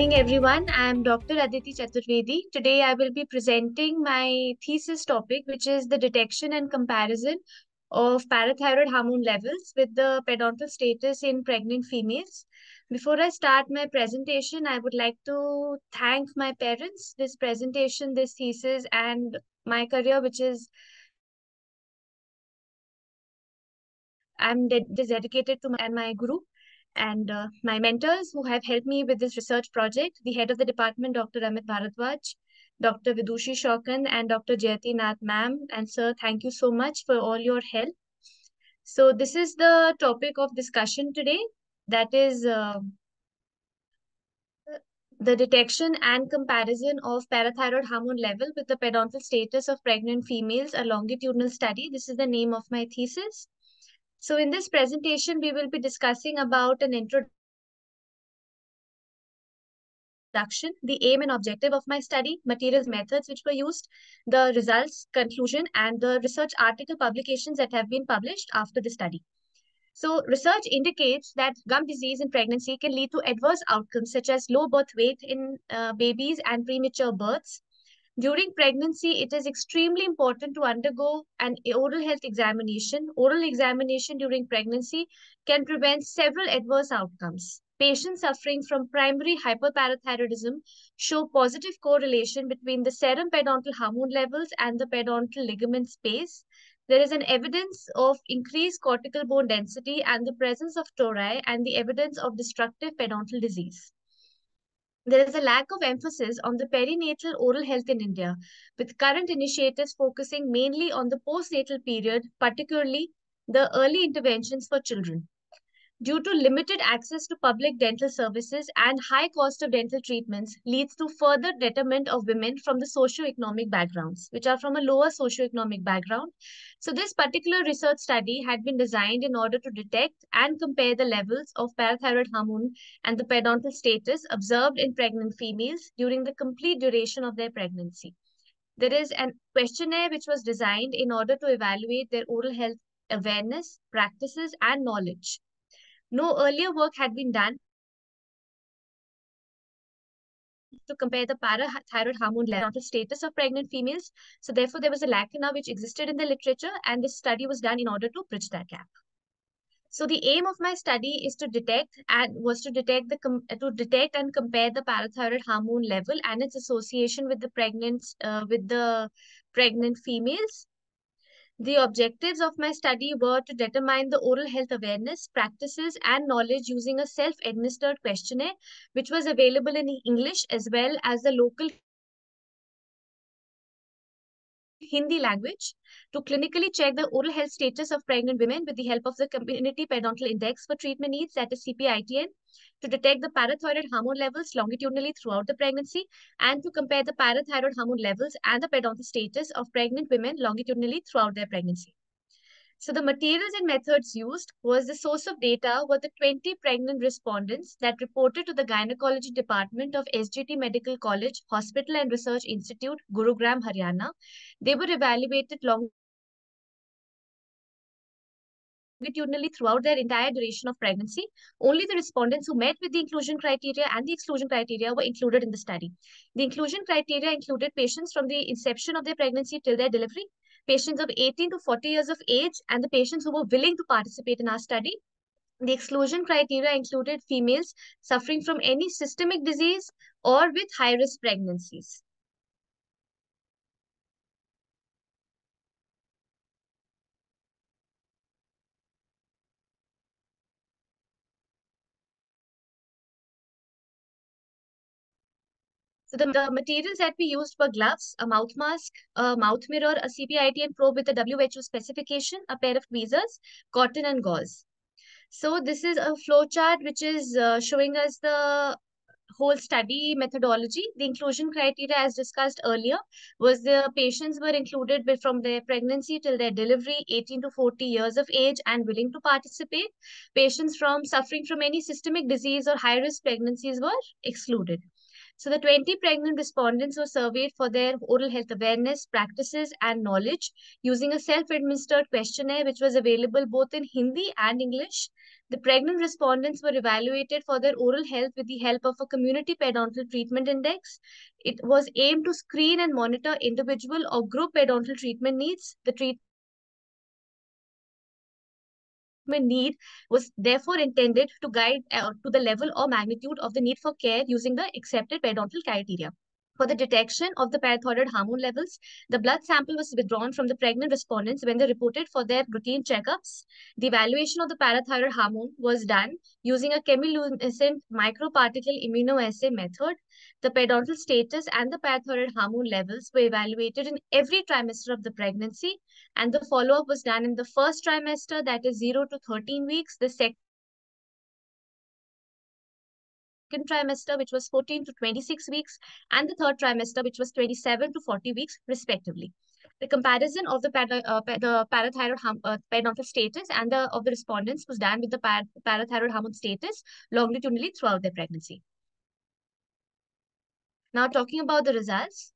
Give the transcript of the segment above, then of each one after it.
Morning, everyone. I'm Dr. Aditi Chaturvedi. Today, I will be presenting my thesis topic, which is the detection and comparison of parathyroid hormone levels with the periodontal status in pregnant females. Before I start my presentation, I would like to thank my parents, this presentation, this thesis, and my career, which is I'm de dedicated to my, and my group and uh, my mentors who have helped me with this research project, the head of the department, Dr. Amit Bharadwaj, Dr. Vidushi Shokan, and Dr. Jayati Nath ma'am. And sir, thank you so much for all your help. So this is the topic of discussion today. That is uh, the detection and comparison of parathyroid hormone level with the periodontal status of pregnant females, a longitudinal study. This is the name of my thesis. So in this presentation, we will be discussing about an introduction, the aim and objective of my study, materials, methods which were used, the results, conclusion, and the research article publications that have been published after the study. So research indicates that gum disease in pregnancy can lead to adverse outcomes such as low birth weight in uh, babies and premature births, during pregnancy, it is extremely important to undergo an oral health examination. Oral examination during pregnancy can prevent several adverse outcomes. Patients suffering from primary hyperparathyroidism show positive correlation between the serum pedontal hormone levels and the periodontal ligament space. There is an evidence of increased cortical bone density and the presence of tori and the evidence of destructive periodontal disease there is a lack of emphasis on the perinatal oral health in India, with current initiatives focusing mainly on the postnatal period, particularly the early interventions for children. Due to limited access to public dental services and high cost of dental treatments leads to further detriment of women from the socio-economic backgrounds, which are from a lower socio-economic background. So this particular research study had been designed in order to detect and compare the levels of parathyroid hormone and the periodontal status observed in pregnant females during the complete duration of their pregnancy. There is a questionnaire which was designed in order to evaluate their oral health awareness, practices, and knowledge. No earlier work had been done to compare the parathyroid hormone level to status of pregnant females. So therefore, there was a lacuna which existed in the literature and this study was done in order to bridge that gap. So the aim of my study is to detect and was to detect the to detect and compare the parathyroid hormone level and its association with the pregnant uh, with the pregnant females the objectives of my study were to determine the oral health awareness, practices, and knowledge using a self-administered questionnaire, which was available in English as well as the local Hindi language to clinically check the oral health status of pregnant women with the help of the Community Periodontal Index for Treatment Needs, that is CPITN, to detect the parathyroid hormone levels longitudinally throughout the pregnancy and to compare the parathyroid hormone levels and the periodontal status of pregnant women longitudinally throughout their pregnancy. So the materials and methods used was the source of data were the 20 pregnant respondents that reported to the gynecology department of SGT Medical College, Hospital and Research Institute, Gurugram, Haryana. They were evaluated long longitudinally throughout their entire duration of pregnancy. Only the respondents who met with the inclusion criteria and the exclusion criteria were included in the study. The inclusion criteria included patients from the inception of their pregnancy till their delivery, patients of 18 to 40 years of age, and the patients who were willing to participate in our study. The exclusion criteria included females suffering from any systemic disease or with high-risk pregnancies. So the, the, materials that we used were gloves, a mouth mask, a mouth mirror, a CPITN probe with a WHO specification, a pair of tweezers, cotton and gauze. So this is a flowchart which is uh, showing us the whole study methodology. The inclusion criteria as discussed earlier was the patients were included from their pregnancy till their delivery, 18 to 40 years of age and willing to participate. Patients from suffering from any systemic disease or high-risk pregnancies were excluded. So the 20 pregnant respondents were surveyed for their oral health awareness, practices, and knowledge using a self-administered questionnaire which was available both in Hindi and English. The pregnant respondents were evaluated for their oral health with the help of a community periodontal treatment index. It was aimed to screen and monitor individual or group periodontal treatment needs. The treatment need was therefore intended to guide uh, to the level or magnitude of the need for care using the accepted periodontal criteria. For the detection of the parathyroid hormone levels, the blood sample was withdrawn from the pregnant respondents when they reported for their routine checkups. The evaluation of the parathyroid hormone was done using a chemiluminescent microparticle immunoassay method. The periodontal status and the parathyroid hormone levels were evaluated in every trimester of the pregnancy, and the follow-up was done in the first trimester, that is 0 to 13 weeks, the second second trimester, which was 14 to 26 weeks, and the third trimester, which was 27 to 40 weeks, respectively. The comparison of the, para, uh, the parathyroid uh, periodontal status and the of the respondents was done with the par parathyroid hormone status longitudinally throughout their pregnancy. Now, talking about the results.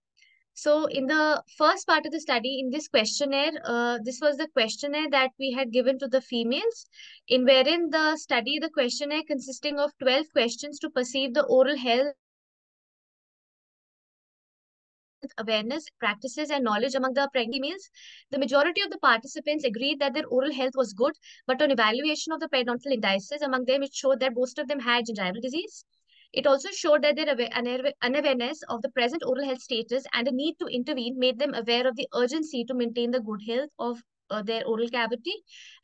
So in the first part of the study, in this questionnaire, uh, this was the questionnaire that we had given to the females, in wherein the study, the questionnaire consisting of 12 questions to perceive the oral health awareness, practices, and knowledge among the pregnant females. The majority of the participants agreed that their oral health was good, but on evaluation of the periodontal indices among them, it showed that most of them had gingival disease. It also showed that their unawareness of the present oral health status and the need to intervene made them aware of the urgency to maintain the good health of uh, their oral cavity.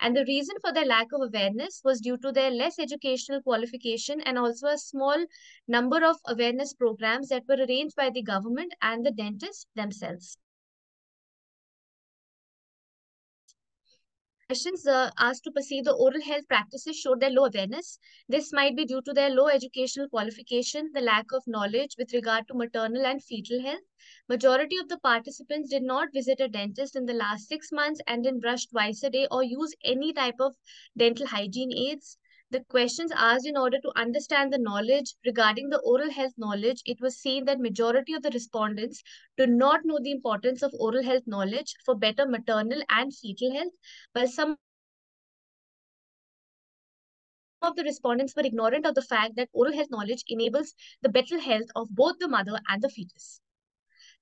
And the reason for their lack of awareness was due to their less educational qualification and also a small number of awareness programs that were arranged by the government and the dentists themselves. Questions uh, asked to perceive the oral health practices showed their low awareness. This might be due to their low educational qualification, the lack of knowledge with regard to maternal and fetal health. Majority of the participants did not visit a dentist in the last six months and then brush twice a day or use any type of dental hygiene aids the questions asked in order to understand the knowledge regarding the oral health knowledge, it was seen that majority of the respondents do not know the importance of oral health knowledge for better maternal and fetal health, while some of the respondents were ignorant of the fact that oral health knowledge enables the better health of both the mother and the fetus.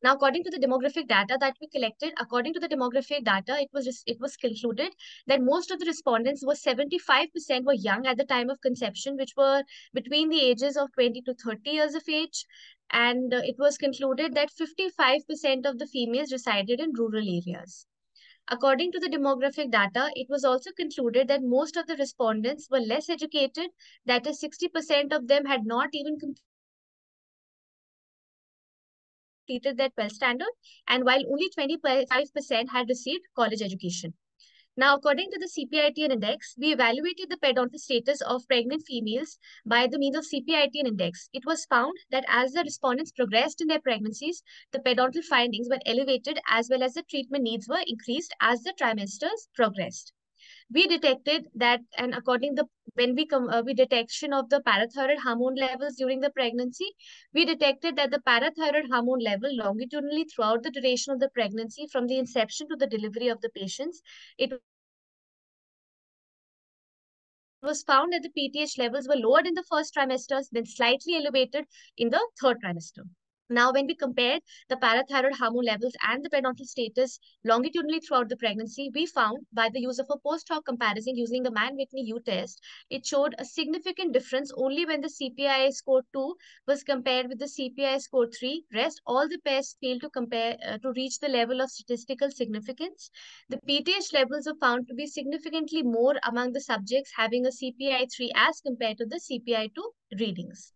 Now, according to the demographic data that we collected, according to the demographic data, it was it was concluded that most of the respondents were 75% were young at the time of conception, which were between the ages of 20 to 30 years of age. And uh, it was concluded that 55% of the females resided in rural areas. According to the demographic data, it was also concluded that most of the respondents were less educated, that is 60% of them had not even completed their 12th standard and while only 25% had received college education. Now, according to the CPITN index, we evaluated the periodontal status of pregnant females by the means of CPITN index. It was found that as the respondents progressed in their pregnancies, the periodontal findings were elevated as well as the treatment needs were increased as the trimesters progressed we detected that and according the when we come uh, we detection of the parathyroid hormone levels during the pregnancy we detected that the parathyroid hormone level longitudinally throughout the duration of the pregnancy from the inception to the delivery of the patients it was found that the PTH levels were lowered in the first trimesters, then slightly elevated in the third trimester. Now, when we compared the parathyroid hormone levels and the periodontal status longitudinally throughout the pregnancy, we found by the use of a post hoc comparison using the Mann-Whitney U test, it showed a significant difference only when the CPI score 2 was compared with the CPI score 3. Rest, all the pairs failed to compare uh, to reach the level of statistical significance. The PTH levels were found to be significantly more among the subjects having a CPI 3 as compared to the CPI 2 readings.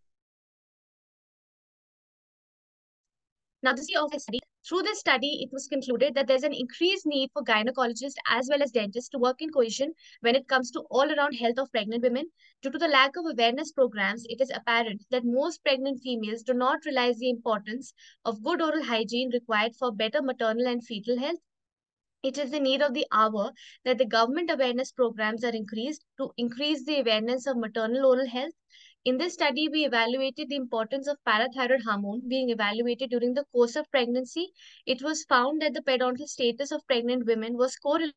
Now, the of the study, through this study, it was concluded that there's an increased need for gynecologists as well as dentists to work in cohesion when it comes to all-around health of pregnant women. Due to the lack of awareness programs, it is apparent that most pregnant females do not realize the importance of good oral hygiene required for better maternal and fetal health. It is the need of the hour that the government awareness programs are increased to increase the awareness of maternal oral health In this study, we evaluated the importance of parathyroid hormone being evaluated during the course of pregnancy. It was found that the periodontal status of pregnant women was correlated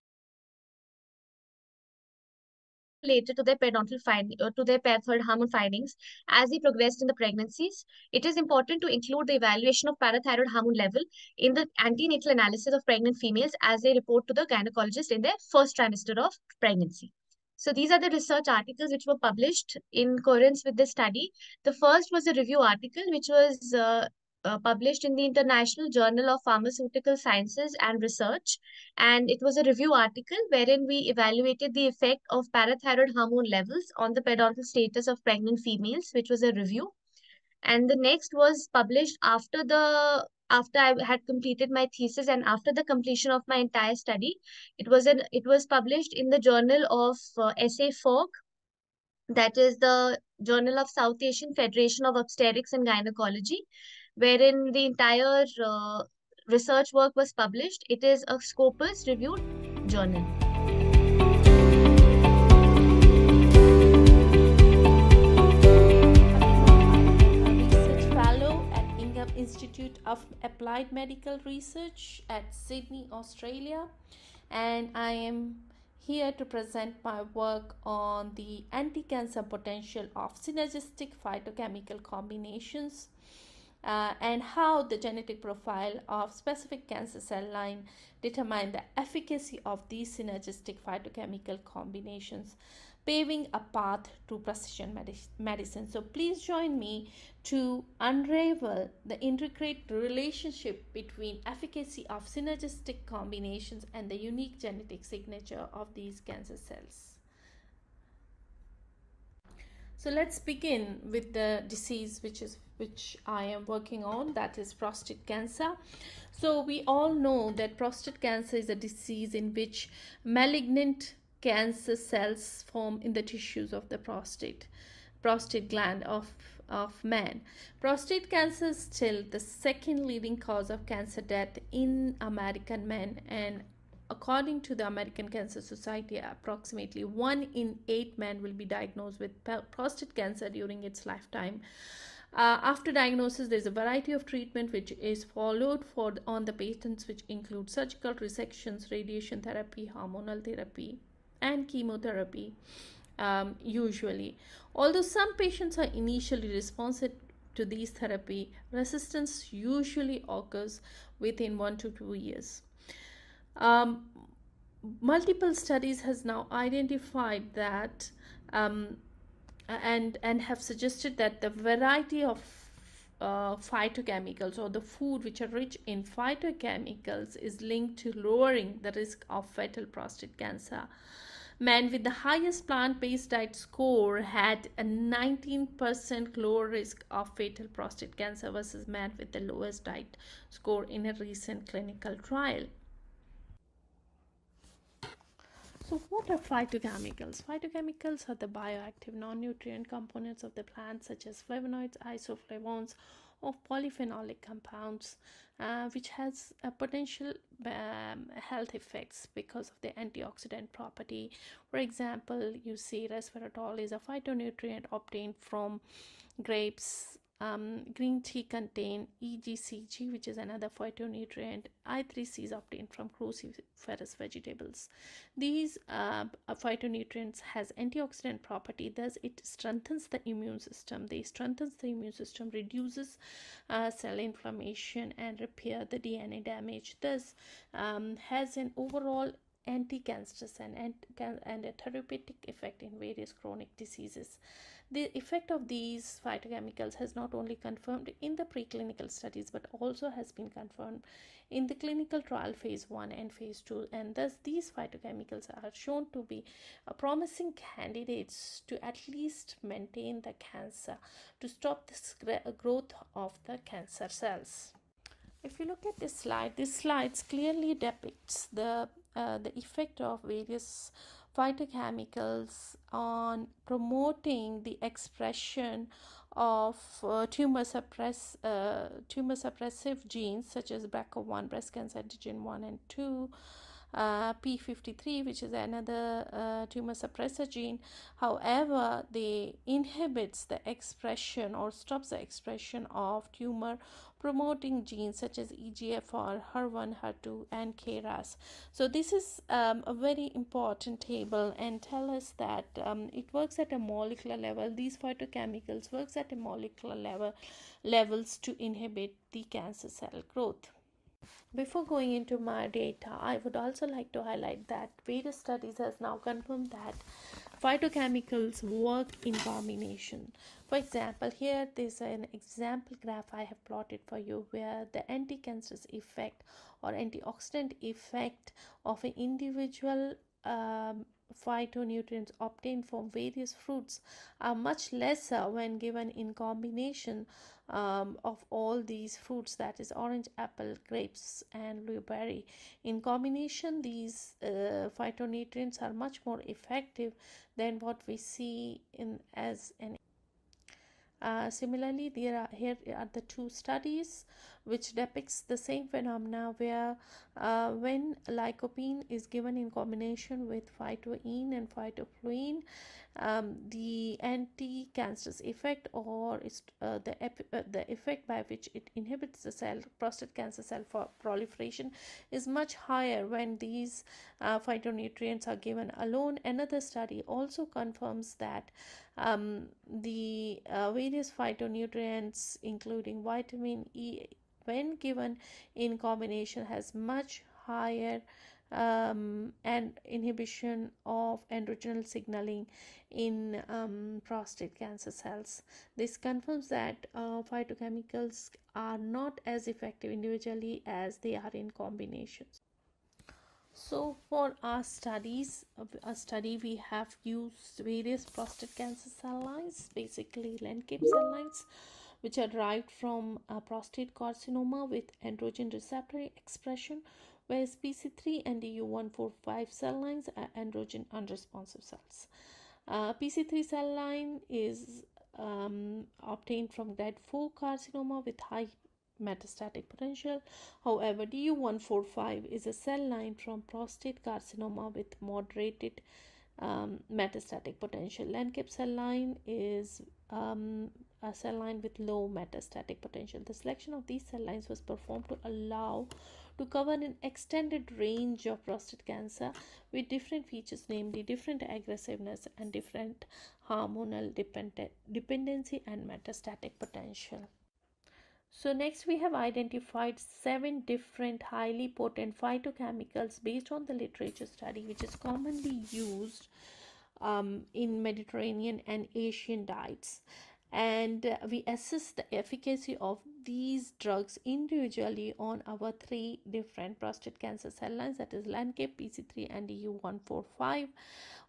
related to their periodontal finding or uh, to their parathyroid hormone findings as they progressed in the pregnancies. It is important to include the evaluation of parathyroid hormone level in the antenatal analysis of pregnant females as they report to the gynecologist in their first trimester of pregnancy. So these are the research articles which were published in coherence with this study. The first was a review article which was uh, uh, published in the International Journal of Pharmaceutical Sciences and Research. And it was a review article wherein we evaluated the effect of parathyroid hormone levels on the periodontal status of pregnant females, which was a review. And the next was published after the after I had completed my thesis and after the completion of my entire study, it was an it was published in the Journal of uh, SA that is the Journal of South Asian Federation of Obstetrics and Gynecology, wherein the entire uh, research work was published. It is a Scopus reviewed journal. Institute of Applied Medical Research at Sydney, Australia, and I am here to present my work on the anti-cancer potential of synergistic phytochemical combinations uh, and how the genetic profile of specific cancer cell line determine the efficacy of these synergistic phytochemical combinations paving a path to precision medicine. So please join me to unravel the intricate relationship between efficacy of synergistic combinations and the unique genetic signature of these cancer cells. So let's begin with the disease which is which I am working on that is prostate cancer. So we all know that prostate cancer is a disease in which malignant cancer cells form in the tissues of the prostate prostate gland of of man. Prostate cancer is still the second leading cause of cancer death in american men and according to the american cancer society approximately 1 in 8 men will be diagnosed with prostate cancer during its lifetime. Uh, after diagnosis, there is a variety of treatment which is followed for on the patients, which include surgical resections, radiation therapy, hormonal therapy, and chemotherapy um, usually. Although some patients are initially responsive to these therapy, resistance usually occurs within one to two years. Um, multiple studies has now identified that um, and and have suggested that the variety of uh, phytochemicals or the food which are rich in phytochemicals is linked to lowering the risk of fatal prostate cancer men with the highest plant-based diet score had a 19% lower risk of fatal prostate cancer versus men with the lowest diet score in a recent clinical trial. So what are phytochemicals? Phytochemicals are the bioactive non-nutrient components of the plant such as flavonoids, isoflavones, or polyphenolic compounds uh, which has a potential um, health effects because of the antioxidant property. For example, you see resveratrol is a phytonutrient obtained from grapes um, green tea contain EGCG, which is another phytonutrient. I3C is obtained from cruciferous vegetables. These uh, phytonutrients has antioxidant property, thus it strengthens the immune system. They strengthens the immune system, reduces uh, cell inflammation and repair the DNA damage. Thus um, has an overall anti-cancerous and, and a therapeutic effect in various chronic diseases. The effect of these phytochemicals has not only confirmed in the preclinical studies but also has been confirmed in the clinical trial phase 1 and phase 2 and thus these phytochemicals are shown to be promising candidates to at least maintain the cancer to stop the growth of the cancer cells. If you look at this slide, this slide clearly depicts the uh, the effect of various phytochemicals on promoting the expression of uh, tumor suppress uh, tumor suppressive genes such as BRCA1, breast cancer antigen 1 and 2, uh, P53, which is another uh, tumor suppressor gene. However, they inhibits the expression or stops the expression of tumor promoting genes such as EGFR, HER1, HER2, and KRAS. So this is um, a very important table and tell us that um, it works at a molecular level. These phytochemicals works at a molecular level levels to inhibit the cancer cell growth. Before going into my data, I would also like to highlight that various studies has now confirmed that phytochemicals work in combination. For example, here there's an example graph I have plotted for you where the anti-cancerous effect or antioxidant effect of an individual um, phytonutrients obtained from various fruits are much lesser when given in combination um, of all these fruits that is orange apple grapes and blueberry. In combination these uh, phytonutrients are much more effective than what we see in as an uh, similarly, there are here are the two studies which depicts the same phenomena where uh, when lycopene is given in combination with phytoene and phytofluene, um, the anti-cancerous effect or uh, the uh, the effect by which it inhibits the cell prostate cancer cell for proliferation is much higher when these uh, phytonutrients are given alone. Another study also confirms that um, the uh, various phytonutrients, including vitamin E, when given in combination, has much higher um, and inhibition of androgenal signaling in um, prostate cancer cells. This confirms that uh, phytochemicals are not as effective individually as they are in combinations. So for our studies, a study we have used various prostate cancer cell lines, basically LNCaP cell lines, which are derived from a prostate carcinoma with androgen receptor expression, whereas PC3 and DU145 cell lines are androgen unresponsive cells. Uh, PC3 cell line is um, obtained from grade 4 carcinoma with high metastatic potential. However, DU145 is a cell line from prostate carcinoma with moderated um, metastatic potential. LNCaP cell line is um, a cell line with low metastatic potential. The selection of these cell lines was performed to allow to cover an extended range of prostate cancer with different features, namely different aggressiveness and different hormonal dependent dependency and metastatic potential. So next we have identified seven different highly potent phytochemicals based on the literature study which is commonly used um, in Mediterranean and Asian diets. And we assess the efficacy of these drugs individually on our three different prostate cancer cell lines that is LNCaP, PC3 and DU145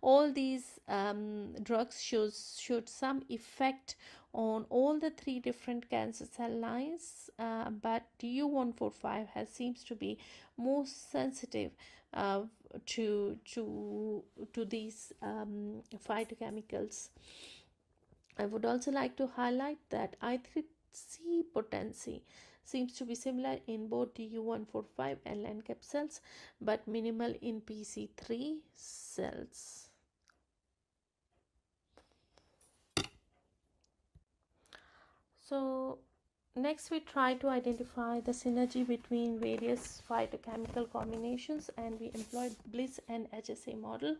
all these um, drugs shows showed some effect on all the three different cancer cell lines uh, but DU145 has seems to be most sensitive uh, to to to these um, phytochemicals I would also like to highlight that I3C potency seems to be similar in both DU145 and LNCaP cells but minimal in PC3 cells. So next we try to identify the synergy between various phytochemical combinations and we employed Bliss and HSA model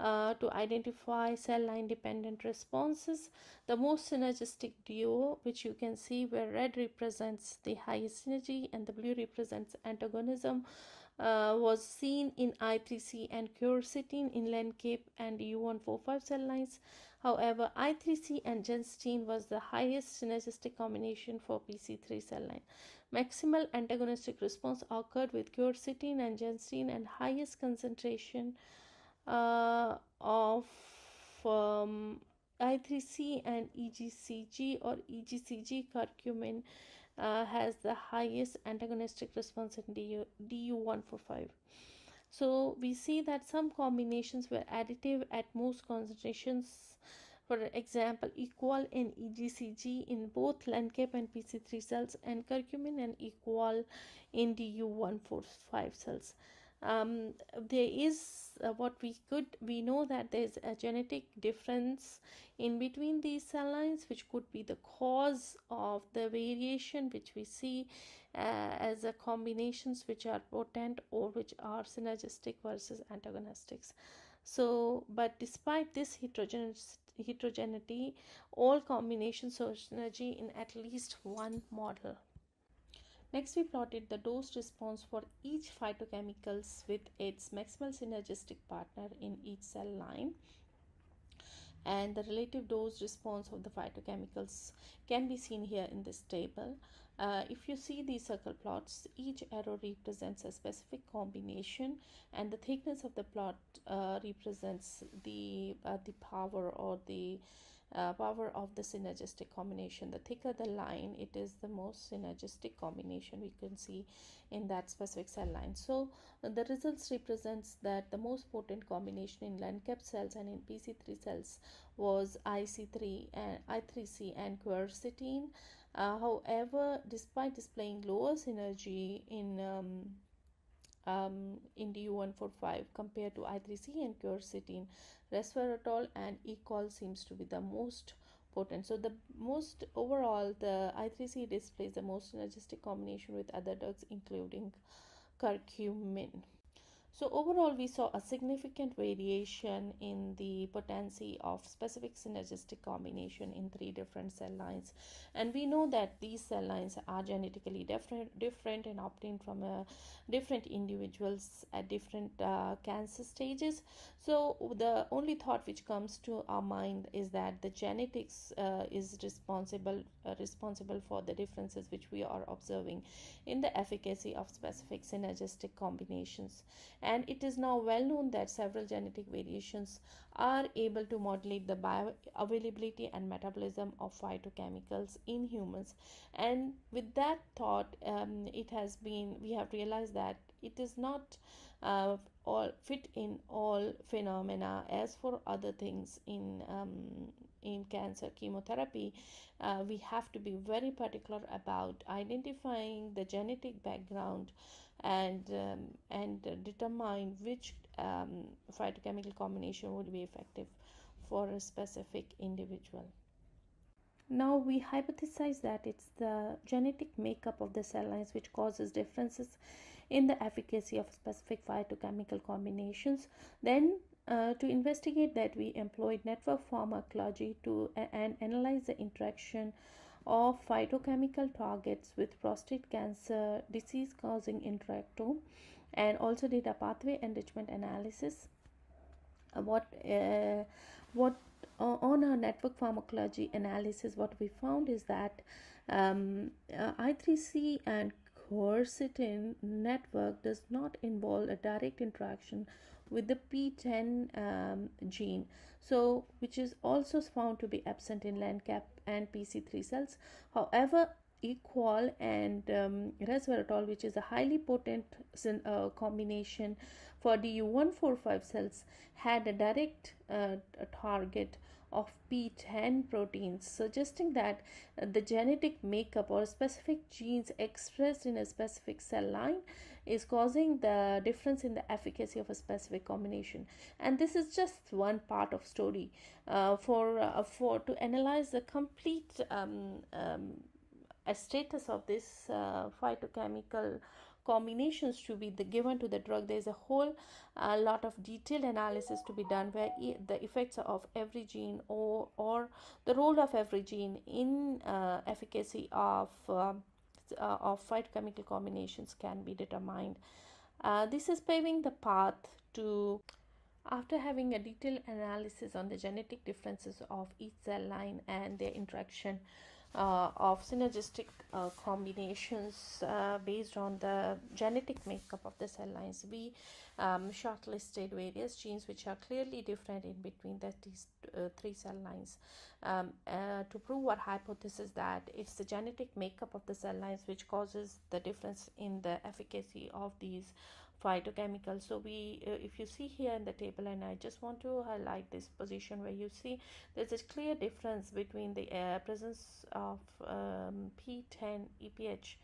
uh, to identify cell line dependent responses. The most synergistic duo which you can see where red represents the highest synergy and the blue represents antagonism uh, was seen in I3C and quercetin in LNCaP and U145 cell lines. However, I3C and genistein was the highest synergistic combination for PC3 cell line. Maximal antagonistic response occurred with quercetin and genistein and highest concentration uh, of um, I3C and EGCG or EGCG curcumin uh, has the highest antagonistic response in DU, DU145. So we see that some combinations were additive at most concentrations. For example, equol in EGCG in both LNCaP and PC3 cells and curcumin and equol in DU145 cells. um, there is uh, what we could we know that there's a genetic difference in between these cell lines which could be the cause of the variation which we see Uh, as a combinations which are potent or which are synergistic versus antagonistics so but despite this heterogeneity all combinations show synergy in at least one model Next, we plotted the dose response for each phytochemicals with its maximal synergistic partner in each cell line. And the relative dose response of the phytochemicals can be seen here in this table. Uh, if you see these circle plots, each arrow represents a specific combination and the thickness of the plot uh, represents the, uh, the power or the uh, power of the synergistic combination. The thicker the line it is the most synergistic combination we can see in that specific cell line. So uh, the results represents that the most potent combination in LNCaP cells and in PC3 cells was IC3 and I3C and quercetin uh, however despite displaying lower synergy in um, um, in DU145 compared to I3C and quercetin. Resveratrol and equol seems to be the most potent. So the most overall, the I3C displays the most synergistic combination with other drugs including curcumin. So overall, we saw a significant variation in the potency of specific synergistic combination in three different cell lines. And we know that these cell lines are genetically different, different and obtained from uh, different individuals at different uh, cancer stages. So the only thought which comes to our mind is that the genetics uh, is responsible uh, responsible for the differences which we are observing in the efficacy of specific synergistic combinations and it is now well known that several genetic variations are able to modulate the bioavailability and metabolism of phytochemicals in humans. And with that thought um, it has been we have realized that it is not uh, all fit in all phenomena. As for other things in um, in cancer chemotherapy uh, we have to be very particular about identifying the genetic background and um, and determine which um, phytochemical combination would be effective for a specific individual. Now we hypothesize that it's the genetic makeup of the cell lines which causes differences in the efficacy of specific phytochemical combinations. Then uh, to investigate that we employed network pharmacology to uh, and analyze the interaction of phytochemical targets with prostate cancer disease causing interactome and also did a pathway enrichment analysis. Uh, what uh, what uh, on our network pharmacology analysis what we found is that um, uh, i3c and quercetin network does not involve a direct interaction with the PTEN um, gene. So which is also found to be absent in LNCaP and PC3 cells. However, equol and um, resveratrol, which is a highly potent uh, combination for DU145 cells, had a direct uh, target of PTEN proteins, suggesting that uh, the genetic makeup or specific genes expressed in a specific cell line is causing the difference in the efficacy of a specific combination. And this is just one part of story. Uh, for uh, for to analyze the complete um, um, status of this uh, phytochemical combinations to be the, given to the drug there is a whole uh, lot of detailed analysis to be done where e the effects of every gene or or the role of every gene in uh, efficacy of um, uh, of phytochemical combinations can be determined. Uh, this is paving the path to after having a detailed analysis on the genetic differences of each cell line and their interaction of synergistic uh, combinations uh, based on the genetic makeup of the cell lines, we um, shortlisted various genes which are clearly different in between the these uh, three cell lines. Um, uh, to prove our hypothesis that it's the genetic makeup of the cell lines which causes the difference in the efficacy of these phytochemicals so we uh, if you see here in the table and i just want to highlight this position where you see there's a clear difference between the uh, presence of um, PTEN eph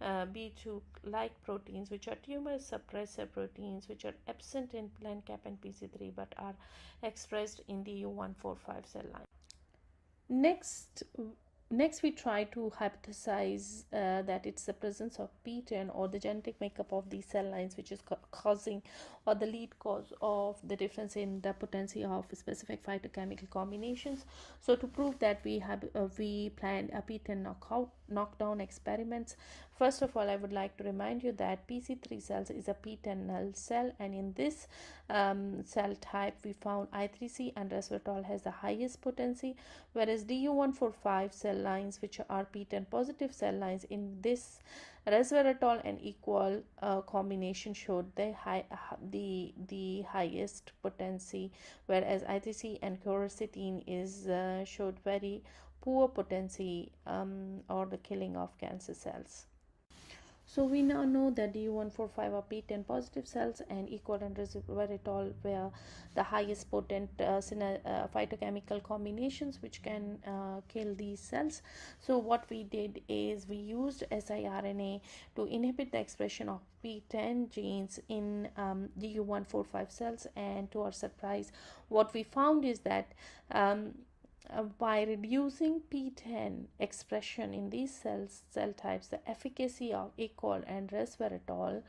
uh, B2-like proteins, which are tumor suppressor proteins, which are absent in LNCaP and PC3 but are expressed in the U145 cell line. Next, Next, we try to hypothesize uh, that it's the presence of PTEN or the genetic makeup of these cell lines which is ca causing or the lead cause of the difference in the potency of specific phytochemical combinations. So to prove that we have uh, we planned a PTEN knockout knockdown experiments. First of all, I would like to remind you that PC3 cells is a PTEN null cell and in this um, cell type we found I3C and resveratrol has the highest potency whereas DU145 cell lines which are PTEN positive cell lines in this resveratrol and equol uh, combination showed the high uh, the the highest potency whereas I3C and quercetin is uh, showed very poor potency um, or the killing of cancer cells. So we now know that DU145 are PTEN positive cells and equol and resveratrol were the highest potent uh, uh, phytochemical combinations which can uh, kill these cells. So what we did is we used siRNA to inhibit the expression of PTEN genes in um, DU145 cells and to our surprise what we found is that um, uh, by reducing PTEN expression in these cells cell types the efficacy of equol and resveratrol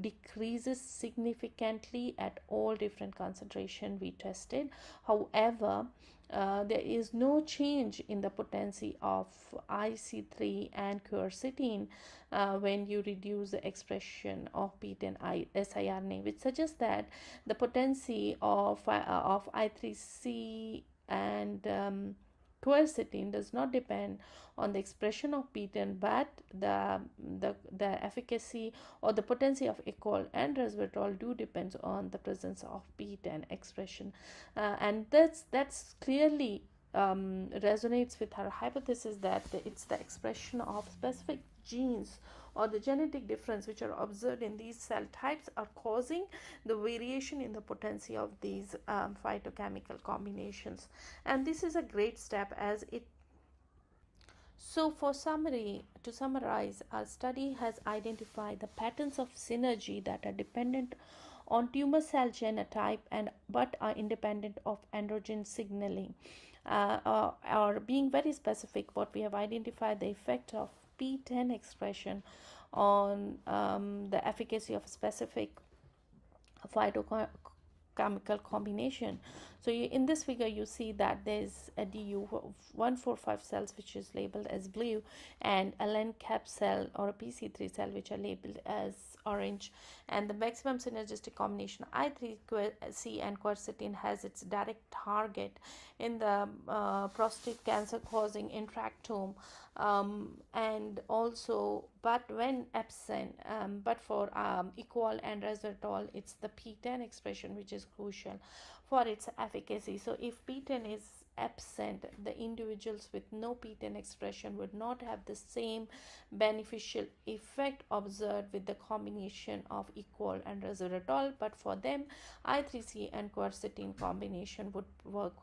decreases significantly at all different concentration we tested. However uh, there is no change in the potency of IC3 and quercetin uh, when you reduce the expression of PTEN siRNA, which suggests that the potency of, uh, of I3C and um, quercetin does not depend on the expression of PTEN but the, the, the efficacy or the potency of equol and resveratrol do depends on the presence of PTEN expression. Uh, and that's that's clearly um, resonates with our hypothesis that it's the expression of specific genes or the genetic difference which are observed in these cell types are causing the variation in the potency of these um, phytochemical combinations. And this is a great step as it so for summary to summarize our study has identified the patterns of synergy that are dependent on tumor cell genotype and but are independent of androgen signaling. Uh, uh, or being very specific what we have identified the effect of PTEN expression on um, the efficacy of a specific phytochemical combination. So you, in this figure, you see that there's a DU145 cells which is labeled as blue and a LNCaP cell or a PC3 cell which are labeled as orange. And the maximum synergistic combination I3C and quercetin has its direct target in the uh, prostate cancer causing intractome. Um, and also but when absent um, but for um, equol and resveratrol it's the PTEN expression which is crucial for its efficacy. So if PTEN is absent, the individuals with no PTEN expression would not have the same beneficial effect observed with the combination of equol and resveratrol, but for them, I3C and quercetin combination would work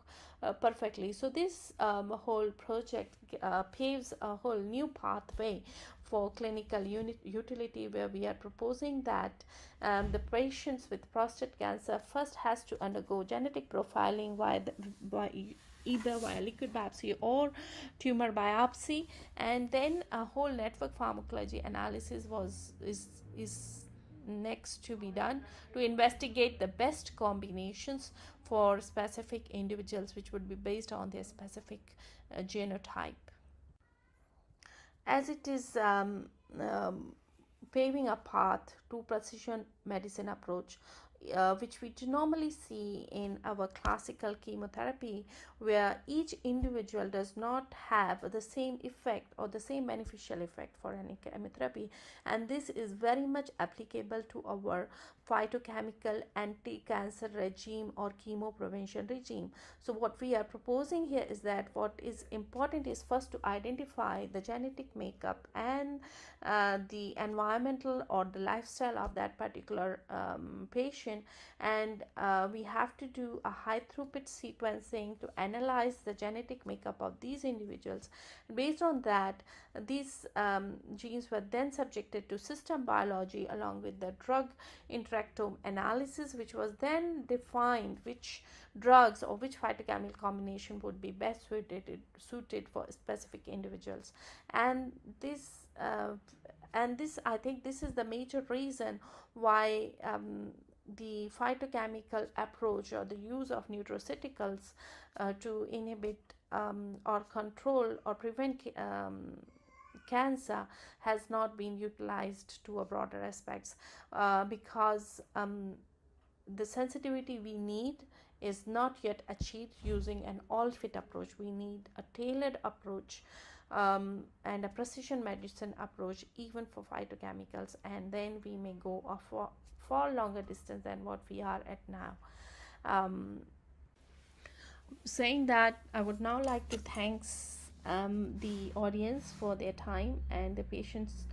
uh, perfectly. So this um, whole project uh, paves a whole new pathway for clinical unit utility where we are proposing that um, the patients with prostate cancer first has to undergo genetic profiling via, the, by either via liquid biopsy or tumor biopsy. And then a whole network pharmacology analysis was is is next to be done to investigate the best combinations for specific individuals which would be based on their specific uh, genotype. As it is um, um, paving a path to precision medicine approach uh, which we normally see in our classical chemotherapy, where each individual does not have the same effect or the same beneficial effect for any chemotherapy. And this is very much applicable to our phytochemical anti-cancer regime or chemo prevention regime. So what we are proposing here is that what is important is first to identify the genetic makeup and uh, the environmental or the lifestyle of that particular um, patient and uh, we have to do a high throughput sequencing to analyze the genetic makeup of these individuals based on that these um, genes were then subjected to system biology along with the drug interactome analysis which was then defined which drugs or which phytochemical combination would be best suited suited for specific individuals. And this uh, and this i think this is the major reason why um, the phytochemical approach or the use of nutraceuticals uh, to inhibit um, or control or prevent um, cancer has not been utilized to a broader aspects uh, because um, the sensitivity we need is not yet achieved using an all fit approach. We need a tailored approach um, and a precision medicine approach even for phytochemicals and then we may go a far, far longer distance than what we are at now. Um, saying that i would now like to thanks um, the audience for their time and the patience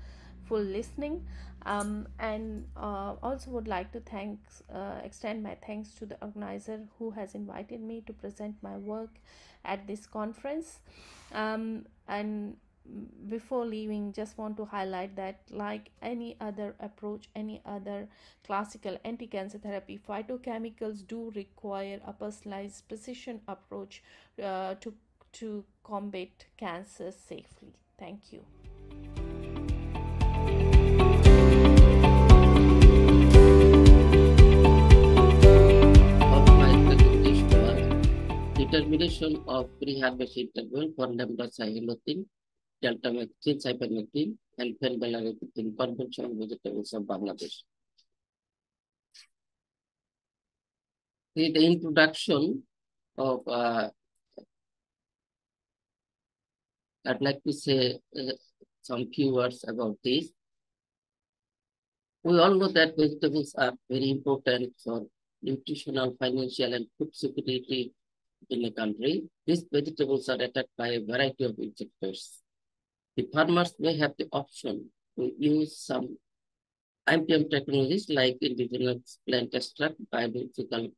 full listening. Um, and uh, also would like to thanks uh, extend my thanks to the organizer who has invited me to present my work at this conference. Um, and before leaving just want to highlight that like any other approach any other classical anti-cancer therapy phytochemicals do require a personalized precision approach uh, to to combat cancer safely thank you determination of pre-harvest interval for lambda cyhalothrin, deltamethrin, and phenylballarotrin conventional vegetables of Bangladesh. The introduction of, uh, I'd like to say uh, some few words about this. We all know that vegetables are very important for nutritional, financial, and food security in the country, these vegetables are attacked by a variety of insects. The farmers may have the option to use some IPM technologies like indigenous plant extract, biological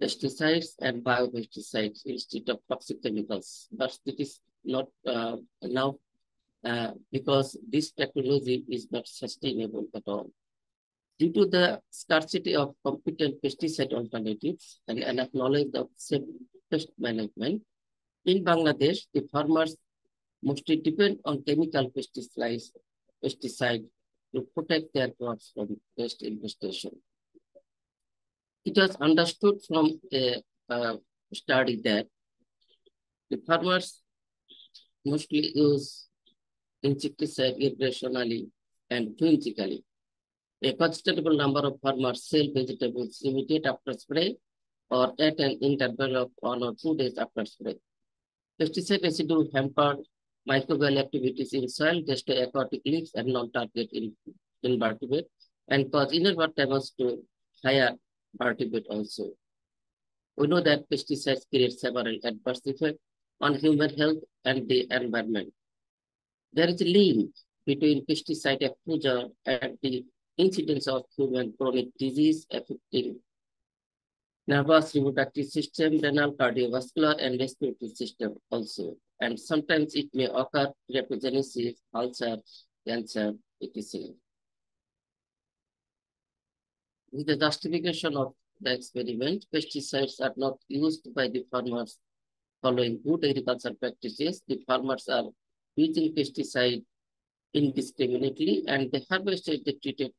pesticides, and biopesticides instead of toxic chemicals. But it is not uh, now uh, because this technology is not sustainable at all. Due to the scarcity of competent pesticide alternatives and enough knowledge of safe pest management, in Bangladesh, the farmers mostly depend on chemical pesticides, pesticide to protect their crops from pest infestation. It was understood from a uh, study that the farmers mostly use insecticide irrationally and whimsically a considerable number of farmers sell vegetables immediately after spray or at an interval of one or two days after spray. Pesticide residue hamper microbial activities in soil, destroy aquatic leaves and non-target invertebrate, and cause damage to higher vertebrate also. We know that pesticides create several adverse effects on human health and the environment. There is a link between pesticide exposure and the incidence of human chronic disease affecting nervous reproductive system, renal, cardiovascular, and respiratory system also. And sometimes it may occur teratogenesis, ulcer, cancer, etc. With the justification of the experiment, pesticides are not used by the farmers following good agricultural practices. The farmers are using pesticide indiscriminately and they harvested the treated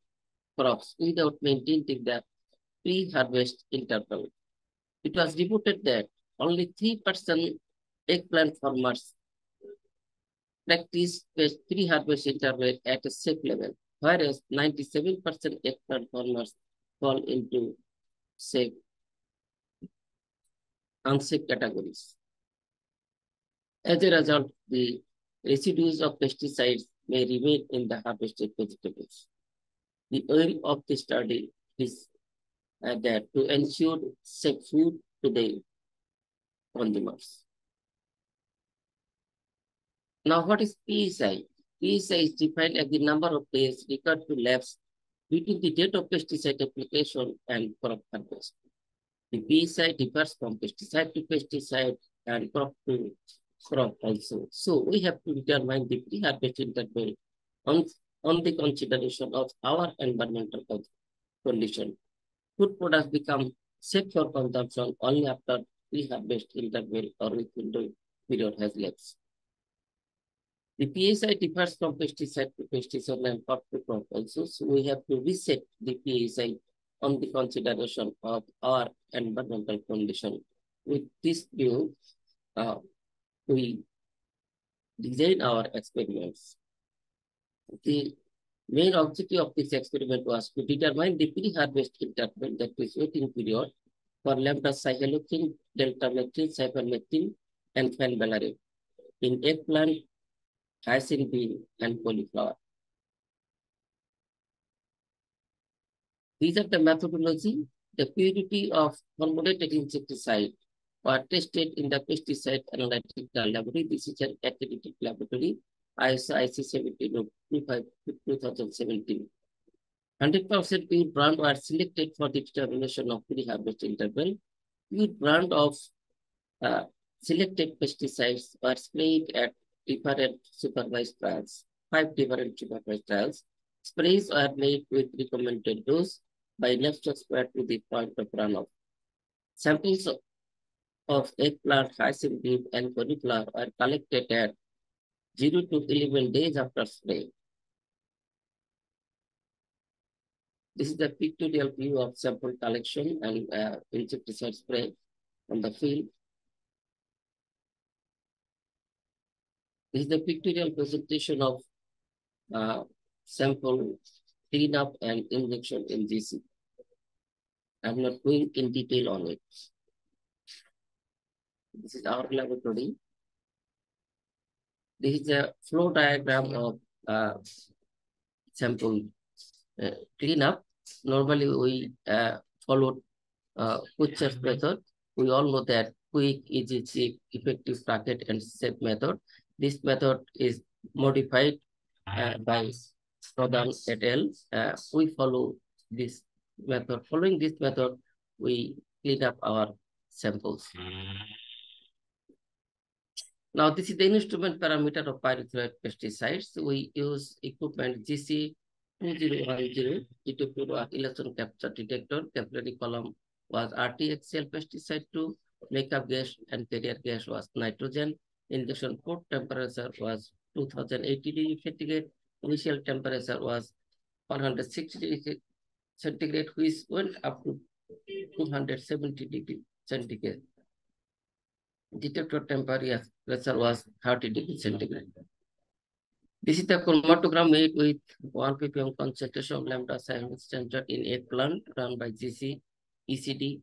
crops without maintaining the pre-harvest interval. It was reported that only 3% eggplant farmers practice pre-harvest interval at a safe level, whereas 97% eggplant farmers fall into safe, unsafe categories. As a result, the residues of pesticides may remain in the harvested vegetables. The aim of the study is uh, that to ensure safe food to the consumers. Now, what is PSI? PSI is defined as the number of days required to lapse between the date of pesticide application and crop harvest. The PSI differs from pesticide to pesticide and crop to crop also. So we have to determine the pre-harvest interval on, on the consideration of our environmental condition. Food products become safe for consumption only after pre-harvest interval or window period has lapsed. The PSI differs from pesticide to pesticide and crop to crop also. So we have to reset the PSI on the consideration of our environmental condition. With this view, uh, we design our experiments. The main objective of this experiment was to determine the pre-harvest interval, that is waiting period, for lambda cyhalothrin, deltamethrin, cypermethrin, and fenvalerate in eggplant hyacinth bean, and cauliflower. These are the methodology. The purity of formulated insecticide were tested in the pesticide analytical laboratory. This is an accredited laboratory, ISO IC 2017. 100% pure brand were selected for the determination of pre-harvest interval. Pure brand of uh, selected pesticides were sprayed at different supervised trials, five different supervised trials. Sprays are made with recommended dose by left square to the point of runoff. Samples of, eggplant, hyacinth bean, and cauliflower are collected at 0 to 11 days after spray. This is the pictorial view of sample collection and uh, insecticide spray on the field. This is the pictorial presentation of uh, sample cleanup and injection in GC. I'm not going in detail on it. This is our laboratory. This is a flow diagram of uh, sample uh, cleanup. Normally, we uh, followed uh, QuEChERS method. We all know that quick, easy, cheap, effective target and safe method. This method is modified uh, by Pradhan et al. Uh, we follow this method. Following this method, we clean up our samples. Now, this is the instrument parameter of pyrethroid pesticides. We use equipment GC 2010 G2 electron capture detector. Capillary column was RTXL pesticide 2. Makeup gas and carrier gas was nitrogen. Injection port temperature was 2080 degrees centigrade. Initial temperature was 160 degrees centigrade, which went up to 270 degrees centigrade. Detector temperature was 30 degrees centigrade. This is the chromatogram made with 1 ppm concentration of lambda cyanide standard in eggplant run by GC ECD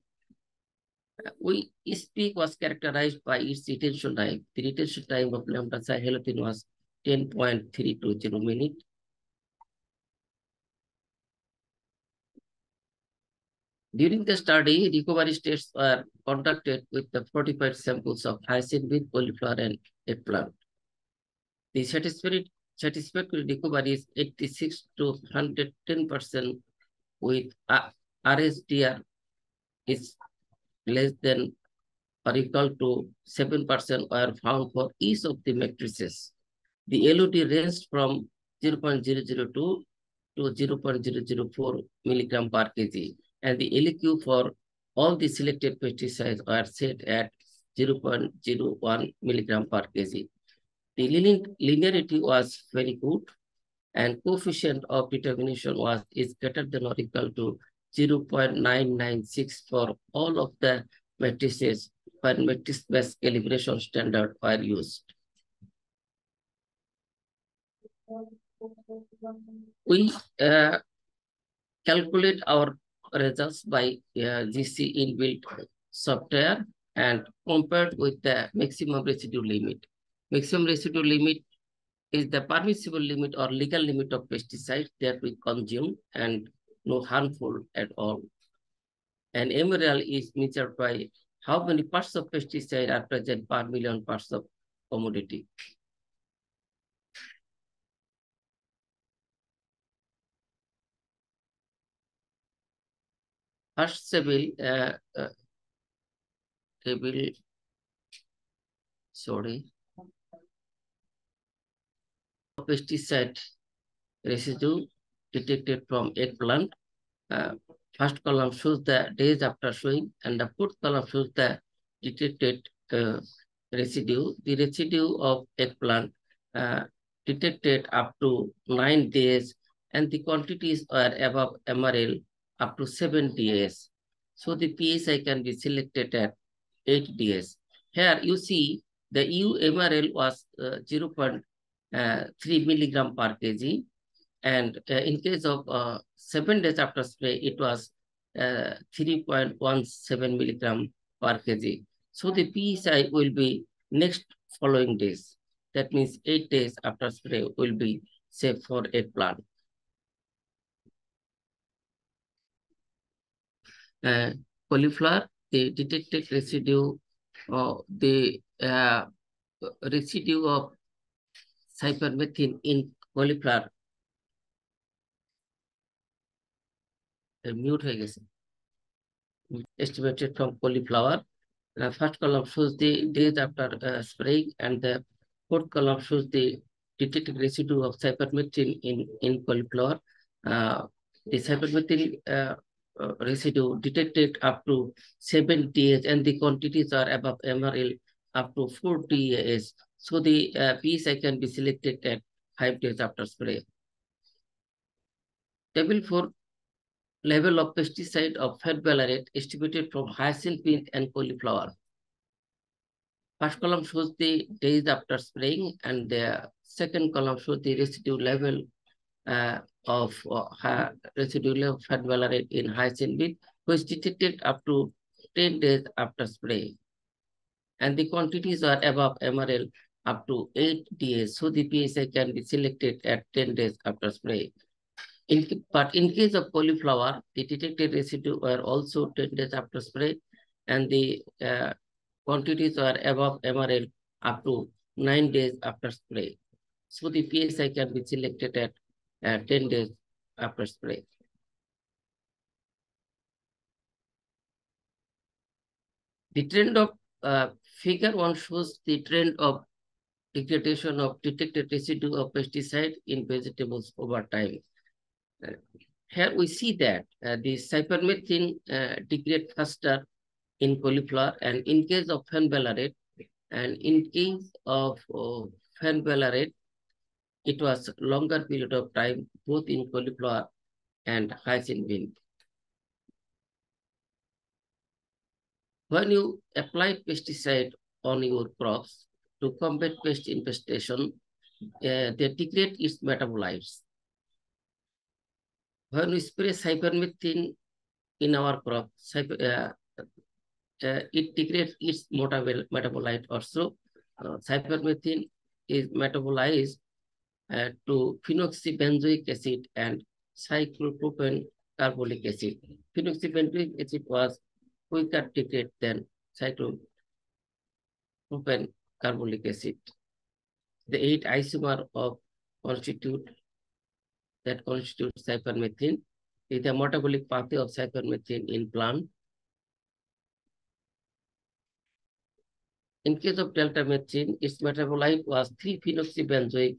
we speak was characterized by its retention time. The retention time of lambda cyhalothrin was 10.320 minute. During the study, recovery tests were conducted with the 45 samples of hyacinth with cauliflower and eggplant. The satisfactory, satisfactory recovery is 86 to 110% with RSDR is less than or equal to 7% were found for each of the matrices. The LOD ranged from 0.002 to 0.004 milligram per kg, and the LOQ for all the selected pesticides are set at 0.01 milligram per kg. The linearity was very good, and coefficient of determination was is greater than or equal to 0.996 for all of the matrices where matrix-based calibration standard were used. We uh, calculate our results by uh, GC inbuilt software and compared with the maximum residue limit. Maximum residue limit is the permissible limit or legal limit of pesticides that we consume and no harmful at all. And MRL is measured by how many parts of pesticide are present per million parts of commodity. First table, uh, uh, table, sorry, pesticide residue detected from eggplant. Uh, first column shows the days after sowing and the fourth column shows the detected uh, residue. The residue of eggplant uh, detected up to nine days and the quantities are above MRL up to seven days. So the PSI can be selected at eight days. Here you see the EU MRL was uh, 0.3 uh, milligram per kg. And uh, in case of uh, seven days after spray, it was 3.17 milligram per kg. So the PSI will be next following days. That means eight days after spray will be safe for eggplant. Uh, cauliflower, the detected residue, uh, the uh, residue of cypermethrin in cauliflower mute হয়ে গেছে estimated from cauliflower the first column shows the days after uh, spraying and the fourth column shows the detected residue of cypermethrin in in cauliflower uh, the cypermethrin uh, uh, residue detected up to 7 days and the quantities are above MRL up to 4 days so the uh, can be selected at five days after spray. Table 4 level of pesticide of fenvalerate estimated from hyacinth and cauliflower. First column shows the days after spraying and the second column shows the residue level uh, of uh, residue level of fenvalerate in hyacinth bean which detected up to 10 days after spray. And the quantities are above MRL up to 8 days. So the PSI can be selected at 10 days after spray. In, but in case of cauliflower, the detected residue are also 10 days after spray and the uh, quantities are above MRL up to 9 days after spray. So the PSI can be selected at uh, 10 days after spray. The trend of uh, figure one shows the trend of degradation of detected residue of pesticide in vegetables over time. Uh, here we see that uh, the cypermethrin uh, degrade faster in cauliflower and in case of fenvalerate and in case of uh, fenvalerate, it was longer period of time both in cauliflower and hyacinth. When you apply pesticide on your crops, to combat pest infestation, uh, they degrade its metabolites. When we spray cypermethrin in our crop, uh, uh, it degrades its metabolite also. Uh, cypermethrin is metabolized uh, to phenoxybenzoic acid and cyclopropane carboxylic acid. Phenoxybenzoic acid was quicker degrade than cyclopropane carboxylic acid. The eight isomer of constitute that constitute cypermethrin is the metabolic pathway of cypermethrin in plant. In case of deltamethrin, its metabolite was 3-phenoxybenzoic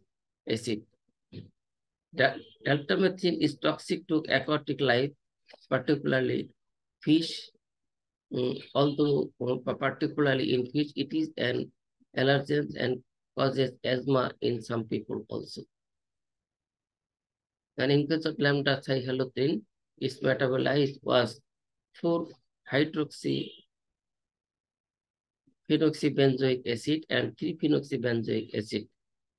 acid. The deltamethrin is toxic to aquatic life, particularly fish. Um, although uh, particularly in fish, it is an allergen and causes asthma in some people also. And in case of lambda cyhalothrin, its metabolized was 4-hydroxy phenoxybenzoic acid and 3-phenoxybenzoic acid.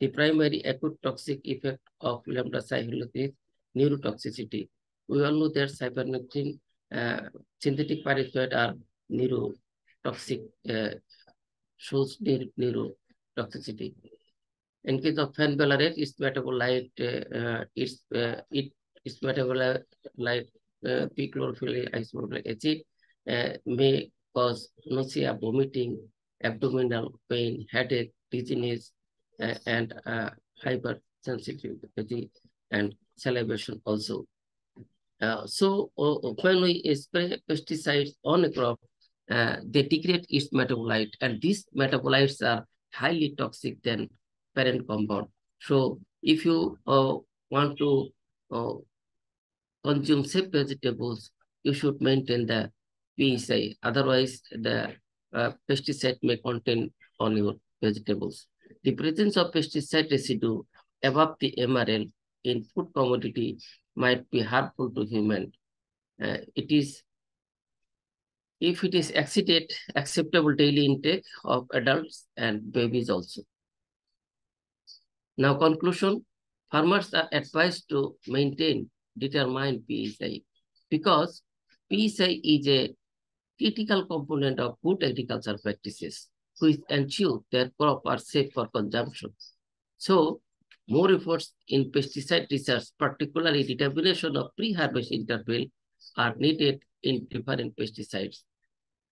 The primary acute toxic effect of lambda cyhalothrin is neurotoxicity. We all know that cypermethrin uh, synthetic pyrethroid are neurotoxic uh, shows neurotoxicity. In case of fenvalerate, its metabolite, uh, uh, its, uh, it, its metabolite uh, p-chlorophenyl isovaleric acid uh, may cause nausea, vomiting, abdominal pain, headache, dizziness, and uh, hypersensitivity and salivation also. Uh, so uh, when we spray pesticides on a crop, uh, they degrade its metabolite, and these metabolites are highly toxic than parent compound. So if you uh, want to uh, consume safe vegetables, you should maintain the PSI. Otherwise, the uh, pesticide may contain on your vegetables. The presence of pesticide residue above the MRL in food commodity might be harmful to human. Uh, it is, if it is exceeded, acceptable daily intake of adults and babies also. Now conclusion, farmers are advised to maintain determined PSI because PSI is a critical component of good agricultural practices which ensure their crop are safe for consumption. So more efforts in pesticide research, particularly determination of pre-harvest interval, are needed in different pesticides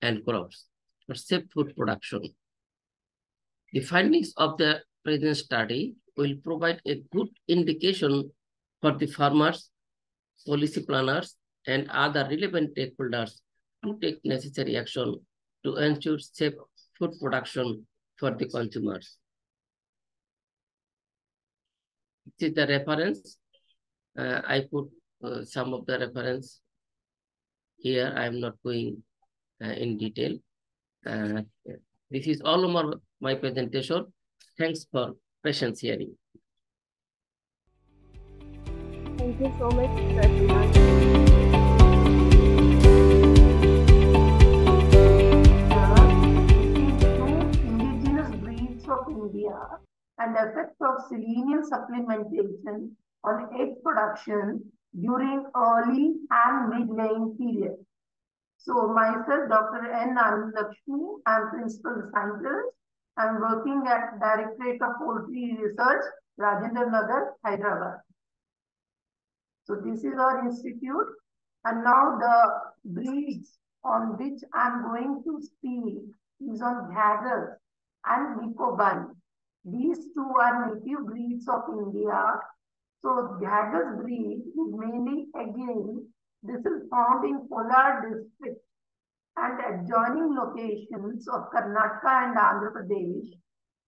and crops for safe food production. The findings of the present study will provide a good indication for the farmers, policy planners, and other relevant stakeholders to take necessary action to ensure safe food production for the consumers. This is the reference. Uh, I put uh, some of the reference here. I am not going uh, in detail. Uh, this is all over my presentation. Thanks for patience hearing. Thank you so much, and the effect of selenium supplementation on egg production during early and mid-laying period. So myself, Dr. N. Anand Lakshmi, I'm principal scientist. I'm working at Directorate of Poultry Research, Rajendra Nagar, Hyderabad. So this is our institute. And now the breeds on which I'm going to speak is on Ghagus and Nicobar. These two are native breeds of India. So Ghagus breed is mainly again, this is found in Kolar district and adjoining locations of Karnataka and Andhra Pradesh.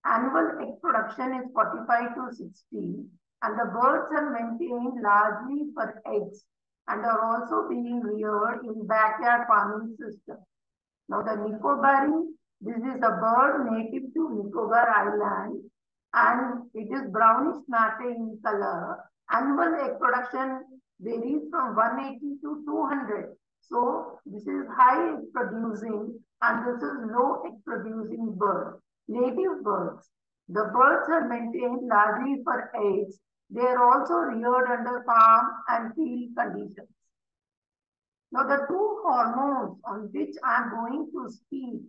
Annual egg production is 45 to 60 and the birds are maintained largely for eggs and are also being reared in backyard farming system. Now the Nicobari, this is a bird native to Nicobar Island and it is brownish matte in color. Annual egg production varies from 180 to 200. So this is high egg producing and this is low egg producing bird. Native birds. The birds are maintained largely for eggs they are also reared under farm and field conditions. Now, the two hormones on which I am going to speak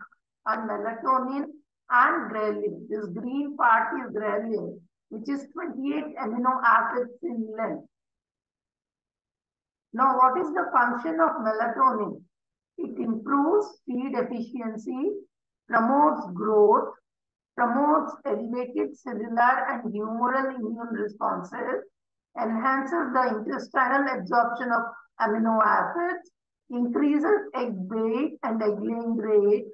are melatonin and ghrelin. This green part is ghrelin, which is 28 amino acids in length. Now, what is the function of melatonin? It improves feed efficiency, promotes growth, promotes elevated cellular and humoral immune responses, enhances the intestinal absorption of amino acids, increases egg weight and egg laying rate,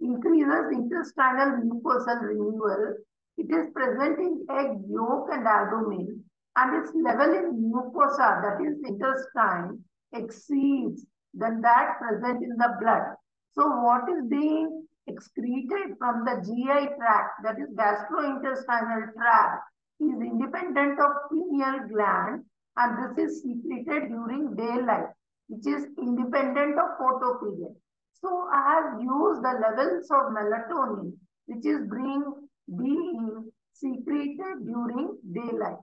increases intestinal mucosal renewal. It is present in egg yolk and albumin, and its level in mucosa, that is intestine, exceeds than that present in the blood. So what is being excreted from the GI tract, that is gastrointestinal tract, is independent of pineal gland and this is secreted during daylight, which is independent of photoperiod. So I have used the levels of melatonin, which is being, being secreted during daylight.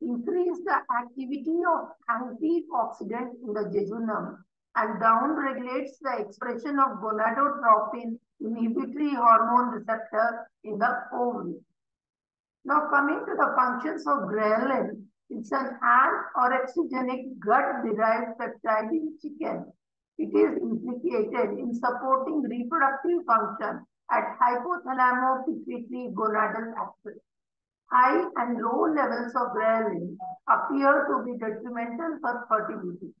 Increase the activity of antioxidant in the jejunum and downregulates the expression of gonadotropin inhibitory hormone receptor in the ovary. Now coming to the functions of ghrelin, it's an ant-orexigenic gut-derived peptide in chicken. It is implicated in supporting reproductive function at hypothalamo-pituitary gonadal axis. High and low levels of ghrelin appear to be detrimental for fertility.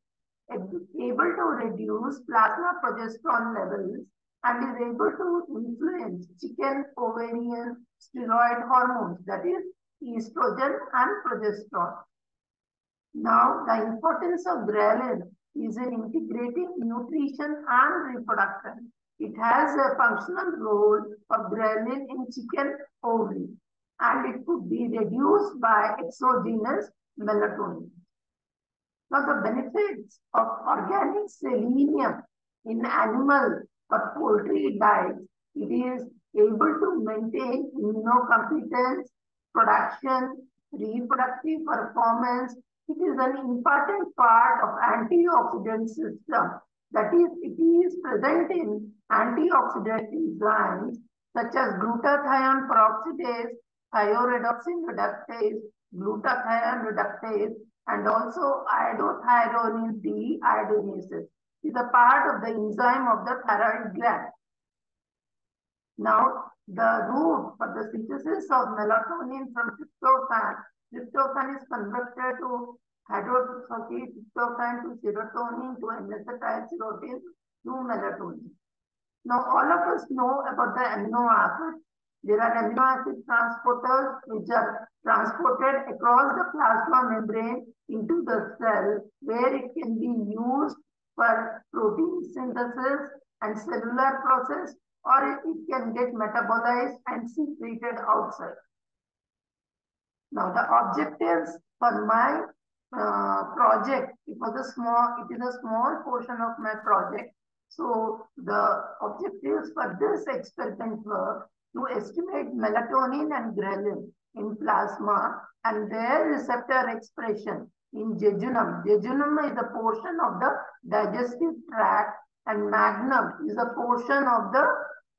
It is able to reduce plasma progesterone levels and is able to influence chicken ovarian steroid hormones, that is estrogen and progesterone. Now, the importance of ghrelin is in integrating nutrition and reproduction. It has a functional role of ghrelin in chicken ovary and it could be reduced by exogenous melatonin. Now, the benefits of organic selenium in animal or poultry diet, it is able to maintain immunocompetence, production, reproductive performance. It is an important part of antioxidant system. That is, it is present in antioxidant enzymes such as glutathione peroxidase, thioredoxin reductase, glutathione reductase, and also iodothyronine deiodinases is a part of the enzyme of the thyroid gland. Now, the route for the synthesis of melatonin from tryptophan, tryptophan is converted to hydroxyl tryptophan to serotonin to N-acetylserotonin to melatonin. Now, all of us know about the amino acids. There are amino acid transporters which are transported across the plasma membrane into the cell where it can be used for protein synthesis and cellular process or it can get metabolized and secreted outside. Now the objectives for my uh, project, it was a small, it is a small portion of my project. So the objectives for this experiment were to estimate melatonin and ghrelin in plasma and their receptor expression in jejunum. Jejunum is a portion of the digestive tract and magnum is a portion of the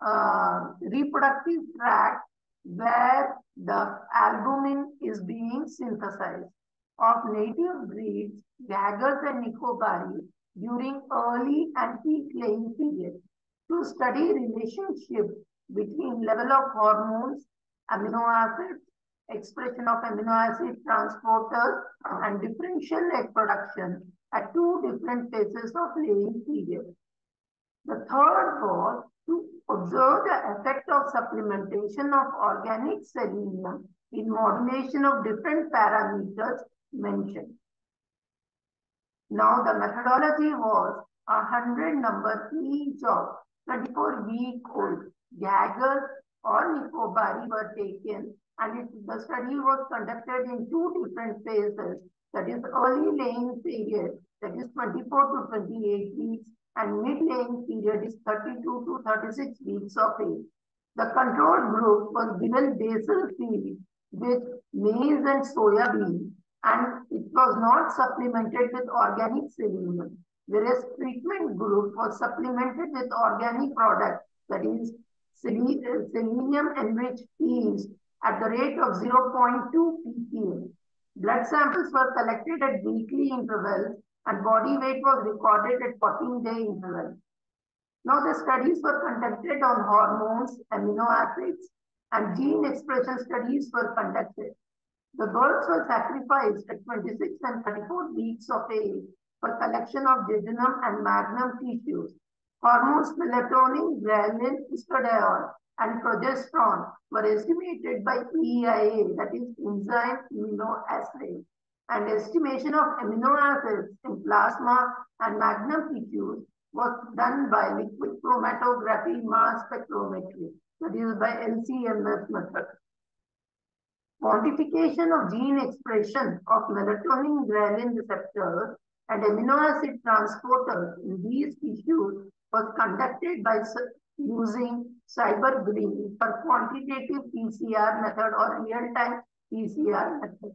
uh, reproductive tract where the albumin is being synthesized of native breeds, Ghagus and Nicobari during early and peak laying period to study relationship between level of hormones, amino acids, expression of amino acid transporters and differential egg production at two different phases of laying period. The third was to observe the effect of supplementation of organic selenium in modulation of different parameters mentioned. Now the methodology was a 100 number each of 24 week old Ghagus or Nicobari were taken and it, the study was conducted in two different phases. That is early laying period, that is 24 to 28 weeks, and mid-laying period is 32 to 36 weeks of age. The control group was given basal feed with maize and soya bean, and it was not supplemented with organic selenium, whereas treatment group was supplemented with organic product, that is selenium enriched yeast at the rate of 0.2 ppm. Blood samples were collected at weekly intervals and body weight was recorded at 14-day intervals. Now the studies were conducted on hormones, amino acids, and gene expression studies were conducted. The birds were sacrificed at 26 and 34 weeks of age for collection of jejunum and magnum tissues. Hormones melatonin, ghrelin, estradiol, and progesterone were estimated by EIA, that is enzyme immunoassay, and estimation of amino acids in plasma and magnum tissues was done by liquid chromatography mass spectrometry, that is by LCMS method. Quantification of gene expression of melatonin ghrelin receptors and amino acid transporters in these tissues was conducted by using SYBR Green for quantitative PCR method or real-time PCR method.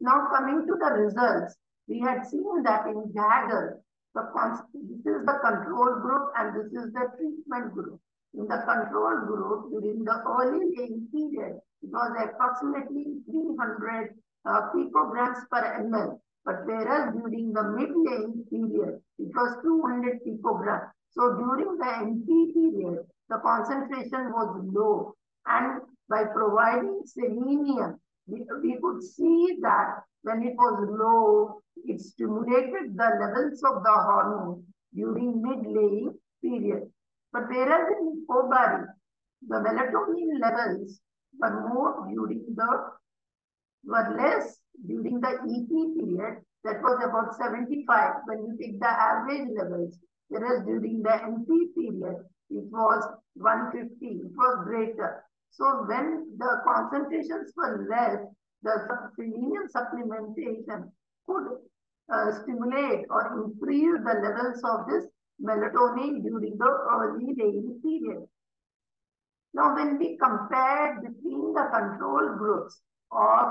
Now coming to the results, we had seen that in Ghagus, this is the control group and this is the treatment group. In the control group, during the early laying period, it was approximately 300 uh, picograms per ml. But whereas during the mid-laying period, it was 200 picograms. So during the MP period, the concentration was low. And by providing selenium, we, could see that when it was low, it stimulated the levels of the hormone during mid-laying period. But whereas in ovary, the melatonin levels were more during the were less during the EP period, that was about 75 when you take the average levels, whereas during the MP period, it was 150, it was greater. So when the concentrations were less, the selenium supplementation could uh, stimulate or increase the levels of this melatonin during the early laying period. Now, when we compare between the control groups of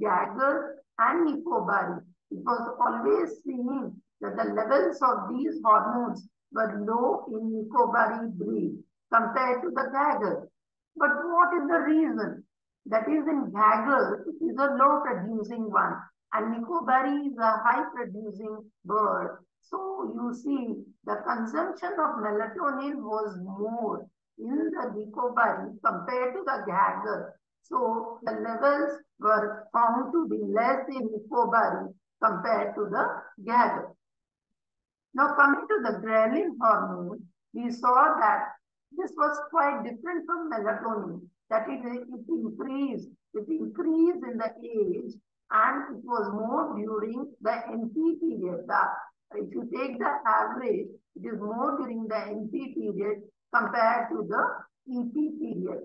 Ghagus and Nicobari, it was always seen that the levels of these hormones were low in Nicobari breed compared to the Ghagus. But what is the reason? That is in it is a low producing one and Nicobari is a high producing bird. So you see the consumption of melatonin was more in the Nicobari compared to the Ghagus. So the levels were found to be less in Nicobari compared to the Ghagus. Now coming to the ghrelin hormone, we saw that this was quite different from melatonin, that it, it increased, it increased in the age and it was more during the MP period. The, if you take the average, it is more during the MP period compared to the EP period.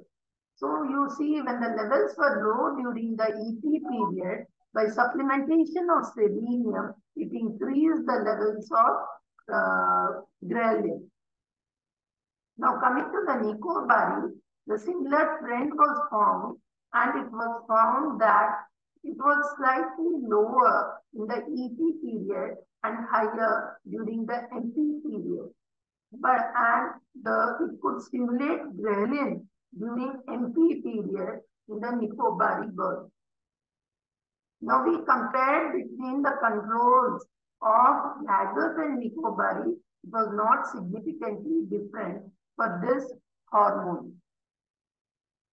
So you see when the levels were low during the EP period, by supplementation of selenium, it increased the levels of uh, ghrelin. Now coming to the Nicobari, the similar trend was found and it was found that it was slightly lower in the EP period and higher during the MP period. But and the it could stimulate ghrelin during MP period in the Nicobari bird. Now we compared between the controls of Ghagus and Nicobari. It was not significantly different for this hormone.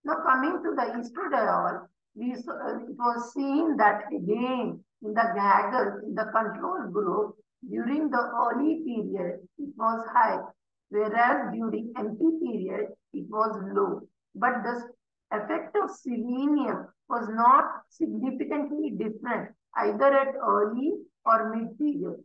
Now coming to the estradiol, we, uh, it was seen that again in the Ghagus, in the control group, during the early period, it was high, whereas during MP period, it was low. But the effect of selenium was not significantly different either at early or mid period.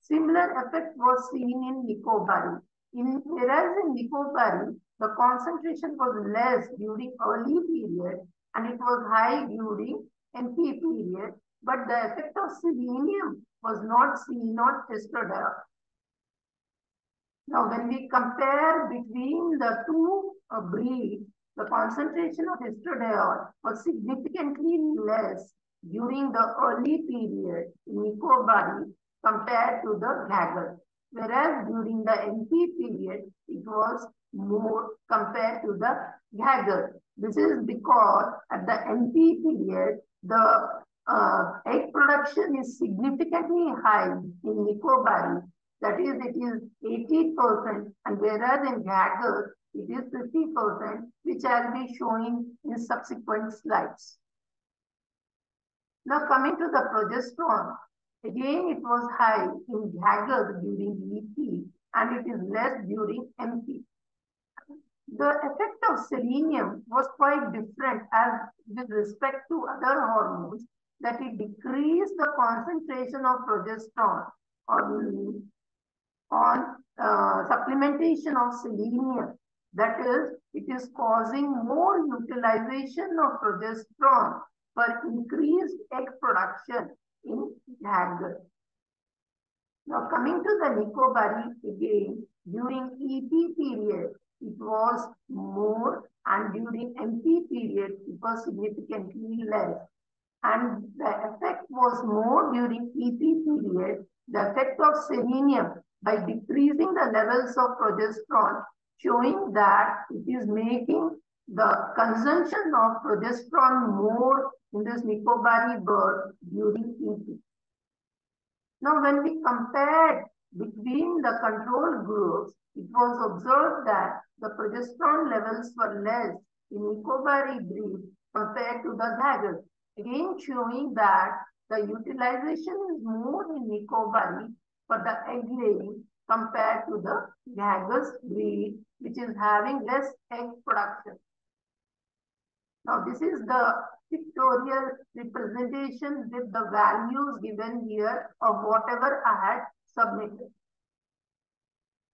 Similar effect was seen in Nicobari. In, whereas in Nicobari, the concentration was less during early period and it was high during MP period, but the effect of selenium was not seen on estradiol. Now, when we compare between the two uh, breeds, the concentration of estradiol was significantly less during the early period in Nicobari compared to the Ghagus, whereas during the MP period, it was more compared to the Ghagus. This is because at the MP period, the uh, egg production is significantly high in Nicobari. That is, it is 80%, and whereas in Ghagus, it is 50%, which I'll be showing in subsequent slides. Now coming to the progesterone, again it was high in Ghagus during EP and it is less during MP. The effect of selenium was quite different as with respect to other hormones that it decreased the concentration of progesterone on, on uh, supplementation of selenium. That is, it is causing more utilization of progesterone for increased egg production in Ghagus. Now coming to the Nicobari again, during EP period, it was more and during MP period, it was significantly less. And the effect was more during EP period, the effect of selenium by decreasing the levels of progesterone, showing that it is making the consumption of progesterone more in this Nicobari bird during EP. Now, when we compared between the control groups, it was observed that the progesterone levels were less in Nicobari breed compared to the Ghagus. Again showing that the utilization is more in Nicobar for the egg laying compared to the Ghagus breed, which is having less egg production. Now, this is the pictorial representation with the values given here of whatever I had submitted.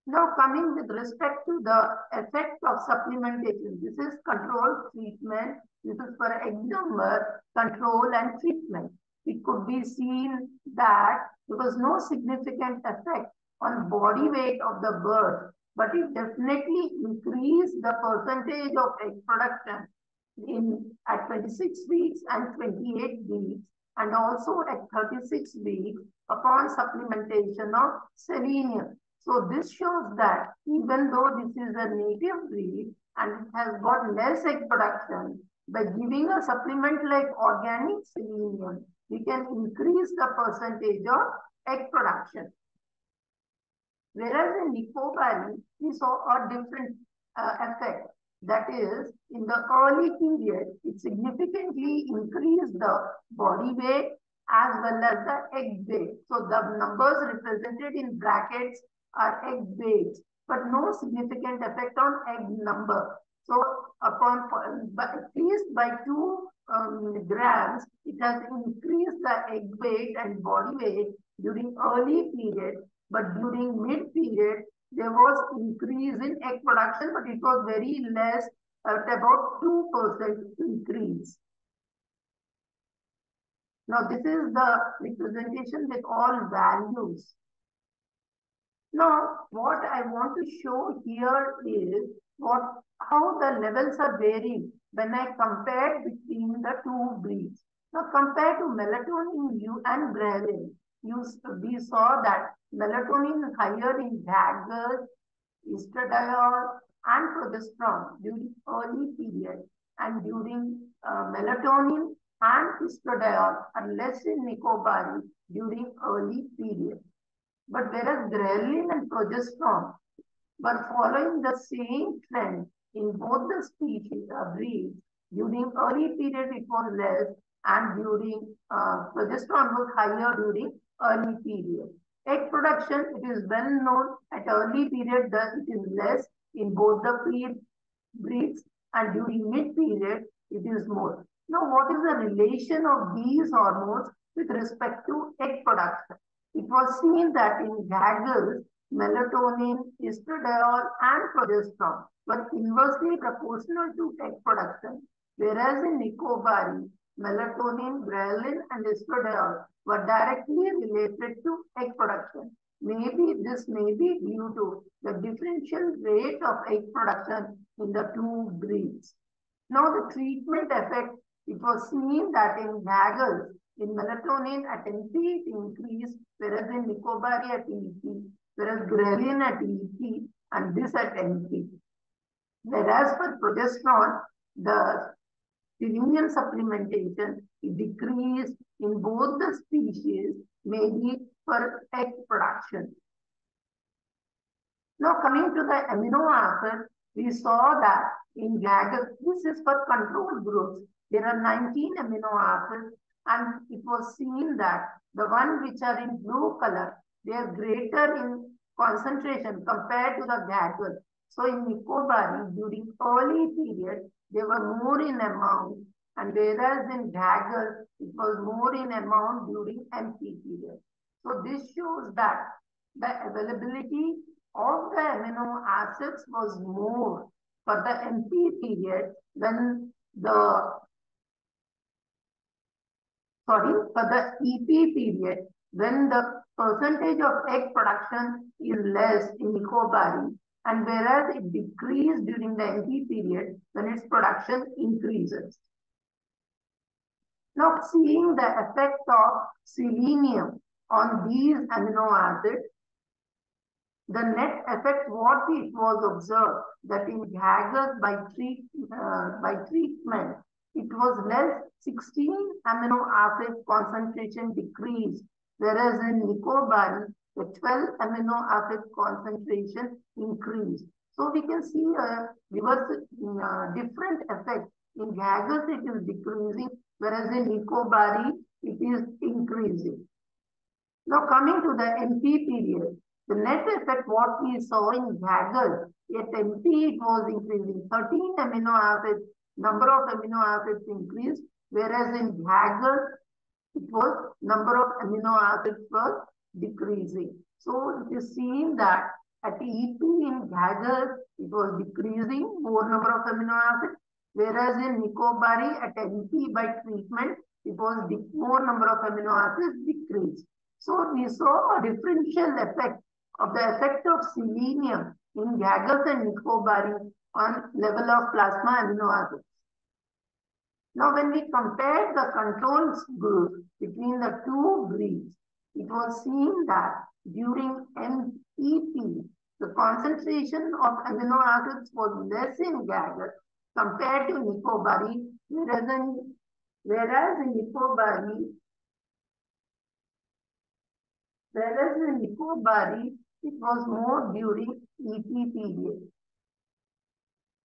Now, coming with respect to the effect of supplementation, this is control treatment. This is for number, control and treatment. It could be seen that there was no significant effect on body weight of the bird, but it definitely increased the percentage of egg production in at 26 weeks and 28 weeks and also at 36 weeks upon supplementation of selenium. So this shows that even though this is a native breed and it has got less egg production, by giving a supplement like organic selenium, we can increase the percentage of egg production. Whereas in Nicobari, we saw a different uh, effect. That is, in the early period, it significantly increased the body weight as well as the egg weight. So the numbers represented in brackets are egg weight, but no significant effect on egg number. So upon, at least by two um, grams, it has increased the egg weight and body weight during early period, but during mid period, there was increase in egg production, but it was very less at about 2% increase. Now, this is the representation with all values. Now, what I want to show here is what how the levels are varying when I compare between the two breeds. Now, compared to melatonin U and ghrelin, you, we saw that melatonin is higher in Ghagus, estradiol, and progesterone during early period and during uh, melatonin and estradiol are less in Nicobari during early period. But whereas ghrelin and progesterone were following the same trend in both the species of breeds, during early period it was less and during uh, progesterone was higher during early period. Egg production, it is well known at early period that it is less in both the breed, breeds and during mid period it is more. Now what is the relation of these hormones with respect to egg production? It was seen that in Ghagus, melatonin, estradiol and progesterone were inversely proportional to egg production, whereas in Nicobari, melatonin, ghrelin and estradiol were directly related to egg production. Maybe this may be due to the differential rate of egg production in the two breeds. Now the treatment effect, it was seen that in Ghagus, in melatonin at MP it increased, whereas in Nicobari at EP, whereas ghrelin at EP and this at MP. Whereas for progesterone, the selenium supplementation decreased in both the species, maybe for egg production. Now coming to the amino acid, we saw that in Ghagus, this is for control groups. There are 19 amino acids and it was seen that the one which are in blue color, they are greater in concentration compared to the Ghagus. So in Nicobari, during early period, they were more in amount and whereas in Ghagus, it was more in amount during MP period. So this shows that the availability of the amino acids was more for the MP period than the, sorry, for the EP period when the percentage of egg production is less in Nicobari and whereas it decreased during the MP period when its production increases. Now seeing the effect of selenium on these amino acids, the net effect what it was observed that in Ghagus by, treat, uh, by treatment, it was less 16 amino acid concentration decreased, whereas in Nicobari, the 12 amino acid concentration increased. So we can see a reverse uh, different effect. In Ghagus, it is decreasing, whereas in Nicobarese, it is increasing. Now coming to the MP period, the net effect what we saw in Ghagus, at MP it was increasing. 13 amino acids, number of amino acids increased, whereas in Ghagus, it was number of amino acids was decreasing. So it is seen that at EP in Ghagus, it was decreasing more number of amino acids, whereas in Nicobarese at MP by treatment, it was more number of amino acids decreased. So we saw a differential effect of the effect of selenium in Ghagus and Nicobarese on level of plasma amino acids. Now, when we compared the controls group between the two breeds, it was seen that during MEP, the concentration of amino acids was less in Ghagus compared to Nicobarese, whereas in, whereas whereas in Nicobarese, it was more during EP period.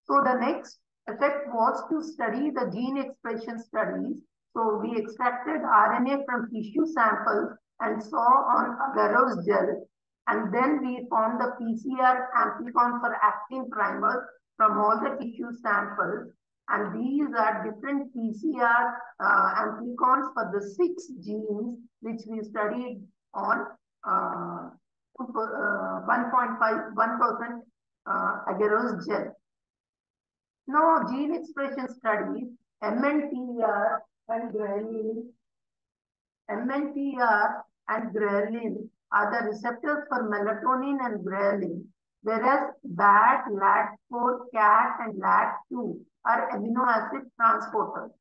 So the next effect was to study the gene expression studies. So we extracted RNA from tissue samples and saw on agarose gel. And then we formed the PCR amplicon for actin primers from all the tissue samples. And these are different PCR uh, amplicons for the six genes which we studied on 1.5, 1% uh, agarose gel. Now, gene expression studies, MNTR and ghrelin, MNTR and ghrelin are the receptors for melatonin and ghrelin, whereas BAT, LAT4, CAT, and LAT2 are amino acid transporters.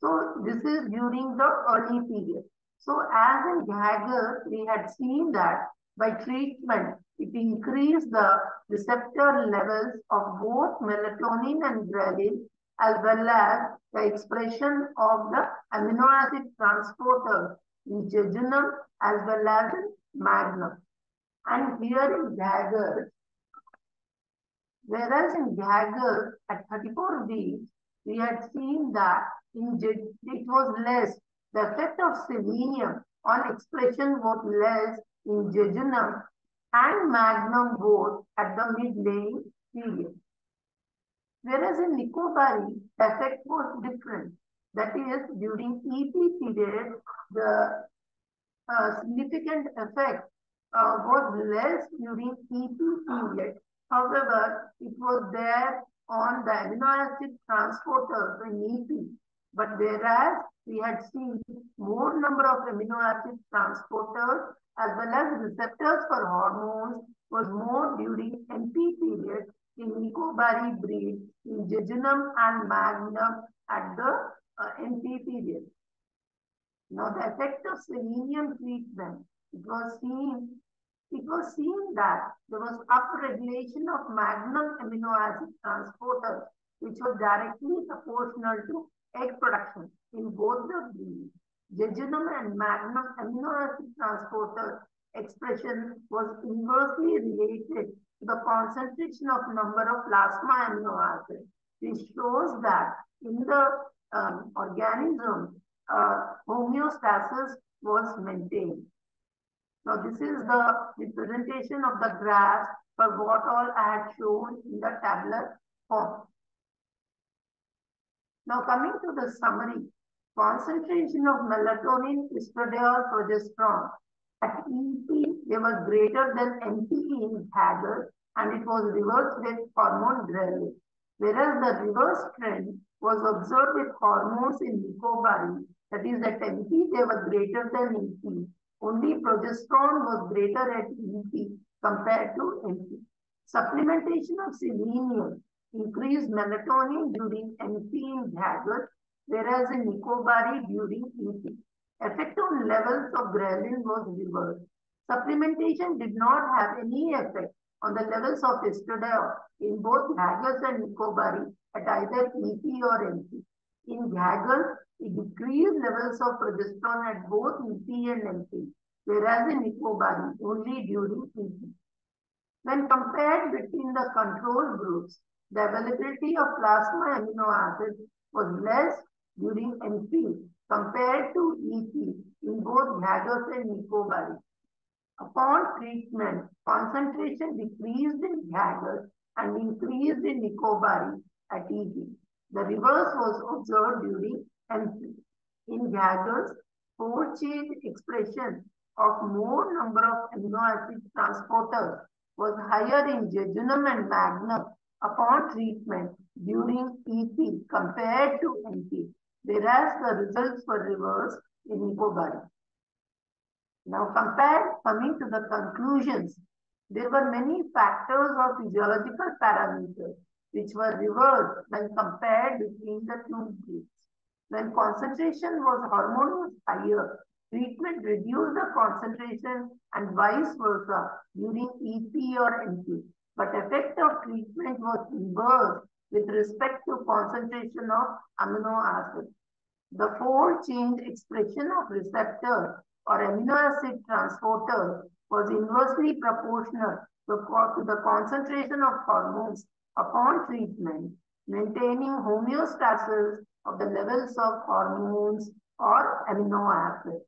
So, this is during the early period. So, as in Ghagus, we had seen that by treatment, it increased the receptor levels of both melatonin and ghrelin as well as the expression of the amino acid transporters in jejunum as well as in magnum. And here in Ghagus, whereas in Ghagus at 34 weeks, we had seen that in it was less. The effect of selenium on expression was less in jejunum and magnum both at the mid-laying period. Whereas in Nicobarese, the effect was different. That is, during EP period, the uh, significant effect uh, was less during EP period. However, it was there on the amino acid transporter, in EP. But whereas we had seen more number of amino acid transporters as well as receptors for hormones was more during MP period in Nicobarese breed in jejunum and magnum at the uh, MP period. Now the effect of selenium treatment, it was seen, it was seen that there was upregulation of magnum amino acid transporters, which was directly proportional to egg production in both the breeds jejunum and magnum amino acid transporter expression was inversely related to the concentration of number of plasma amino acids. This shows that in the um, organism, uh, homeostasis was maintained. Now, this is the representation of the graph for what all I had shown in the tabular form. Now, coming to the summary, concentration of melatonin, estradiol, progesterone at EP, they were greater than MP in Ghagus and it was reversed with hormone ghrelin. Whereas the reverse trend was observed with hormones in Nicobarese, that is at MP they were greater than EP. Only progesterone was greater at EP compared to MP. Supplementation of selenium increased melatonin during in Ghagus whereas in Nicobarese during EP. Effect on levels of ghrelin was reversed. Supplementation did not have any effect on the levels of estradiol in both Ghagus and Nicobarese at either EP or MP. In Ghagus, it decreased levels of progesterone at both EP and MP, whereas in Nicobarese only during EP. When compared between the control groups, the availability of plasma amino acids was less during MP compared to EP in both Ghagus and Nicobar. Upon treatment, concentration decreased in Ghagus and increased in Nicobar at EP. The reverse was observed during MP. In Ghagus, fold change expression of more number of amino acid transporters was higher in jejunum and magnum upon treatment during EP compared to MP, whereas the results were reversed in Nicobar. Now compared, coming to the conclusions, there were many factors or physiological parameters which were reversed when compared between the two groups. When concentration was hormone was higher, treatment reduced the concentration and vice versa during EP or MP. But effect of treatment was reversed with respect to concentration of amino acids. The fold change expression of receptor or amino acid transporter was inversely proportional to the concentration of hormones upon treatment, maintaining homeostasis of the levels of hormones or amino acids.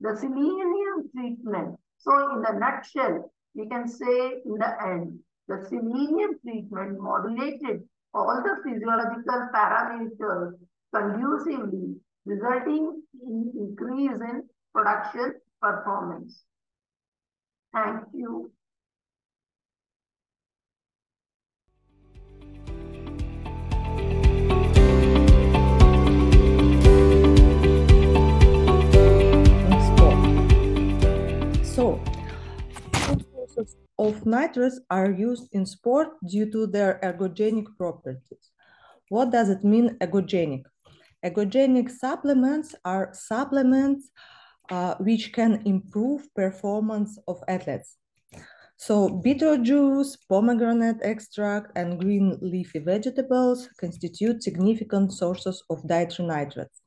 The selenium treatment. So in the nutshell, we can say in the end, the selenium treatment modulated all the physiological parameters conducively, resulting in increase in production performance. Thank you. So, of nitrates are used in sport due to their ergogenic properties. What does it mean, ergogenic? Ergogenic supplements are supplements uh, which can improve performance of athletes. So beetroot juice, pomegranate extract, and green leafy vegetables constitute significant sources of dietary nitrates.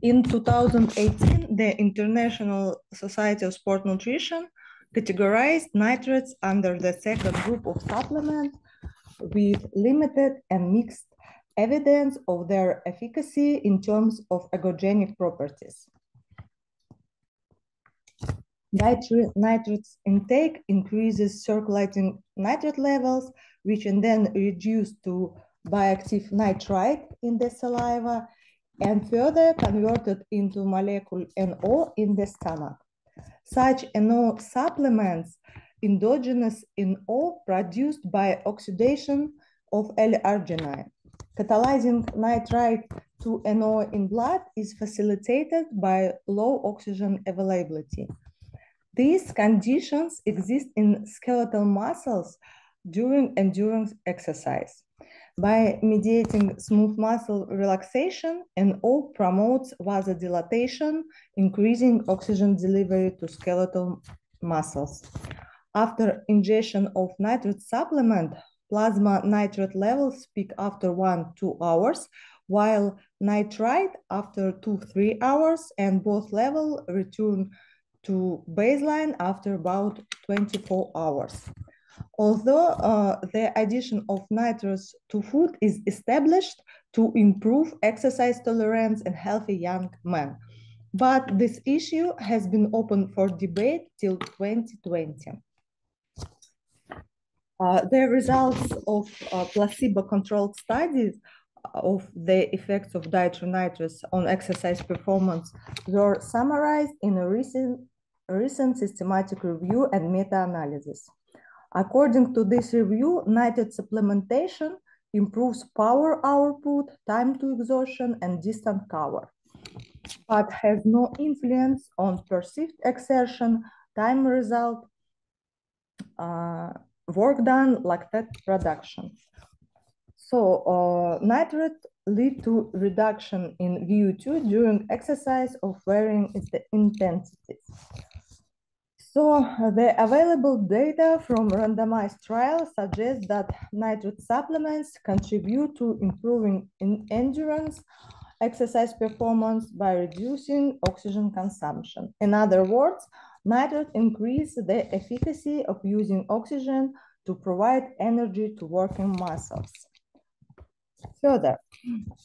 In 2018, the International Society of Sport Nutrition categorized nitrates under the second group of supplements with limited and mixed evidence of their efficacy in terms of ergogenic properties. Nitri nitrates intake increases circulating nitrate levels, which are then reduced to bioactive nitrite in the saliva and further converted into molecule NO in the stomach. Such NO supplements endogenous NO produced by oxidation of L-arginine. Catalyzing nitrite to NO in blood is facilitated by low oxygen availability. These conditions exist in skeletal muscles during endurance exercise. By mediating smooth muscle relaxation, NO promotes vasodilatation, increasing oxygen delivery to skeletal muscles. After ingestion of nitrate supplement, plasma nitrate levels peak after one, two hours, while nitrite after two, three hours, and both level return to baseline after about 24 hours. Although uh, the addition of nitrates to food is established to improve exercise tolerance in healthy young men, but this issue has been open for debate till 2020. Uh, the results of uh, placebo-controlled studies of the effects of dietary nitrates on exercise performance were summarized in a recent, recent systematic review and meta-analysis. According to this review, nitrate supplementation improves power output, time to exhaustion, and distance cover, but has no influence on perceived exertion, time result, uh, work done, lactate production. So uh, nitrate lead to reduction in VO2 during exercise of varying intensities. So the available data from randomized trials suggests that nitrate supplements contribute to improving in endurance exercise performance by reducing oxygen consumption. In other words, nitrate increase the efficacy of using oxygen to provide energy to working muscles. Further,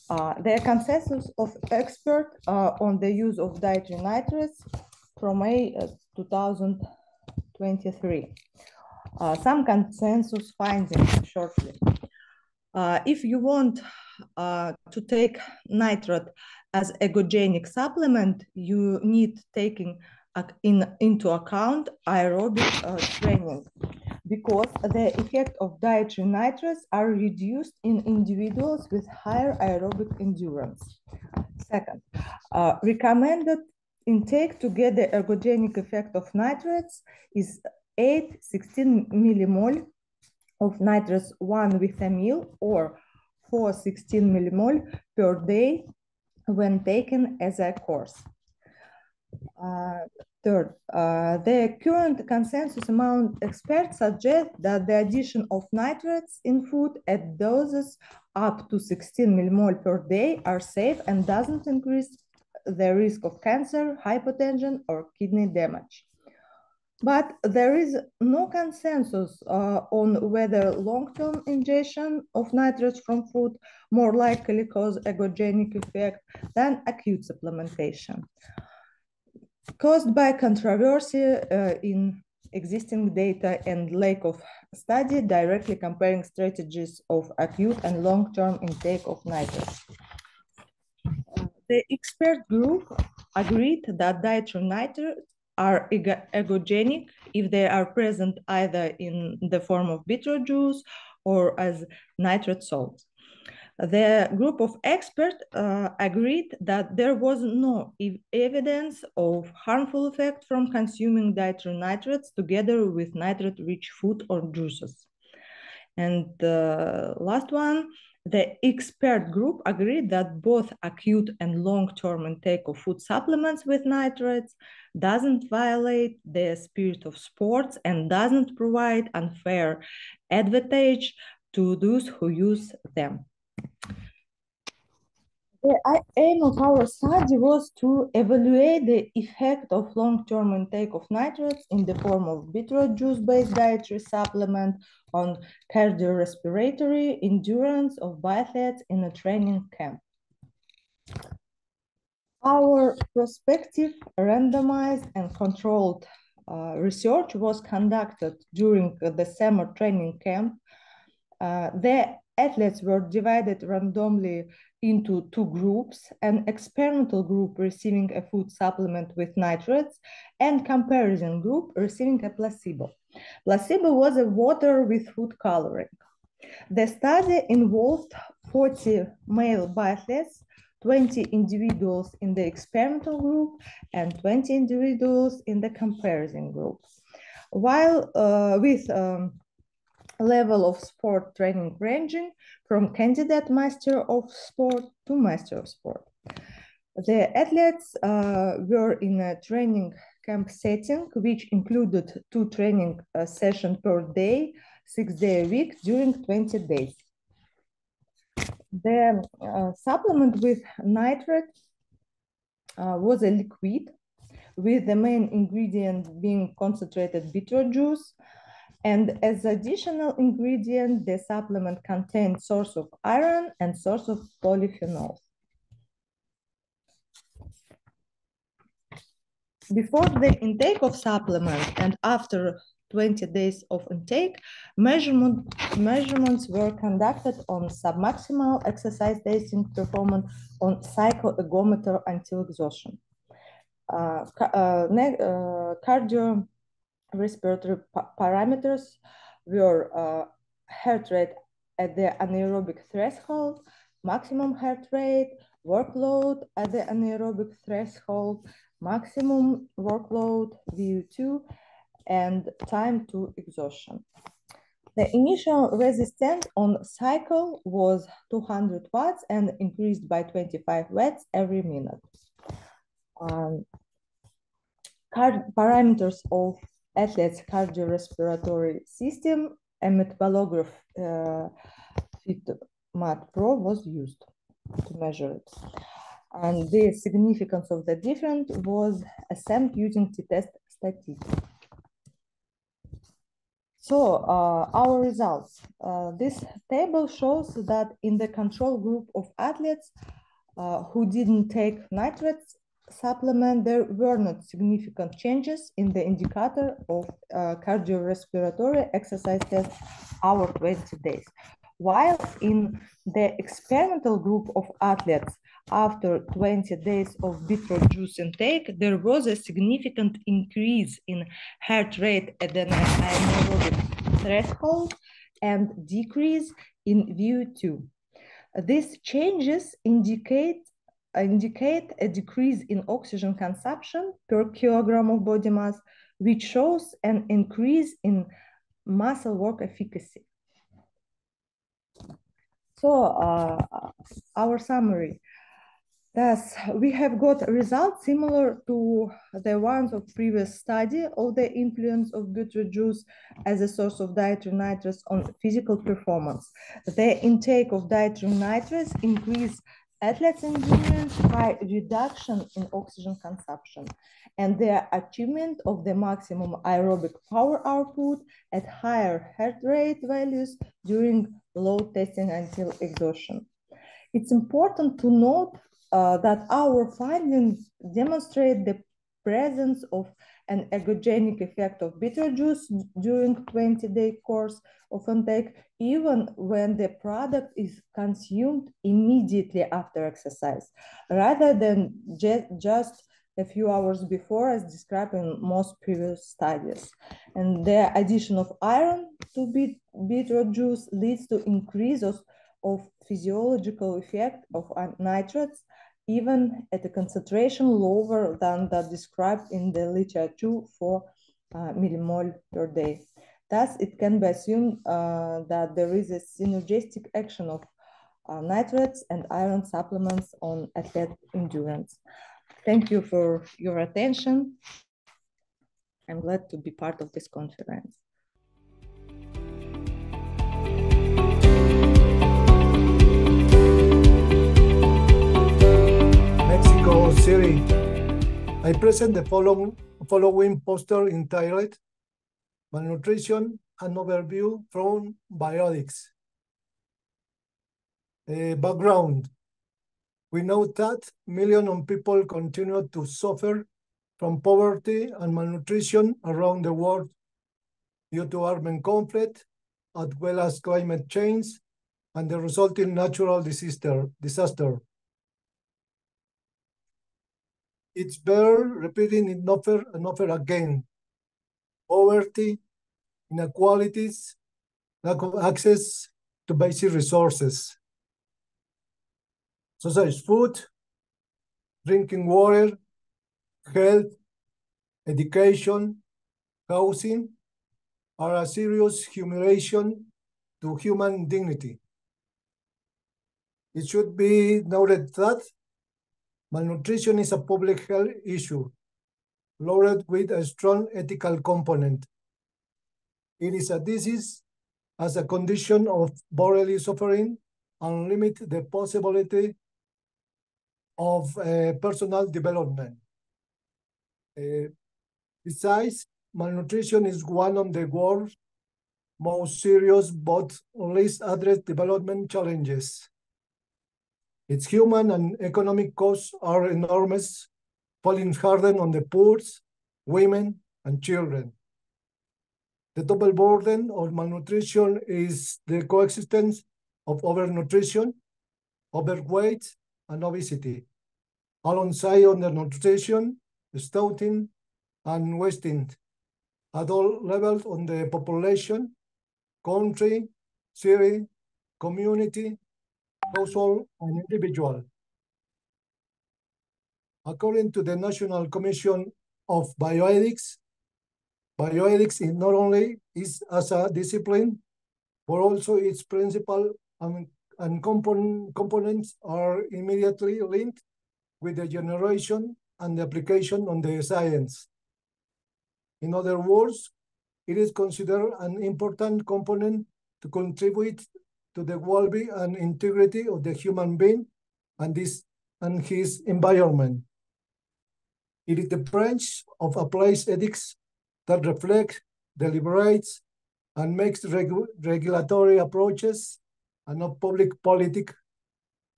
uh, the consensus of experts uh, on the use of dietary nitrates from May uh, 2023. Uh, some consensus findings shortly. Uh, if you want uh, to take nitrate as ergogenic supplement, you need taking in, into account aerobic training because the effect of dietary nitrates are reduced in individuals with higher aerobic endurance. Second, uh, recommended intake to get the ergogenic effect of nitrates is 8, 16 millimole of nitrates one with a meal or 4, 16 millimole per day when taken as a course. Uh, third, uh, the current consensus among experts suggests that the addition of nitrates in food at doses up to 16 millimole per day are safe and doesn't increase the risk of cancer, hypertension, or kidney damage. But there is no consensus uh, on whether long-term ingestion of nitrates from food more likely cause ergogenic effect than acute supplementation. Caused by controversy uh, in existing data and lack of study directly comparing strategies of acute and long-term intake of nitrates. The expert group agreed that dietary nitrates are ergogenic if they are present either in the form of beetroot juice or as nitrate salts. The group of experts uh, agreed that there was no ev evidence of harmful effect from consuming dietary nitrates together with nitrate-rich food or juices. And the last one, the expert group agreed that both acute and long-term intake of food supplements with nitrates doesn't violate the spirit of sports and doesn't provide unfair advantage to those who use them. The aim of our study was to evaluate the effect of long-term intake of nitrates in the form of beetroot juice-based dietary supplement on cardiorespiratory endurance of biathletes in a training camp. Our prospective, randomized, and controlled uh, research was conducted during the summer training camp. Uh, the athletes were divided randomly into two groups, an experimental group receiving a food supplement with nitrates and comparison group receiving a placebo. Placebo was a water with food coloring. The study involved 40 male biathletes, 20 individuals in the experimental group, and 20 individuals in the comparison group. While uh, with um, level of sport training ranging from candidate master of sport to master of sport. The athletes uh, were in a training camp setting, which included two training uh, sessions per day, six day a week during 20 days. The uh, supplement with nitrate uh, was a liquid with the main ingredient being concentrated beetroot juice, and as additional ingredient, the supplement contains source of iron and source of polyphenols. Before the intake of supplement and after 20 days of intake, measurement, measurements were conducted on submaximal exercise testing performance on cycle ergometer until exhaustion. Uh, uh, uh, cardio respiratory parameters were uh, heart rate at the anaerobic threshold, maximum heart rate, workload at the anaerobic threshold, maximum workload, VO2, and time to exhaustion. The initial resistance on cycle was 200 watts and increased by 25 watts every minute. Um, parameters of athlete's cardiorespiratory system, a metabolograph uh, Fitmate Pro was used to measure it. And the significance of the difference was assessed using t-test statistics. So uh, our results. Uh, this table shows that in the control group of athletes uh, who didn't take nitrates supplement, there were not significant changes in the indicator of uh, cardiorespiratory exercise test over 20 days. While in the experimental group of athletes, after 20 days of beetroot juice intake, there was a significant increase in heart rate at the anaerobic threshold and decrease in VO2. These changes indicate indicate a decrease in oxygen consumption per kilogram of body mass, which shows an increase in muscle work efficacy. So uh, our summary. Thus, we have got results similar to the ones of previous study of the influence of beetroot juice as a source of dietary nitrates on physical performance. The intake of dietary nitrates increase athletes' endurance by reduction in oxygen consumption and their achievement of the maximum aerobic power output at higher heart rate values during load testing until exhaustion. It's important to note uh, that our findings demonstrate the presence of an ergogenic effect of beetroot juice during 20-day course of intake, even when the product is consumed immediately after exercise, rather than just, a few hours before as described in most previous studies. And the addition of iron to beet beetroot juice leads to increase of, of physiological effect of nitrates even at a concentration lower than that described in the literature for uh, per day. Thus, it can be assumed uh, that there is a synergistic action of uh, nitrates and iron supplements on athlete endurance. Thank you for your attention. I'm glad to be part of this conference. I present the following, following poster entitled Malnutrition and Overview from Bioethics. Uh, background. We know that millions of people continue to suffer from poverty and malnutrition around the world due to armed conflict, as well as climate change and the resulting natural disaster. disaster. It's better repeating it over and over again. Poverty, inequalities, lack of access to basic resources, such as food, drinking water, health, education, housing, are a serious humiliation to human dignity. It should be noted that malnutrition is a public health issue, loaded with a strong ethical component. It is a disease as a condition of bodily suffering and limit the possibility of uh, personal development. Uh, besides, malnutrition is one of the world's most serious but least addressed development challenges. Its human and economic costs are enormous, falling harder on the poor, women, and children. The double burden of malnutrition is the coexistence of overnutrition, overweight, and obesity, alongside undernutrition, stunting, and wasting at all levels on the population, country, city, community, household, and individual. According to the National Commission of Bioethics, bioethics is not only is as a discipline, but also its principle and, and component, components are immediately linked with the generation and the application on the science. In other words, it is considered an important component to contribute to the well-being and integrity of the human being and this and his environment. It is the branch of applied ethics that reflects, deliberates, and makes regu regulatory approaches and not public politic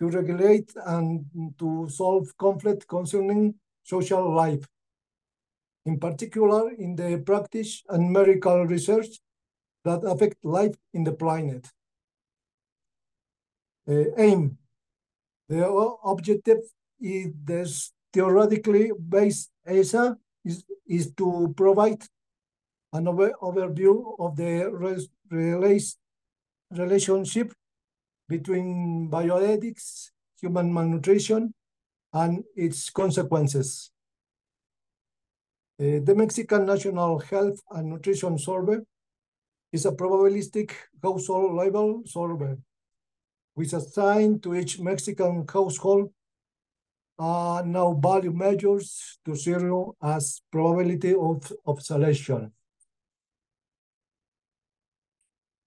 to regulate and to solve conflict concerning social life. In particular, in the practice and medical research that affect life in the planet. Uh, aim. The objective is this theoretically based ESA is, is to provide an over, overview of the res, relationship between bioethics, human malnutrition, and its consequences. Uh, the Mexican National Health and Nutrition Survey is a probabilistic household level survey which assigned to each Mexican household uh, now value measures to zero as probability of, of selection.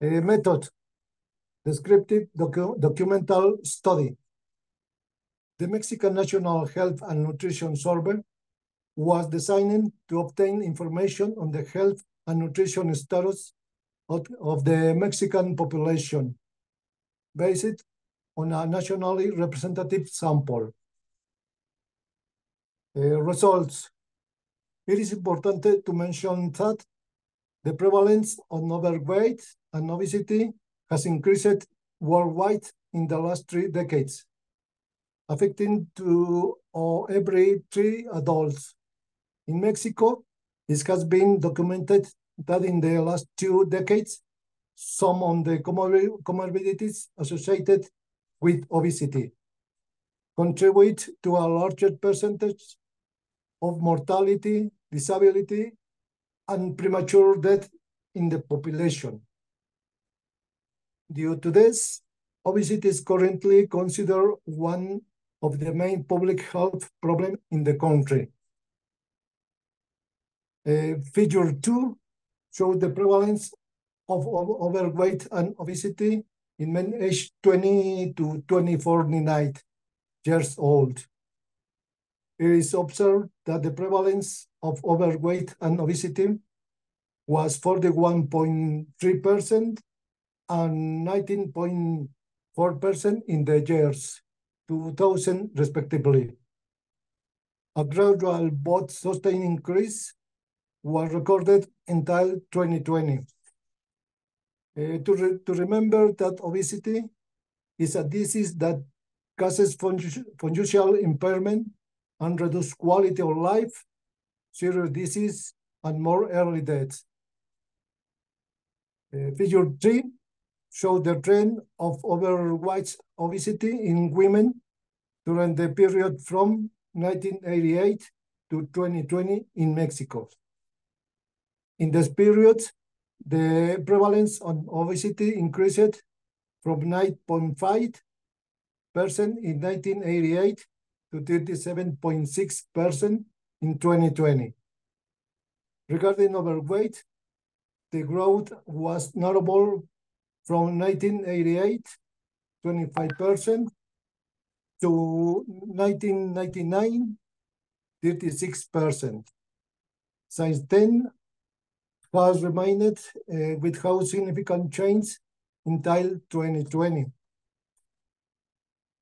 A method, descriptive docu documental study. The Mexican National Health and Nutrition Survey was designed to obtain information on the health and nutrition status of, of the Mexican population based on a nationally representative sample. Uh, results. It is important to mention that the prevalence of overweight and obesity has increased worldwide in the last three decades, affecting two or every three adults. In Mexico, this has been documented that in the last two decades, some of the comorbidities associated with obesity contribute to a larger percentage of mortality, disability, and premature death in the population. Due to this, obesity is currently considered one of the main public health problems in the country. Uh, figure two shows the prevalence of, of overweight and obesity in men aged 20 to 49 years old it is observed that the prevalence of overweight and obesity was 41.3% and 19.4% in the years 2000 respectively. A gradual but sustained increase was recorded until 2020. Uh, to, re to remember that obesity is a disease that causes functional impairment and reduced quality of life, serious disease, and more early deaths. Uh, figure three shows the trend of overweight obesity in women during the period from 1988 to 2020 in Mexico. In this period, the prevalence of obesity increased from 9.5% in 1988 to 37.6% in 2020. Regarding overweight, the growth was notable from 1988, 25%, to 1999, 36%. Since then, has remained uh, without significant change until 2020.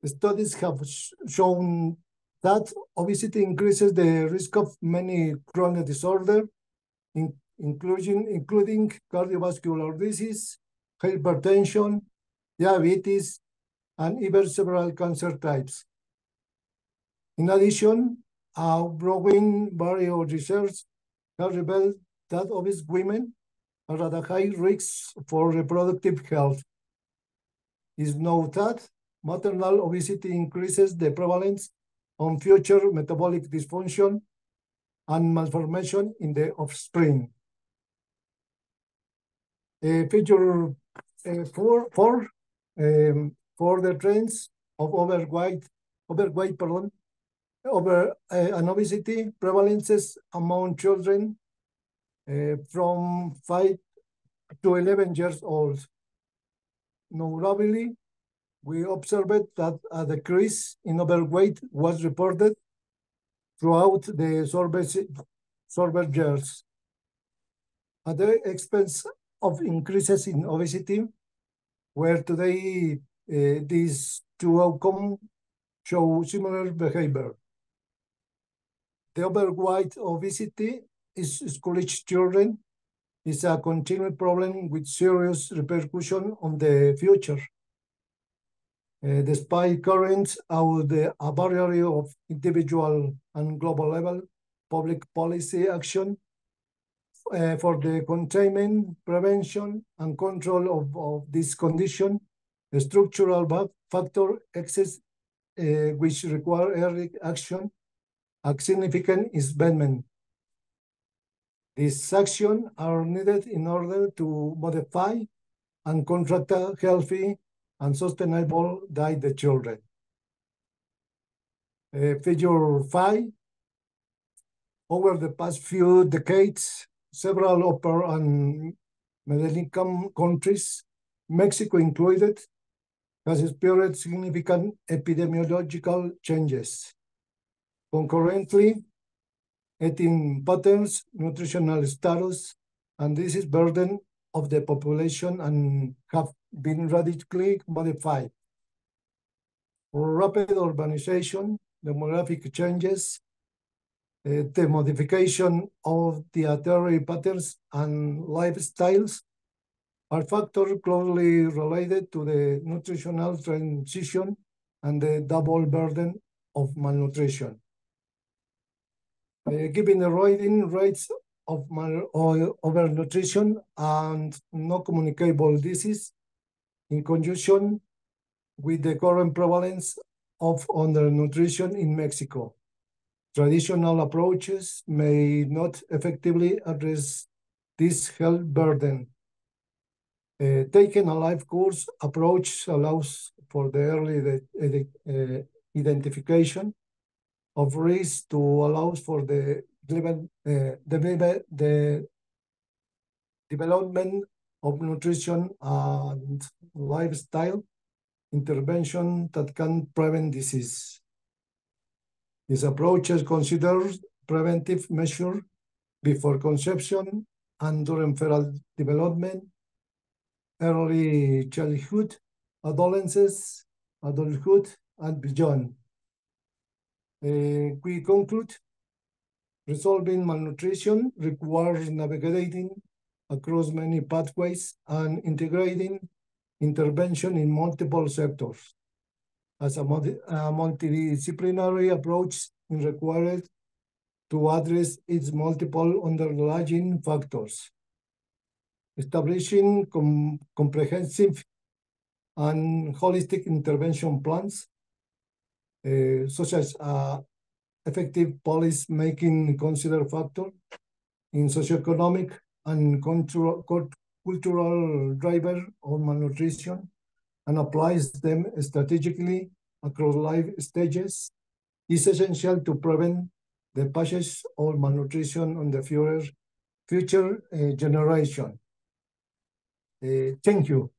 Studies have shown that obesity increases the risk of many chronic disorders, in, including, including cardiovascular disease, hypertension, diabetes, and even several cancer types. In addition, a growing body of research has revealed that obese women are at a high risk for reproductive health. It's that maternal obesity increases the prevalence on future metabolic dysfunction and malformation in the offspring. Uh, figure uh, four, four um, for the trends of overweight, overweight, pardon, over uh, obesity prevalences among children from 5 to 11 years old. Notably, we observed that a decrease in overweight was reported throughout the survey years. At the expense of increases in obesity, where today uh, these two outcomes show similar behavior. The overweight obesity is school-age children is a continued problem with serious repercussion on the future. Uh, despite current of the a variety of individual and global level public policy action uh, for the containment, prevention, and control of, of this condition, the structural factor exists, uh, which require early action, a significant investment. These actions are needed in order to modify and contract a healthy and sustainable diet the children. Uh, figure five, over the past few decades, several upper and middle income countries, Mexico included, has experienced significant epidemiological changes. Concurrently, eating patterns, nutritional status, and this is burden of the population and have been radically modified. Rapid urbanization, demographic changes, uh, the modification of the dietary patterns and lifestyles are factors closely related to the nutritional transition and the double burden of malnutrition. Uh, given the rising rates of overnutrition and non communicable disease, in conjunction with the current prevalence of undernutrition in Mexico. Traditional approaches may not effectively address this health burden. Uh, taking a life course approach allows for the early uh, identification of risk to allow for the, the, the development of nutrition and lifestyle intervention that can prevent disease. This approach considers preventive measure before conception and during fetal development, early childhood, adolescence, adulthood, and beyond. Uh, we conclude resolving malnutrition requires navigating across many pathways and integrating intervention in multiple sectors. As a, a multidisciplinary approach is required to address its multiple underlying factors. Establishing com comprehensive and holistic intervention plans, uh, such as uh, effective policy making consider factor in socioeconomic and cultural, driver of malnutrition and applies them strategically across life stages is essential to prevent the passage of malnutrition on the future, future uh, generation. Uh, thank you.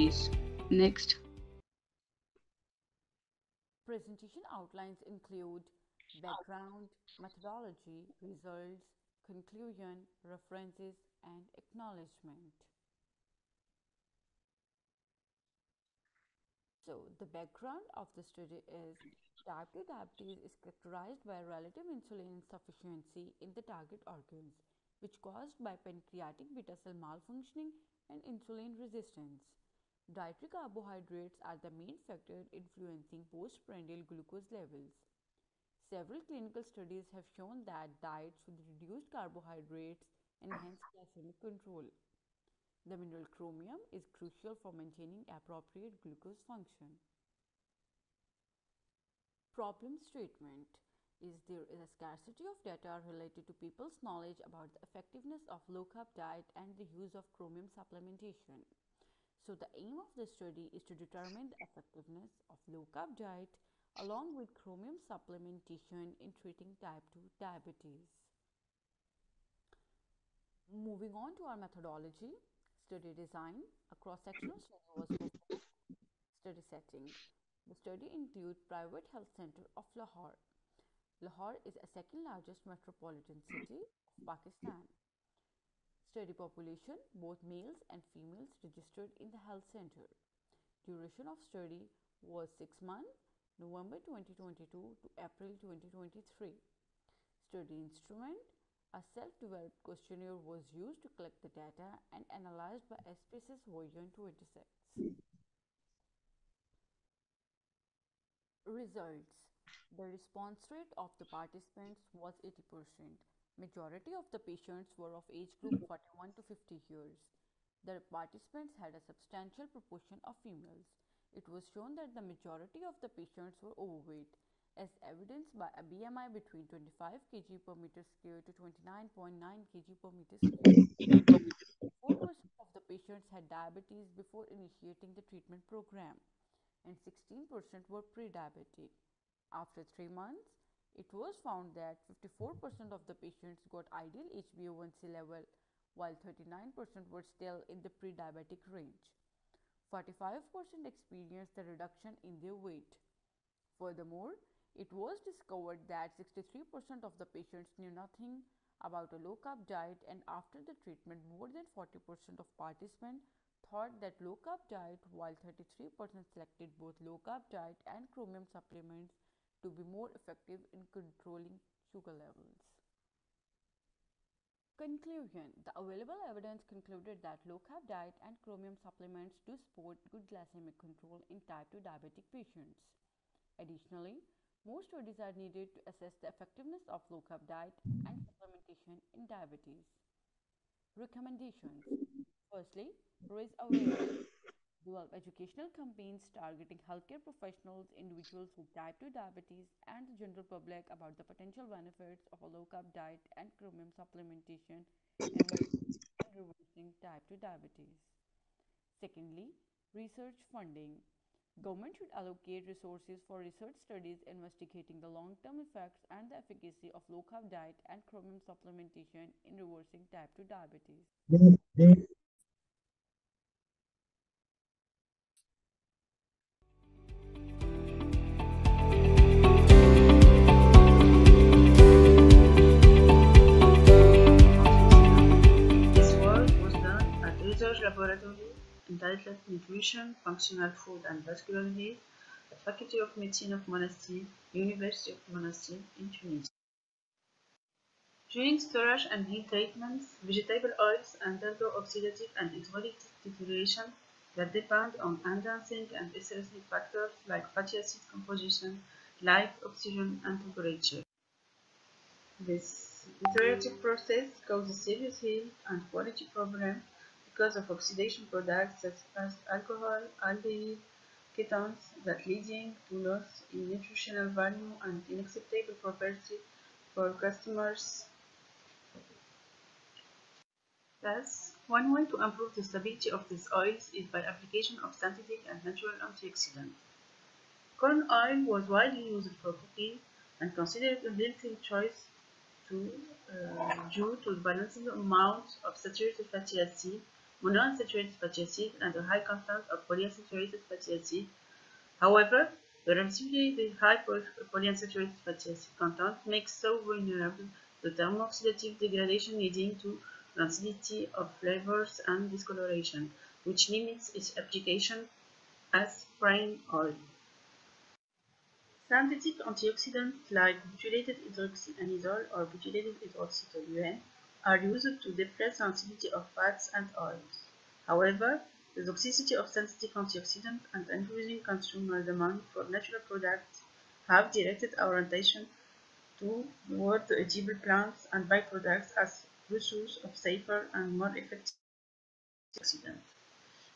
Diabetes. Next. Presentation outlines include background, methodology, results, conclusion, references, and acknowledgement. So the background of the study is type 2 diabetes is characterized by relative insulin insufficiency in the target organs, which caused by pancreatic beta cell malfunctioning and insulin resistance. Dietary carbohydrates are the main factor influencing postprandial glucose levels. Several clinical studies have shown that diets with reduced carbohydrates enhance glycemic control. The mineral chromium is crucial for maintaining appropriate glucose function. Problem statement is there is a scarcity of data related to people's knowledge about the effectiveness of low carb diet and the use of chromium supplementation. So the aim of this study is to determine the effectiveness of low carb diet along with chromium supplementation in treating type 2 diabetes. Moving on to our methodology, Study design. A cross-sectional study was performed. Study setting. The study included private health center of Lahore. Lahore is a second largest metropolitan city of Pakistan. Study population, both males and females registered in the health center. Duration of study was 6 months, November 2022 to April 2023. Study instrument, a self-developed questionnaire was used to collect the data and analyzed by SPSS version 26. Results The response rate of the participants was 80%. Majority of the patients were of age group hmm. 41 to 50 years. The participants had a substantial proportion of females. It was shown that the majority of the patients were overweight, as evidenced by a BMI between 25 kg per meter square to 29.9 kg per meter square. 4% of the patients had diabetes before initiating the treatment program and 16% were pre-diabetic. After three months, it was found that 54% of the patients got ideal HbA1c level, while 39% were still in the pre-diabetic range. 45% experienced a reduction in their weight. Furthermore, it was discovered that 63% of the patients knew nothing about a low-carb diet and after the treatment, more than 40% of participants thought that low-carb diet while 33% selected both low-carb diet and chromium supplements to be more effective in controlling sugar levels. Conclusion The available evidence concluded that low-carb diet and chromium supplements do support good glycemic control in type 2 diabetic patients. Additionally, more studies are needed to assess the effectiveness of low-carb diet and supplementation in diabetes. Recommendations Firstly, raise awareness. Develop educational campaigns targeting healthcare professionals, individuals with type 2 diabetes, and the general public about the potential benefits of a low carb diet and chromium supplementation in reversing type 2 diabetes. Secondly, research funding. Government should allocate resources for research studies investigating the long-term effects and the efficacy of low-carb diet and chromium supplementation in reversing type 2 diabetes. Nutrition, Functional Food and Vascular Disease at Faculty of Medicine of Monastir, University of Monastir in Tunisia. During storage and heat treatments, vegetable oils undergo oxidative and exotic deterioration that depend on enhancing and stressing factors like fatty acid composition, light, oxygen, and temperature. This deteriorative process causes serious health and quality problems because of oxidation products such as alcohol, aldehyde, ketones that leading to loss in nutritional value and unacceptable property for customers. Thus, one way to improve the stability of these oils is by application of synthetic and natural antioxidants. Corn oil was widely used for cooking and considered a healthy choice to, uh, due to the balancing amount of saturated fatty acid, monounsaturated fatty acid, and a high content of polyunsaturated fatty acid. However, the relatively high polyunsaturated fatty acid content makes so vulnerable to thermooxidative degradation leading to rancidity of flavors and discoloration, which limits its application as frying oil. Synthetic antioxidants like butylated hydroxyanisole or butylated hydroxytoluene are used to depress rancidity of fats and oils. However, the toxicity of synthetic antioxidants and increasing consumer demand for natural products have directed our attention toward edible plants and byproducts as the source of safer and more effective antioxidants.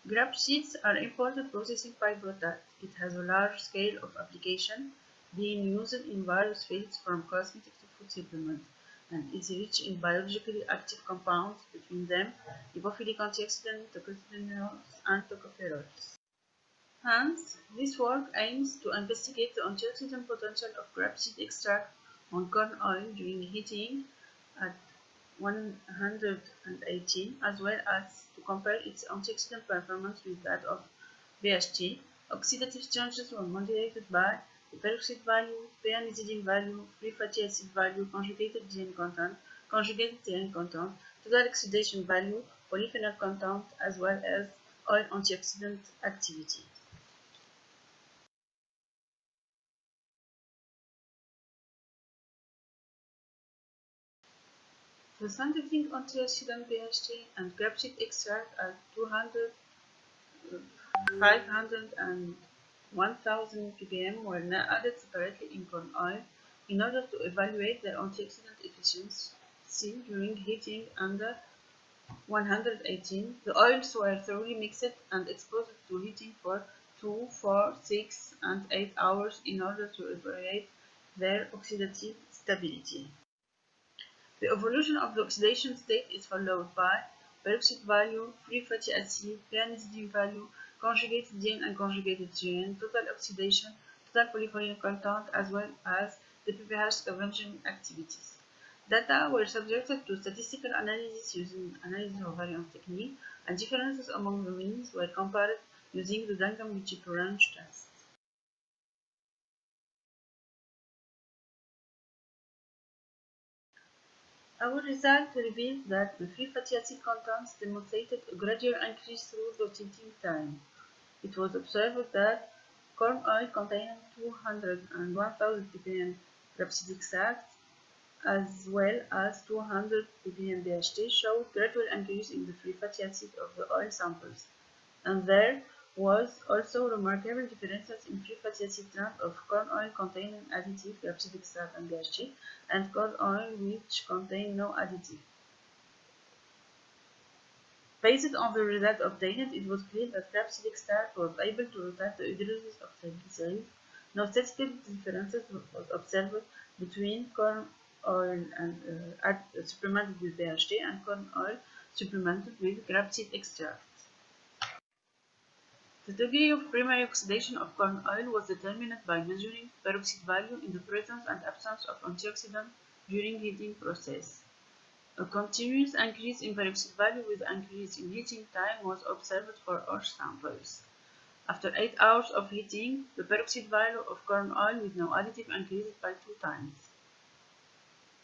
Grape seeds are important processing byproduct. It has a large scale of application, being used in various fields from cosmetic to food supplements, and is rich in biologically active compounds, between them lipophilic antioxidants, tocophenols, and tocopherols. Hence, this work aims to investigate the antioxidant potential of grapeseed extract on corn oil during heating at 118 as well as to compare its antioxidant performance with that of BHT. Oxidative changes were modulated by the peroxide value, p-anisidine value, free fatty acid value, conjugated diene content, conjugated triene content, total oxidation value, polyphenol content, as well as oil antioxidant activity. The synthetic antioxidant BHT and grapeseed extract are 200, 500 and 1000 ppm were added separately in corn oil in order to evaluate their antioxidant efficiency during heating under 118. The oils were thoroughly mixed and exposed to heating for 2, 4, 6 and 8 hours in order to evaluate their oxidative stability. The evolution of the oxidation state is followed by peroxide value, free fatty acid, p-anisidine value, conjugated diene and conjugated GN, total oxidation, total polyphenol content, as well as the DPPH scavenging activities. Data were subjected to statistical analysis using analysis of variance technique, and differences among the means were compared using the Duncan-Ritchie range test. Our result revealed that the free fatty acid contents demonstrated a gradual increase through the heating time. It was observed that corn oil containing 200 and 1000 ppm grapeseed extract as well as 200 ppm BHT showed gradual increase in the free fatty acid of the oil samples, and there was also remarkable differences in free fatty acid trend of corn oil containing additive grapeseed extract and BHT and corn oil which contain no additive. Based on the result obtained, it was clear that extract was able to retard the hydrolysis of triglycerides. No statistical differences was observed between corn oil and uh, supplemented with BHT and corn oil supplemented with grapeseed extract. The degree of primary oxidation of corn oil was determined by measuring peroxide value in the presence and absence of antioxidant during heating process. A continuous increase in peroxide value with increase in heating time was observed for all samples. After 8 hours of heating, the peroxide value of corn oil with no additive increased by 2 times.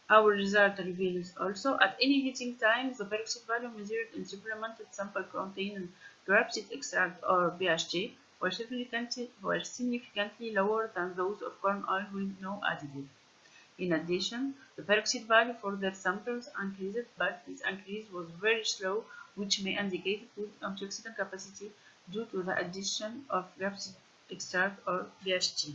Our result reveals also at any heating time the peroxide value measured in supplemented sample containing grapeseed extract or BHT were significantly, were significantly lower than those of corn oil with no additive. In addition, the peroxide value for their samples increased, but this increase was very slow, which may indicate good antioxidant capacity due to the addition of grapeseed extract or BHT.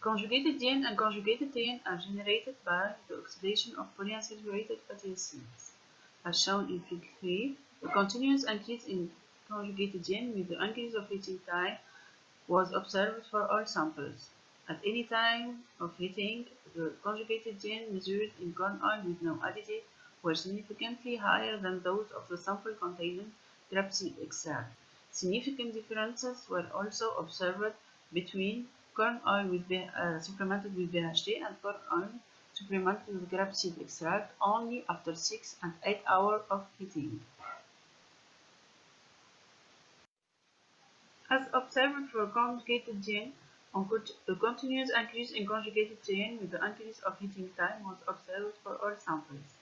Conjugated diene and conjugated triene are generated by the oxidation of polyunsaturated fatty acids. As shown in Fig 3, the continuous increase in conjugated diene with the increase of heating time was observed for all samples. At any time of heating, the conjugated diene measured in corn oil with no additive were significantly higher than those of the sample containing grapeseed extract. Significant differences were also observed between corn oil with uh, supplemented with BHT and corn oil supplemented with grapeseed extract only after 6 and 8 hours of heating. As observed for conjugated diene, a continuous increase in conjugated chain with the increase of heating time was observed for all samples.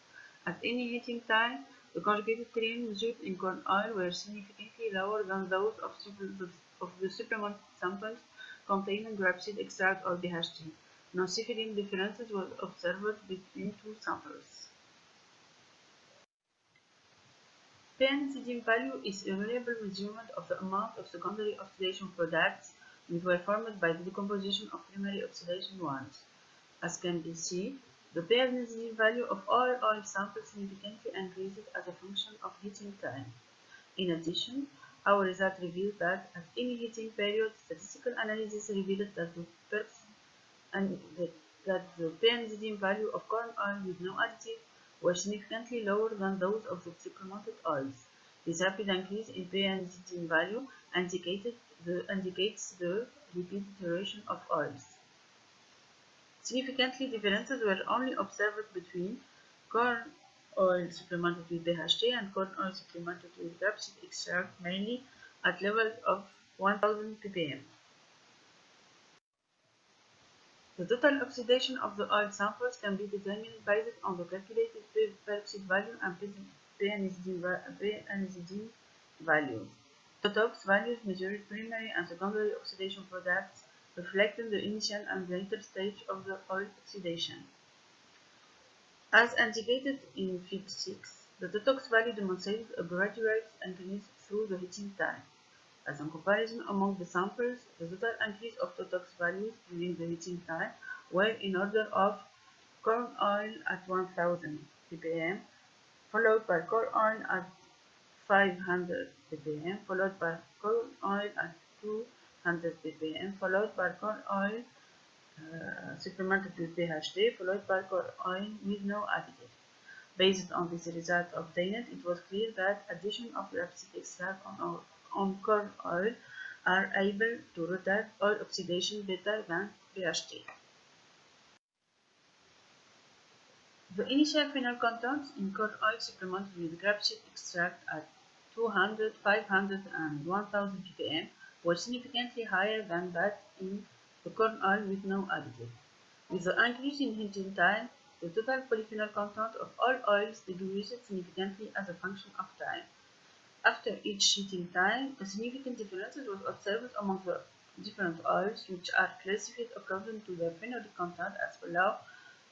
At any heating time, the conjugated diene measured in corn oil were significantly lower than those of, of the supplemented samples containing grapeseed extract or BHT. No significant differences were observed between two samples. p-anisidine value is a reliable measurement of the amount of secondary oxidation products which were formed by the decomposition of primary oxidation ones. As can be seen, the p-anisidine value of all oil samples significantly increased as a function of heating time. In addition, our result revealed that at any heating period, statistical analysis revealed that the and the, that the p-anisidine value of corn oil with no additive were significantly lower than those of the supplemented oils. This rapid increase in p-anisidine value indicated the, indicates the repeat iteration of oils. Significantly, differences were only observed between corn oil supplemented with BHT and corn oil supplemented with grapeseed extract, mainly at levels of 1000 ppm. The total oxidation of the oil samples can be determined based on the calculated peroxide value and p-anisidine values. TOTOX values measure primary and secondary oxidation products, reflecting the initial and later stage of the oil oxidation. As indicated in Fig 6, the TOTOX value demonstrated a gradual increase through the heating time. As a comparison among the samples, the total increase of TOTOX values during the heating time were in order of corn oil at 1000 ppm, followed by corn oil at 500 ppm, followed by corn oil at 200 ppm, followed by corn oil uh, supplemented with BHT, followed by corn oil with no additive. Based on this result obtained, it was clear that addition of grapeseed extract on on corn oil are able to retard oil oxidation better than BHT. The initial phenol contents in corn oil supplemented with grapeseed extract at 200, 500, and 1000 ppm were significantly higher than that in the corn oil with no additive. With the increase in heating time, the total polyphenol content of all oils decreased significantly as a function of time. After each heating time, a significant difference was observed among the different oils, which are classified according to their phenolic content as below.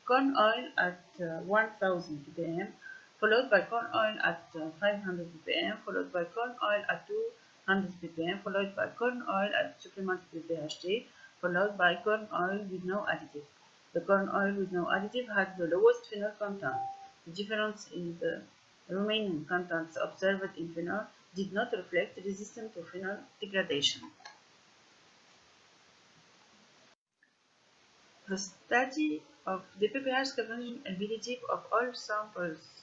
Corn oil at uh, 1000 ppm, followed by corn oil at uh, 500 ppm, followed by corn oil at 200 ppm, followed by corn oil at supplemented BHT, followed by corn oil with no additive. The corn oil with no additive had the lowest phenol content. The difference in the remaining contents observed in phenol did not reflect resistance to phenol degradation. The study of the DPPH scavenging ability of all samples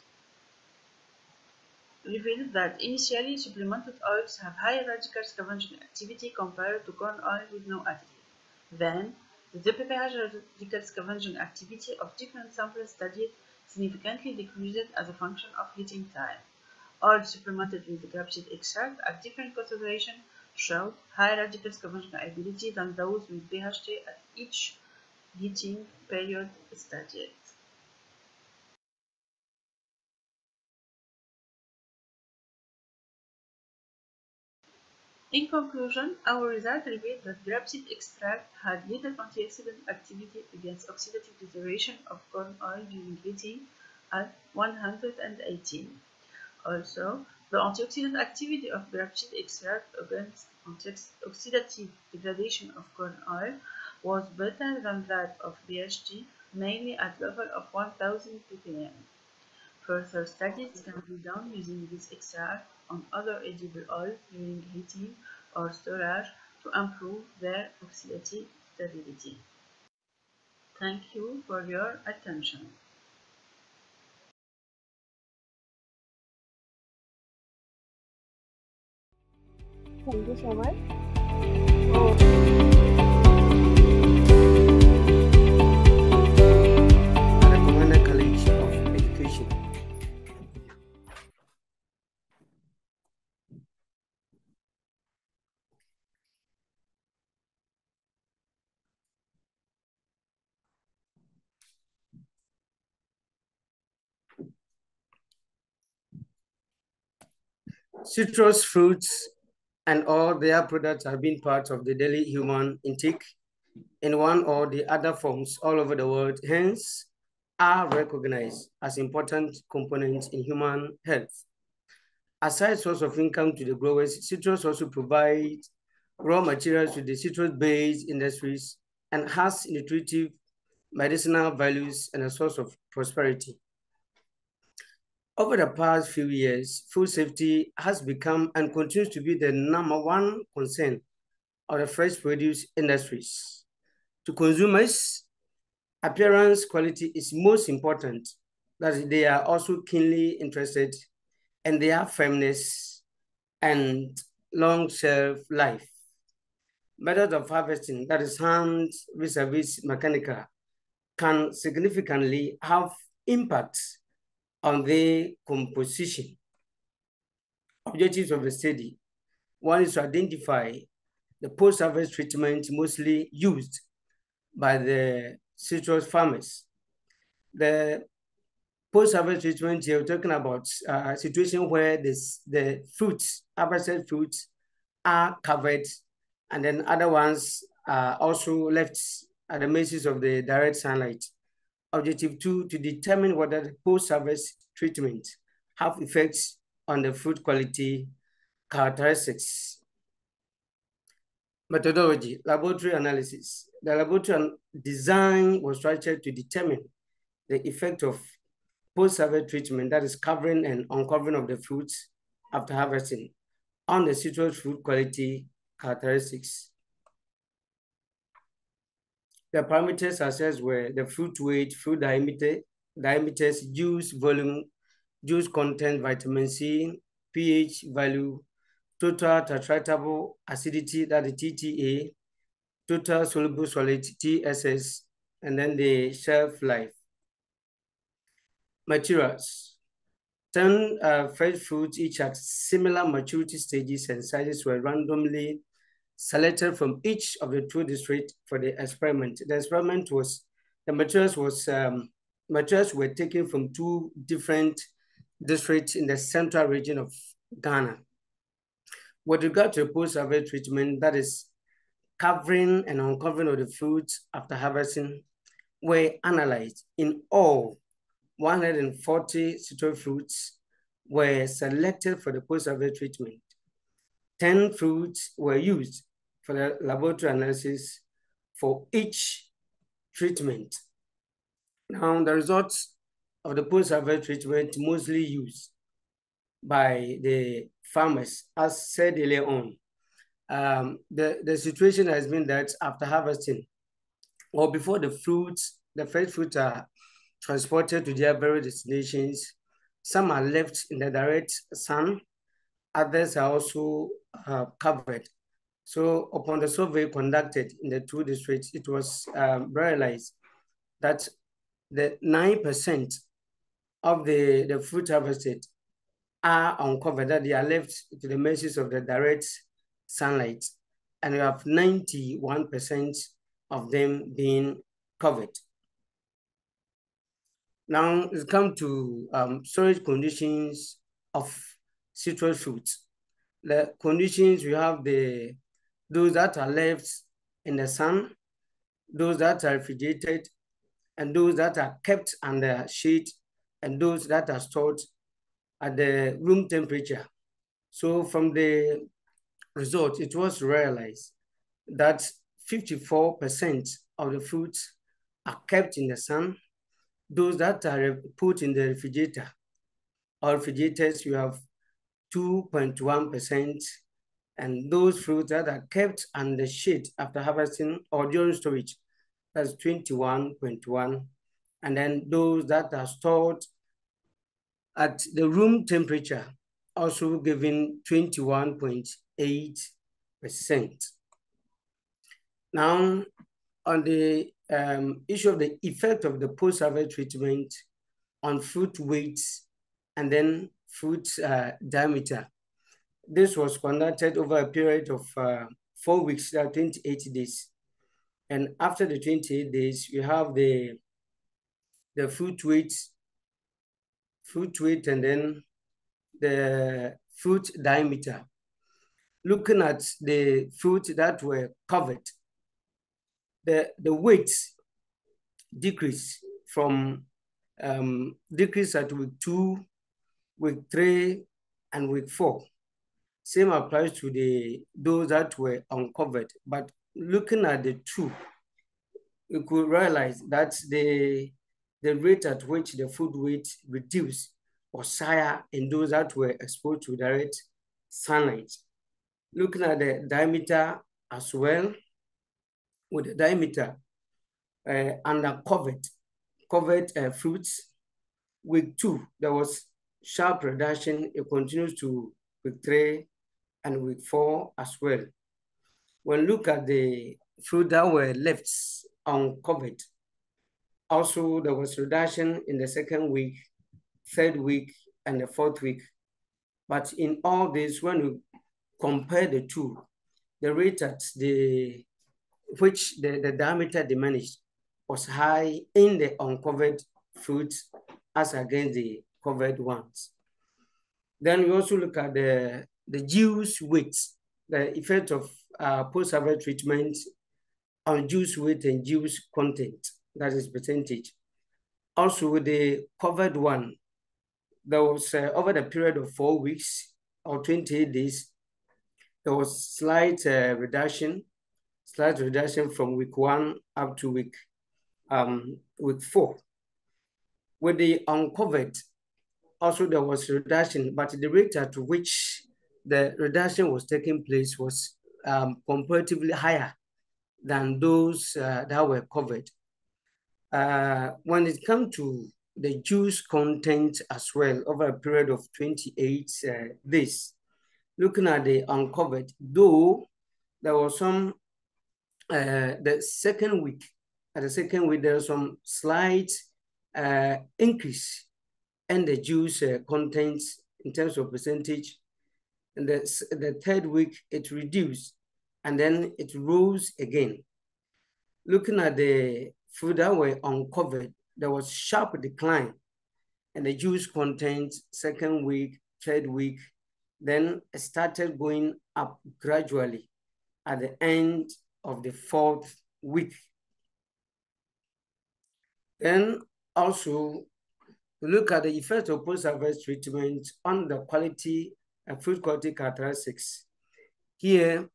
revealed that initially supplemented oils have higher radical scavenging activity compared to corn oil with no additive. Then, the DPPH radical scavenging activity of different samples studied significantly decreased as a function of heating time. Oil supplemented with grapeseed extract at different concentration showed higher radical scavenging ability than those with BHT at each heating period studied. In conclusion, our result revealed that grapeseed extract had little antioxidant activity against oxidative deterioration of corn oil during heating at 118. Also, the antioxidant activity of grapeseed extract against oxidative degradation of corn oil was better than that of BHT, mainly at level of 1000 ppm. Further studies can be done using this extract on other edible oils during heating or storage to improve their oxidative stability. Thank you for your attention. Thank you so much. Oh. Citrus fruits and all their products have been part of the daily human intake in one or the other forms all over the world, hence are recognized as important components in human health. Aside source of income to the growers, citrus also provides raw materials to the citrus-based industries and has nutritive medicinal values and a source of prosperity. Over the past few years, food safety has become and continues to be the number one concern of the fresh produce industries. To consumers, appearance quality is most important, that they are also keenly interested in their firmness and long shelf life. Method of harvesting, that is hand vis-a-vis mechanical, can significantly have impacts on the composition. Objectives of the study. One is to identify the post-harvest treatment mostly used by the citrus farmers. The post-harvest treatment here, we're talking about a situation where this, the fruits, harvested fruits are covered and then other ones are also left at the mercies of the direct sunlight. Objective two, to determine whether the post-harvest treatment have effects on the fruit quality characteristics. Methodology, laboratory analysis. The laboratory design was structured to determine the effect of post-harvest treatment, that is covering and uncovering of the fruits after harvesting on the citrus fruit quality characteristics. The parameters assessed were the fruit weight, fruit diameter, diameters, juice volume, juice content, vitamin C, pH value, total titratable acidity, that is TTA, total soluble solid, TSS, and then the shelf life. Materials. 10 uh, fresh fruits, each at similar maturity stages and sizes were randomly selected from each of the two districts for the experiment. The experiment was, the materials was, um, materials were taken from two different districts in the central region of Ghana. With regard to post-harvest treatment, that is covering and uncovering of the fruits after harvesting, were analyzed in all 140 citrus fruits were selected for the post-harvest treatment. 10 fruits were used for laboratory analysis for each treatment. Now, the results of the post-harvest treatment mostly used by the farmers, as said earlier on. Um, the, the situation has been that after harvesting, or before the fruits, the fresh fruits are transported to their various destinations. Some are left in the direct sun, others are also uh, covered. So upon the survey conducted in the two districts, it was um, realized that the 9% of the, the fruit harvested are uncovered, that they are left to the mercies of the direct sunlight. And we have 91% of them being covered. Now it's come to um, storage conditions of citrus fruits. The conditions we have the those that are left in the sun, those that are refrigerated, and those that are kept under shade, and those that are stored at the room temperature. So from the result, it was realized that 54% of the fruits are kept in the sun, those that are put in the refrigerator or refrigerators, you have 2.1%, and those fruits that are kept under shade after harvesting or during storage, that's 21.1. And then those that are stored at the room temperature, also giving 21.8%. Now, on the um, issue of the effect of the post-harvest treatment on fruit weights and then fruit uh, diameter. This was conducted over a period of uh, four weeks, uh, 28 days. And after the 28 days, you have the, the fruit weight, fruit weight, and then the fruit diameter. Looking at the fruit that were covered the, the weight decrease from um, decrease at week two, week three, and week four. Same applies to the those that were uncovered. But looking at the two, we could realize that the the rate at which the food weight reduced was higher in those that were exposed to direct sunlight. Looking at the diameter as well, with the diameter uh, under covered, covered uh, fruits. Week two, there was sharp reduction. It continues to week three and week four as well. When look at the fruit that were left uncovered, Also, there was reduction in the second week, third week, and the fourth week. But in all this, when we compare the two, the rate at the which the, the diameter diminished was high in the uncovered fruits as against the covered ones. Then we also look at the, the juice weight, the effect of uh, post-harvest treatment on juice weight and juice content, that is percentage. Also with the covered one, there was uh, over the period of four weeks or 28 days, there was slight uh, reduction, slight reduction from week one up to week um, week four. With the uncovered, also there was reduction, but the rate at which the reduction was taking place was um, comparatively higher than those uh, that were covered. Uh, when it comes to the juice content as well over a period of 28 uh, days, looking at the uncovered, though there was some, uh, the second week, at the second week, there was some slight uh, increase in the juice uh, contents in terms of percentage. The, the third week, it reduced and then it rose again. Looking at the food that were uncovered, there was sharp decline and the juice content second week, third week, then started going up gradually at the end of the fourth week. Then also look at the effect of post-harvest treatment on the quality and food quality characteristics. Here,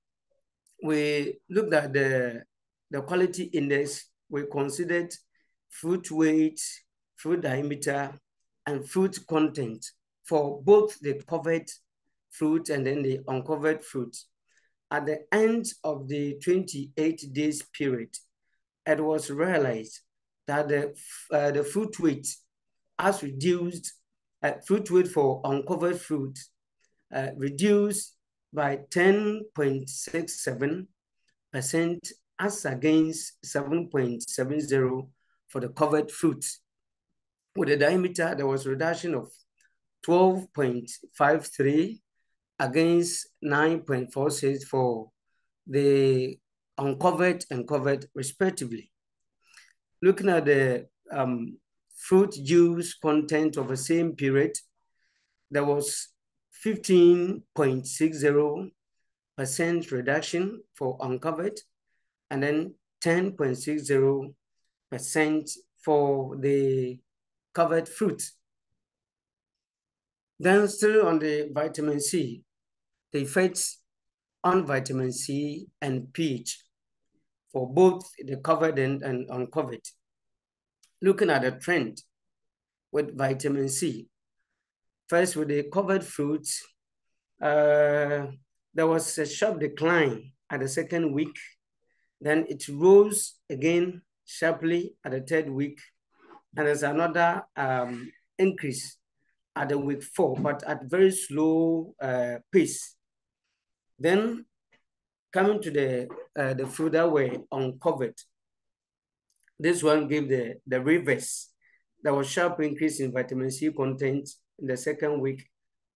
we looked at the, the quality index. We considered fruit weight, fruit diameter, and fruit content for both the covered fruit and then the uncovered fruit. At the end of the 28 days period, it was realized that the, uh, the fruit weight has reduced, uh, fruit weight for uncovered fruit uh, reduced by 10.67% as against 7.70 for the covered fruit. With the diameter, there was reduction of 12.53 against 9.46 for the uncovered and covered respectively. Looking at the um, fruit juice content of the same period, there was 15.60% reduction for uncovered and then 10.60% for the covered fruit. Then still on the vitamin C, the effects on vitamin C and pH for both the covered and, and uncovered. Looking at the trend with vitamin C, first with the covered fruits, uh, there was a sharp decline at the second week. Then it rose again sharply at the third week. And there's another um, increase at the week four, but at very slow uh, pace. Then coming to the uh, the food that were uncovered, this one gave the, the reverse. There was sharp increase in vitamin C content in the second week,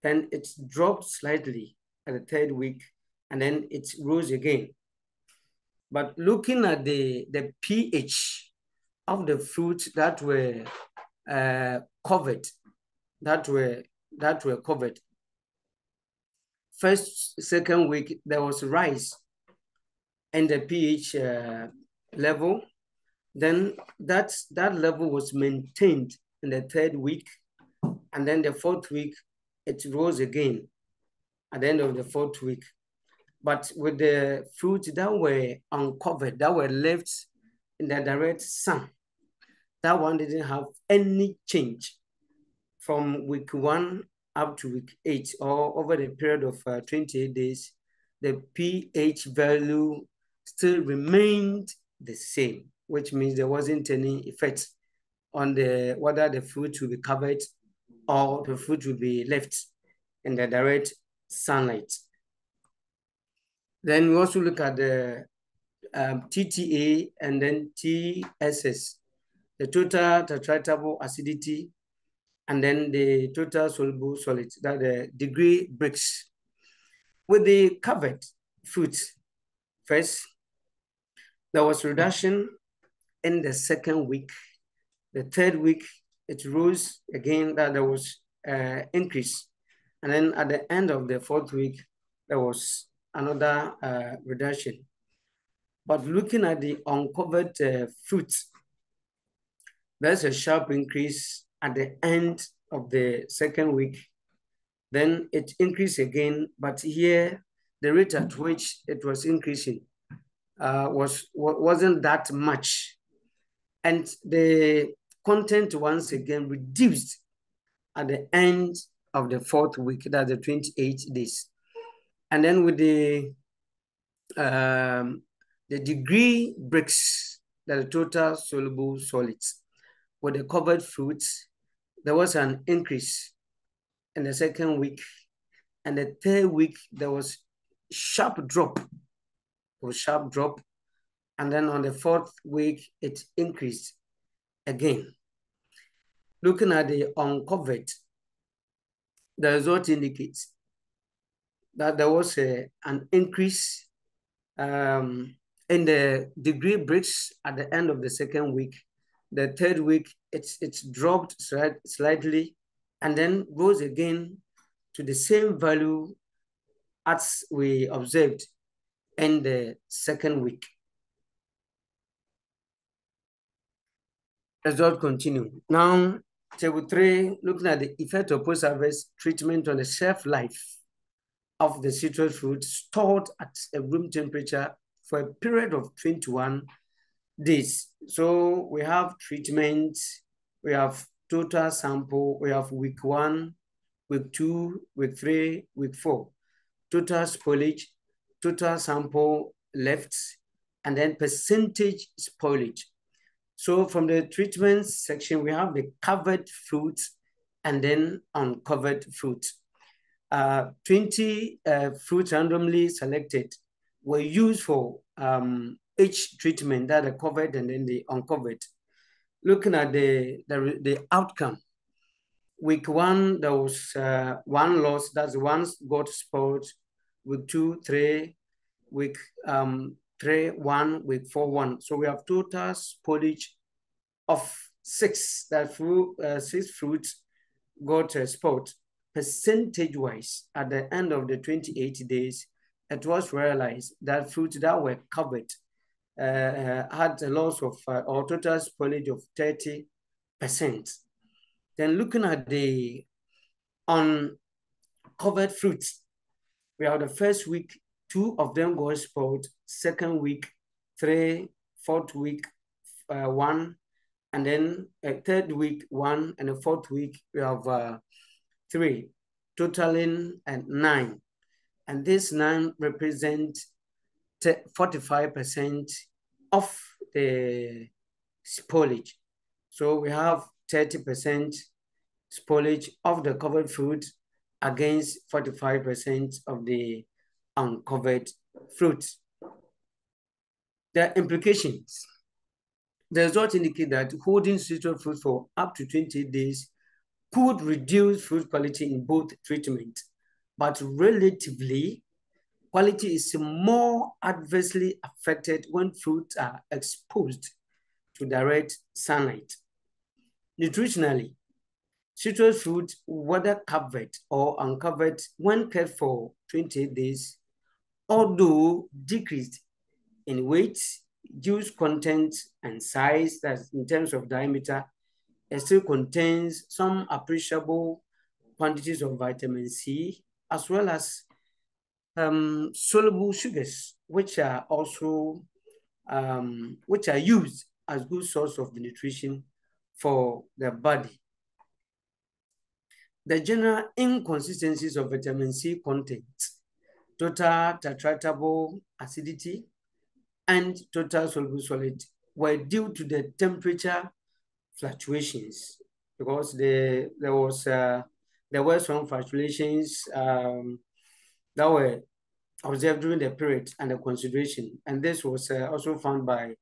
then it dropped slightly at the third week, and then it rose again. But looking at the, the pH of the fruits that were uh, covered, that were that were covered. First, second week, there was rise in the pH uh, level. Then that, that level was maintained in the third week. And then the fourth week, it rose again at the end of the fourth week. But with the fruits that were uncovered, that were left in the direct sun, that one didn't have any change from week one up to week eight or over the period of uh, 28 days, the pH value still remained the same, which means there wasn't any effect on the whether the fruit will be covered or the fruit will be left in the direct sunlight. Then we also look at the um, TTA and then TSS. the total titratable acidity, and then the total soluble solids, that the degree Brix. With the covered foods, first, there was reduction in the second week. The third week, it rose again that there was uh, increase. And then at the end of the fourth week, there was another uh, reduction. But looking at the uncovered uh, fruits, there's a sharp increase at the end of the second week. Then it increased again, but here the rate at which it was increasing uh, was wasn't that much, and the content once again reduced at the end of the fourth week, that's the 28 days. And then with the um, the degree Brix, that the total soluble solids, with the covered fruits, there was an increase in the second week. And the third week, there was sharp drop, or sharp drop. And then on the fourth week, it increased again. Looking at the uncovered, the result indicates that there was a, an increase um, in the degree Brix at the end of the second week. The third week, it's, it's dropped slight, slightly and then rose again to the same value as we observed in the second week. Result continue. Now, table three, looking at the effect of post-harvest treatment on the shelf life of the citrus fruit stored at a room temperature for a period of 21 days. So we have treatment, we have total sample, we have week one, week two, week three, week four, total spoilage, total sample left, and then percentage spoilage. So from the treatment section, we have the covered fruits and then uncovered fruits. Uh, 20 uh, fruits randomly selected were used for um, each treatment that are covered and then the uncovered. Looking at the, the, the outcome, week one, there was uh, one loss, that's one got spoiled, week two, three, week um, three, one, week four, one. So we have total spoilage of six, that fruit, uh, six fruits got uh, spoiled. Percentage-wise, at the end of the 28 days, it was realized that fruits that were covered uh, had a loss of uh, or total spoilage of 30%. Then looking at the uncovered fruits, we have the first week, two of them got spoiled, second week, three, fourth week, uh, one, and then a third week, one, and a fourth week, we have uh, three, totaling and nine. And this nine represent 45% of the spoilage. So we have 30% spoilage of the covered food against 45% of the uncovered fruit. The implications. The results indicate that holding citrus fruit for up to 20 days could reduce fruit quality in both treatment, but relatively quality is more adversely affected when fruits are exposed to direct sunlight. Nutritionally, citrus fruit, whether covered or uncovered, when kept for 20 days, although decreased in weight, juice content, and size, that's in terms of diameter, it still contains some appreciable quantities of vitamin C, as well as um, soluble sugars, which are also um, which are used as good source of nutrition for the body. The general inconsistencies of vitamin C content, total titratable acidity, and total soluble solid were due to the temperature fluctuations because the, there was uh, there were some fluctuations um, that were observed during the period under consideration. And this was uh, also found by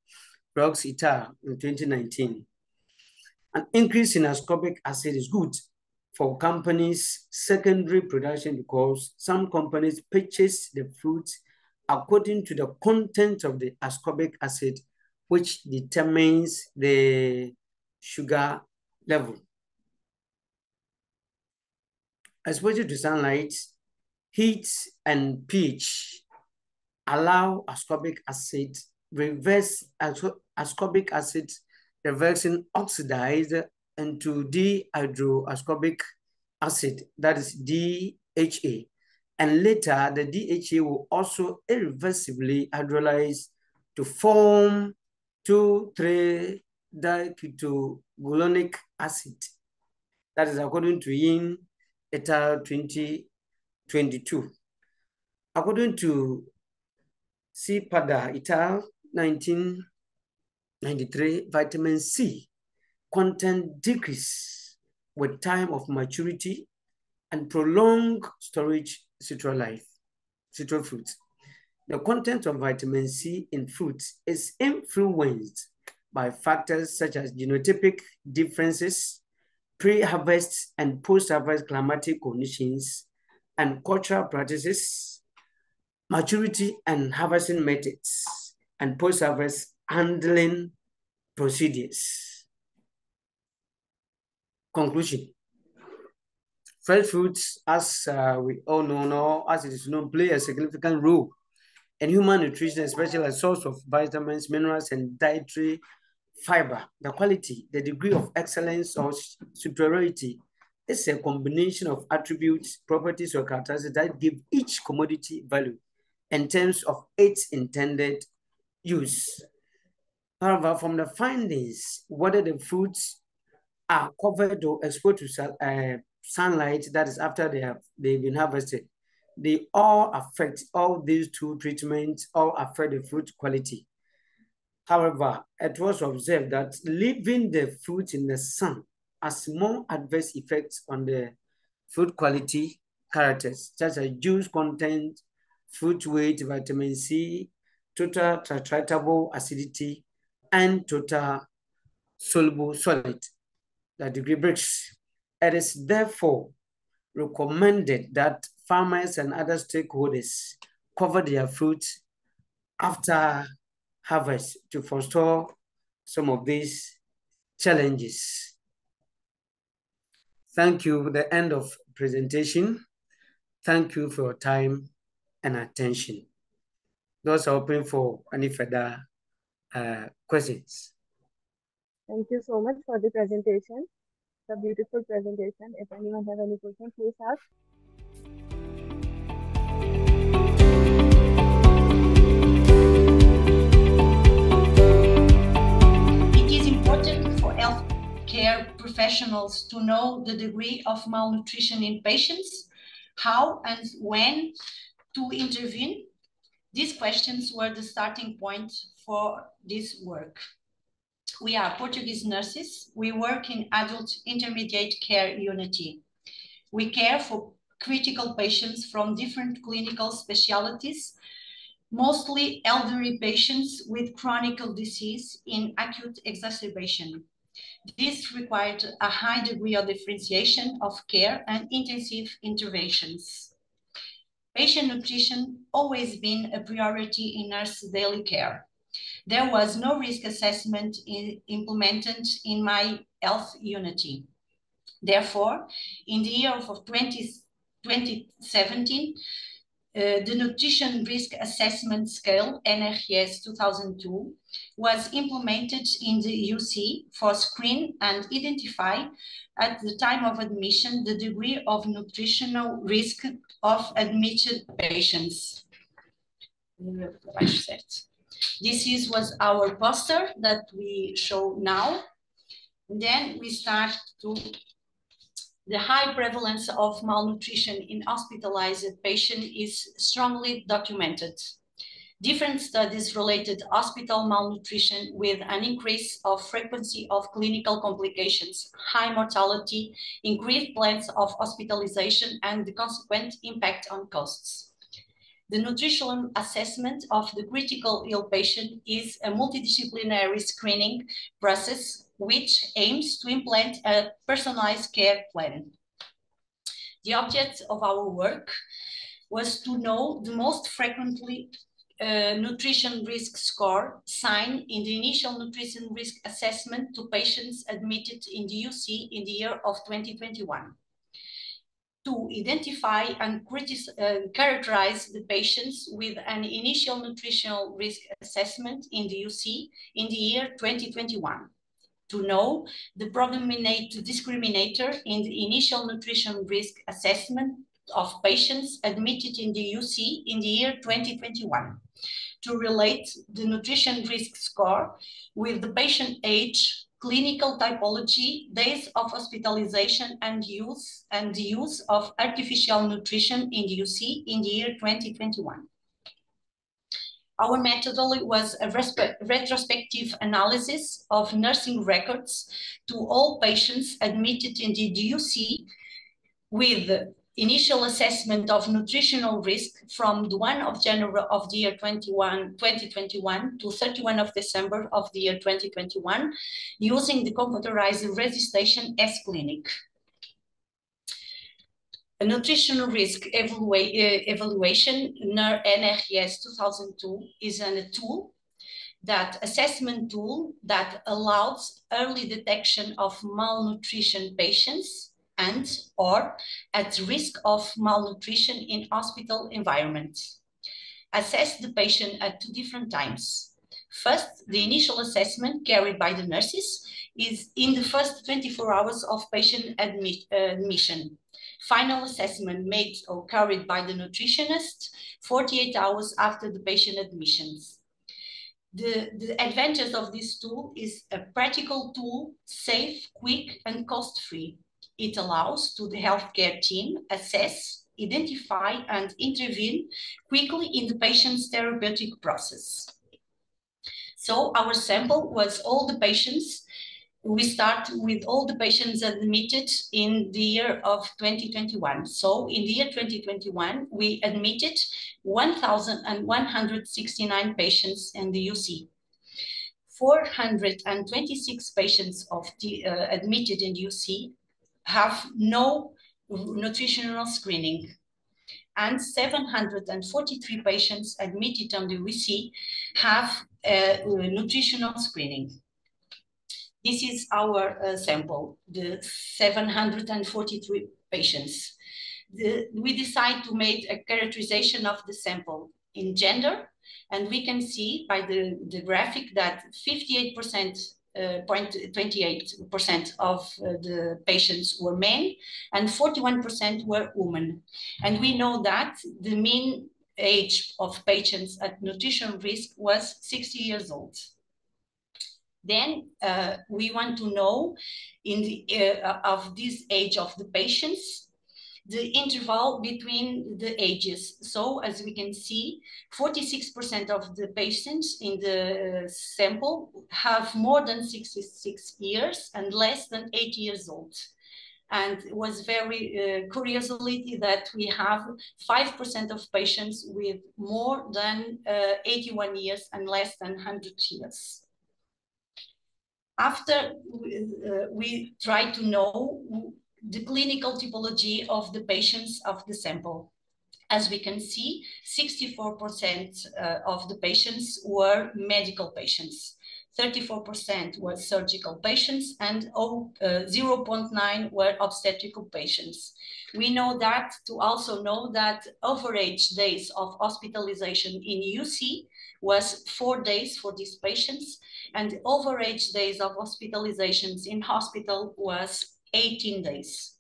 Brooks et al. in 2019. An increase in ascorbic acid is good for companies' secondary production because some companies purchase the fruits according to the content of the ascorbic acid, which determines the sugar level. Exposure to sunlight, heat, and pH allow ascorbic acid reverse ascorbic acid reversing oxidized into dehydroascorbic acid, that is DHA. And later, the DHA will also irreversibly hydrolyze to form 2,3-diketogulonic acid. That is according to Yin et al. 2022. According to C. Pada et al. 1993, vitamin C content decrease with time of maturity and prolonged storage citral life, citral fruits. The content of vitamin C in fruits is influenced by factors such as genotypic differences, pre-harvest and post-harvest climatic conditions, and cultural practices, maturity and harvesting methods, and post-harvest handling procedures. Conclusion. Fresh fruits, as uh, we all know now, as it is known, play a significant role in human nutrition, especially a source of vitamins, minerals, and dietary fiber. The quality, the degree of excellence or superiority is a combination of attributes, properties, or characteristics that give each commodity value in terms of its intended use. However, from the findings, whether the fruits are covered or exposed to uh, sunlight, that is after they have they've been harvested, they all affect all these two treatments, all affect the fruit quality. However, it was observed that leaving the fruit in the sun has more adverse effects on the fruit quality characters, such as juice content, fruit weight, vitamin C, total titratable acidity, and total soluble solid, the degree Brix. It is therefore recommended that farmers and other stakeholders cover their fruits after harvest to forestall some of these challenges. Thank you. The end of presentation. Thank you for your time and attention. Those are open for any further uh, questions. Thank you so much for the presentation. It's a beautiful presentation. If anyone has any questions, please ask. It is important for healthcare professionals to know the degree of malnutrition in patients, how and when to intervene. These questions were the starting point for this work. We are Portuguese nurses. We work in adult intermediate care unity. We care for critical patients from different clinical specialties, mostly elderly patients with chronic disease in acute exacerbation. This required a high degree of differentiation of care and intensive interventions. Patient nutrition always been a priority in nurse daily care. There was no risk assessment in, implemented in my health unity. Therefore, in the year of 20, 2017, uh, the Nutrition Risk Assessment Scale, NRS 2002, was implemented in the UC for screen and identify at the time of admission the degree of nutritional risk of admitted patients. This is, was our poster that we show now. And then we start to the high prevalence of malnutrition in hospitalized patients is strongly documented. Different studies related hospital malnutrition with an increase of frequency of clinical complications, high mortality, increased length of hospitalization, and the consequent impact on costs. The nutritional assessment of the critical ill patient is a multidisciplinary screening process which aims to implement a personalized care plan. The object of our work was to know the most frequently uh, nutrition risk score sign in the initial nutrition risk assessment to patients admitted in the UC in the year of 2021 to identify and uh, characterize the patients with an initial nutritional risk assessment in the UC in the year 2021 to know the predominant discriminator in the initial nutrition risk assessment of patients admitted in the UC in the year 2021 to relate the nutrition risk score with the patient age, clinical typology, days of hospitalization and use, and the use of artificial nutrition in the UC in the year 2021. Our methodology was a retrospective analysis of nursing records to all patients admitted in the DUC with initial assessment of nutritional risk from the 1 of January of the year 21, 2021 to 31 of December of the year 2021 using the computerized registration S clinic. A nutritional risk evalua uh, evaluation, NRS 2002, is a tool that assessment tool that allows early detection of malnutrition patients and or at risk of malnutrition in hospital environments. Assess the patient at two different times. First, the initial assessment carried by the nurses is in the first 24 hours of patient admit, uh, admission. Final assessment made or carried by the nutritionist 48 hours after the patient admissions. The, the advantage of this tool is a practical tool, safe, quick, and cost-free. It allows to the healthcare team assess, identify, and intervene quickly in the patient's therapeutic process. So our sample was all the patients. We start with all the patients admitted in the year of 2021. So in the year 2021, we admitted 1,169 patients in the UC. 426 patients of the, uh, admitted in UC have no nutritional screening. And 743 patients admitted on the UC have a nutritional screening. This is our uh, sample, the 743 patients. The, we decide to make a characterization of the sample in gender, and we can see by the, the graphic that 58% 0.28% of uh, the patients were men and 41% were women. And we know that the mean age of patients at nutrition risk was 60 years old. Then uh, we want to know in the uh, of this age of the patients, the interval between the ages. So as we can see, 46% of the patients in the uh, sample have more than 66 years and less than 80 years old. And it was very uh, curiously that we have 5% of patients with more than uh, 81 years and less than 100 years. After uh, we try to know the clinical typology of the patients of the sample. As we can see, 64% uh, of the patients were medical patients. 34% were surgical patients and uh, 0.9 were obstetrical patients. We know that to also know that average days of hospitalization in UC was four days for these patients and average days of hospitalizations in hospital was 18 days.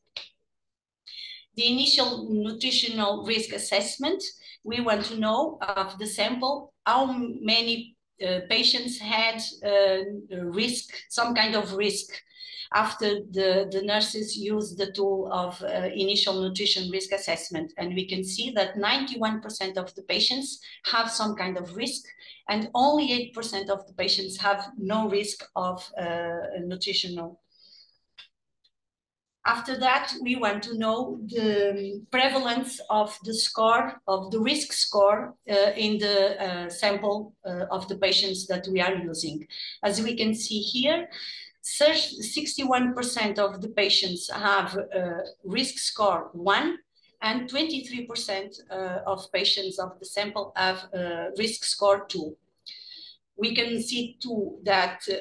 The initial nutritional risk assessment, we want to know of the sample, how many uh, patients had uh, risk, some kind of risk after the, the nurses used the tool of uh, initial nutrition risk assessment. And we can see that 91% of the patients have some kind of risk and only 8% of the patients have no risk of uh, nutritional After that, we want to know the prevalence of the score, of the risk score uh, in the uh, sample uh, of the patients that we are using. As we can see here, 61% of the patients have risk score one, and 23% uh, of patients of the sample have uh, risk score two. We can see too that uh,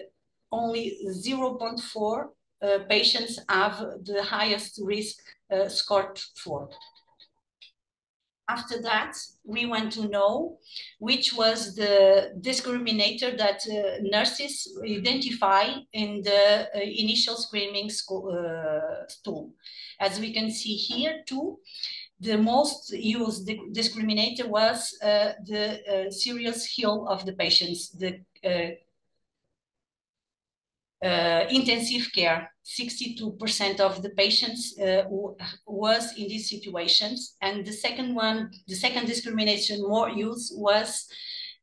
only 0.4 uh, patients have the highest risk uh, scored for. After that, we want to know which was the discriminator that uh, nurses identify in the uh, initial screening uh, tool. As we can see here too, the most used discriminator was the serious ill of the patients, the uh, intensive care. 62% of the patients uh, was in these situations. And the second one, the second discrimination more used was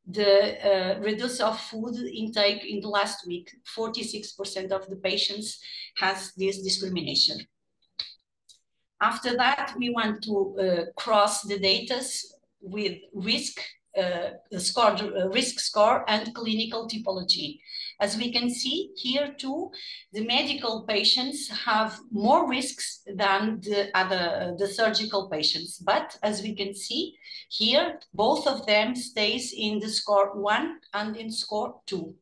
the uh, reduce of food intake in the last week. 46% of the patients has this discrimination. After that, we want to uh, cross the data with risk uh, score, uh, risk score and clinical typology. As we can see here too, the medical patients have more risks than the other, the surgical patients. But as we can see here, both of them stays in the score one and in score two.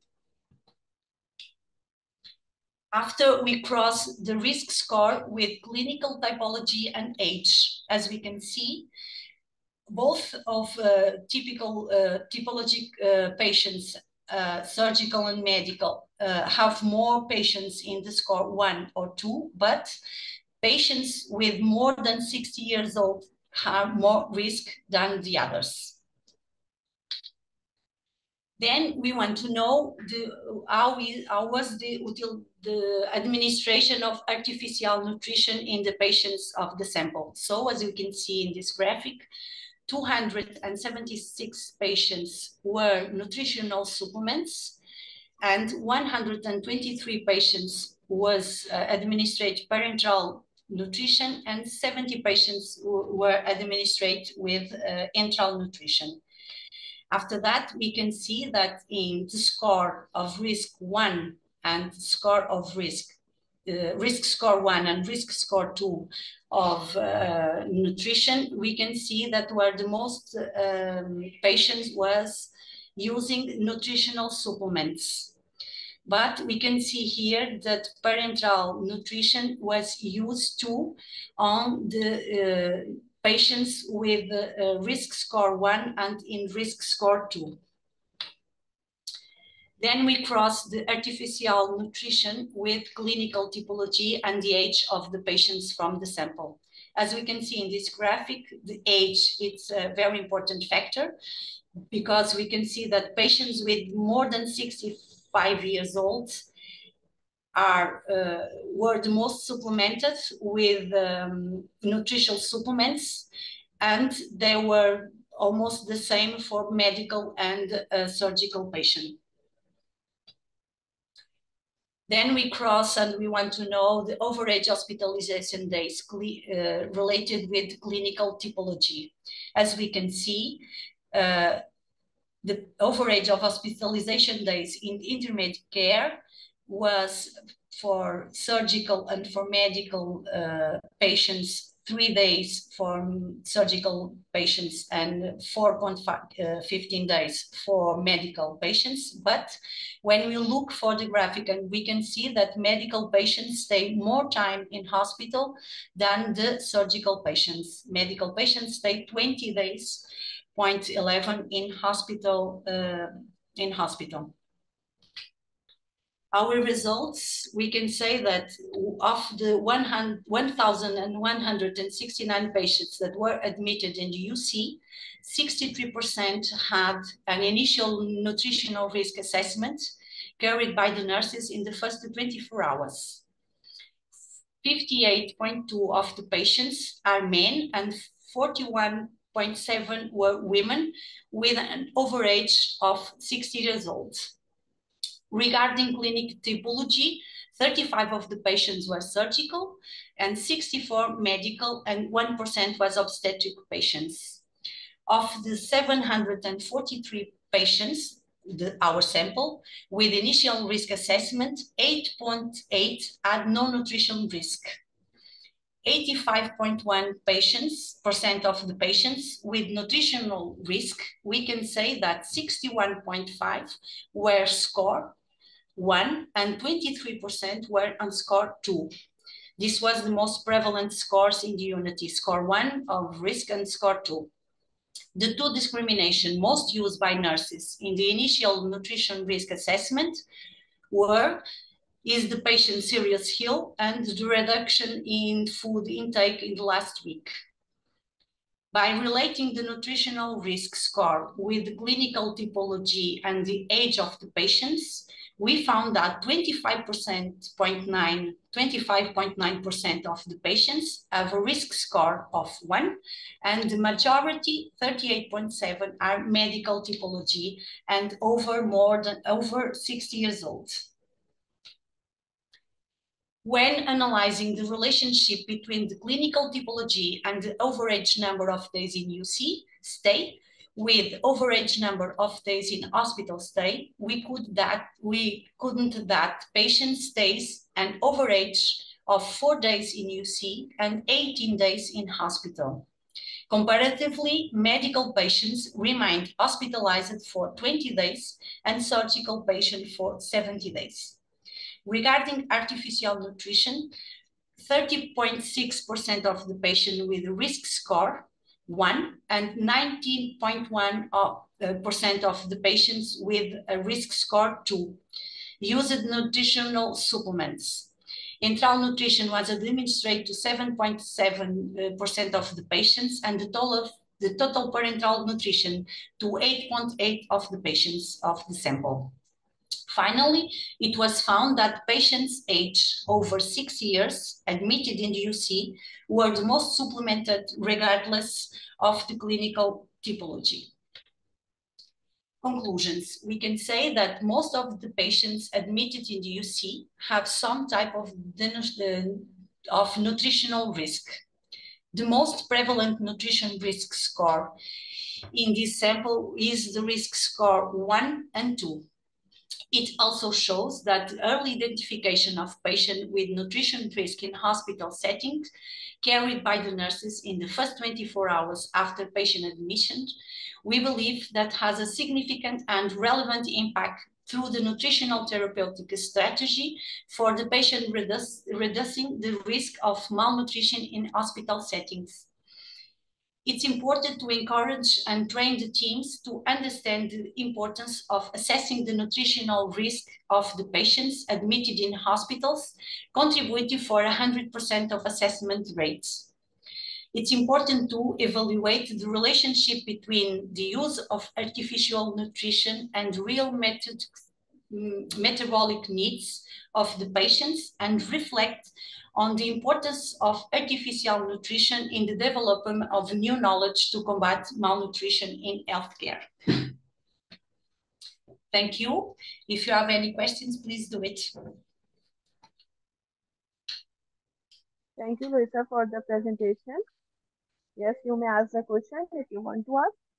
After we cross the risk score with clinical typology and age, as we can see, both of uh, typical uh, typologic uh, patients, surgical and medical, have more patients in the score one or two, but patients with more than 60 years old have more risk than the others. Then we want to know the, how, we, how was the, the administration of artificial nutrition in the patients of the sample. So as you can see in this graphic, 276 patients were nutritional supplements and 123 patients was uh, administered parenteral nutrition and 70 patients were administered with uh, enteral nutrition. After that, we can see that in the score of risk one and score of risk, uh, risk score one and risk score two of uh, nutrition, we can see that where the most um, patients was using nutritional supplements. But we can see here that parenteral nutrition was used too on the uh, patients with uh, risk score one and in risk score two. Then we cross the artificial nutrition with clinical typology and the age of the patients from the sample. As we can see in this graphic, the age is a very important factor because we can see that patients with more than 65 years old are uh, were the most supplemented with um, nutritional supplements and they were almost the same for medical and uh, surgical patients. Then we cross and we want to know the overage hospitalization days uh, related with clinical typology. As we can see, uh, the overage of hospitalization days in intermediate care was for surgical and for medical uh, patients three days for surgical patients and 4.15 uh, days for medical patients. But when we look for the graphic and we can see that medical patients stay more time in hospital than the surgical patients. Medical patients stay 20 days, 0.11 in hospital, uh, in hospital our results, we can say that of the 1,169 patients that were admitted in the UC, 63% had an initial nutritional risk assessment carried by the nurses in the first 24 hours. 58.2 of the patients are men and 41.7 were women with an overage of 60 years old. Regarding clinic typology, 35 of the patients were surgical and 64 medical and 1% was obstetric patients. Of the 743 patients, the, our sample, with initial risk assessment, 8.8 had no nutrition risk. 85.1 patients, percent of the patients with nutritional risk, we can say that 61.5 were score one and 23% were on score two. This was the most prevalent scores in the unity, score one of risk and score two. The two discrimination most used by nurses in the initial nutrition risk assessment were is the patient serious ill and the reduction in food intake in the last week. By relating the nutritional risk score with the clinical typology and the age of the patients, we found that 25.9 25.9% of the patients have a risk score of one, and the majority, 38.7, are medical typology and over more than over 60 years old. When analyzing the relationship between the clinical typology and the average number of days in UC stay, with average number of days in hospital stay, we could that we couldn't that patient stays an average of four days in UC and 18 days in hospital. Comparatively, medical patients remained hospitalized for 20 days and surgical patient for 70 days. Regarding artificial nutrition, 30.6% of the patient with risk score one and 19.1% of, percent of the patients with a risk score two used nutritional supplements. Enteral nutrition was administered to 7.7% of the patients and the total, of, the total parenteral nutrition to 8.8 of the patients of the sample. Finally, it was found that patients aged over six years admitted in the UC were the most supplemented regardless of the clinical typology. Conclusions. We can say that most of the patients admitted in the UC have some type of, of nutritional risk. The most prevalent nutrition risk score in this sample is the risk score 1 and 2. It also shows that early identification of patient with nutrition risk in hospital settings carried by the nurses in the first 24 hours after patient admission, we believe that has a significant and relevant impact through the nutritional therapeutic strategy for the patient reducing the risk of malnutrition in hospital settings. It's important to encourage and train the teams to understand the importance of assessing the nutritional risk of the patients admitted in hospitals, contributing for 100% of assessment rates. It's important to evaluate the relationship between the use of artificial nutrition and real method, mm, metabolic needs of the patients and reflect on the importance of artificial nutrition in the development of new knowledge to combat malnutrition in healthcare. Thank you. If you have any questions, please do it. Thank you, Luisa, for the presentation. Yes, you may ask the question if you want to ask.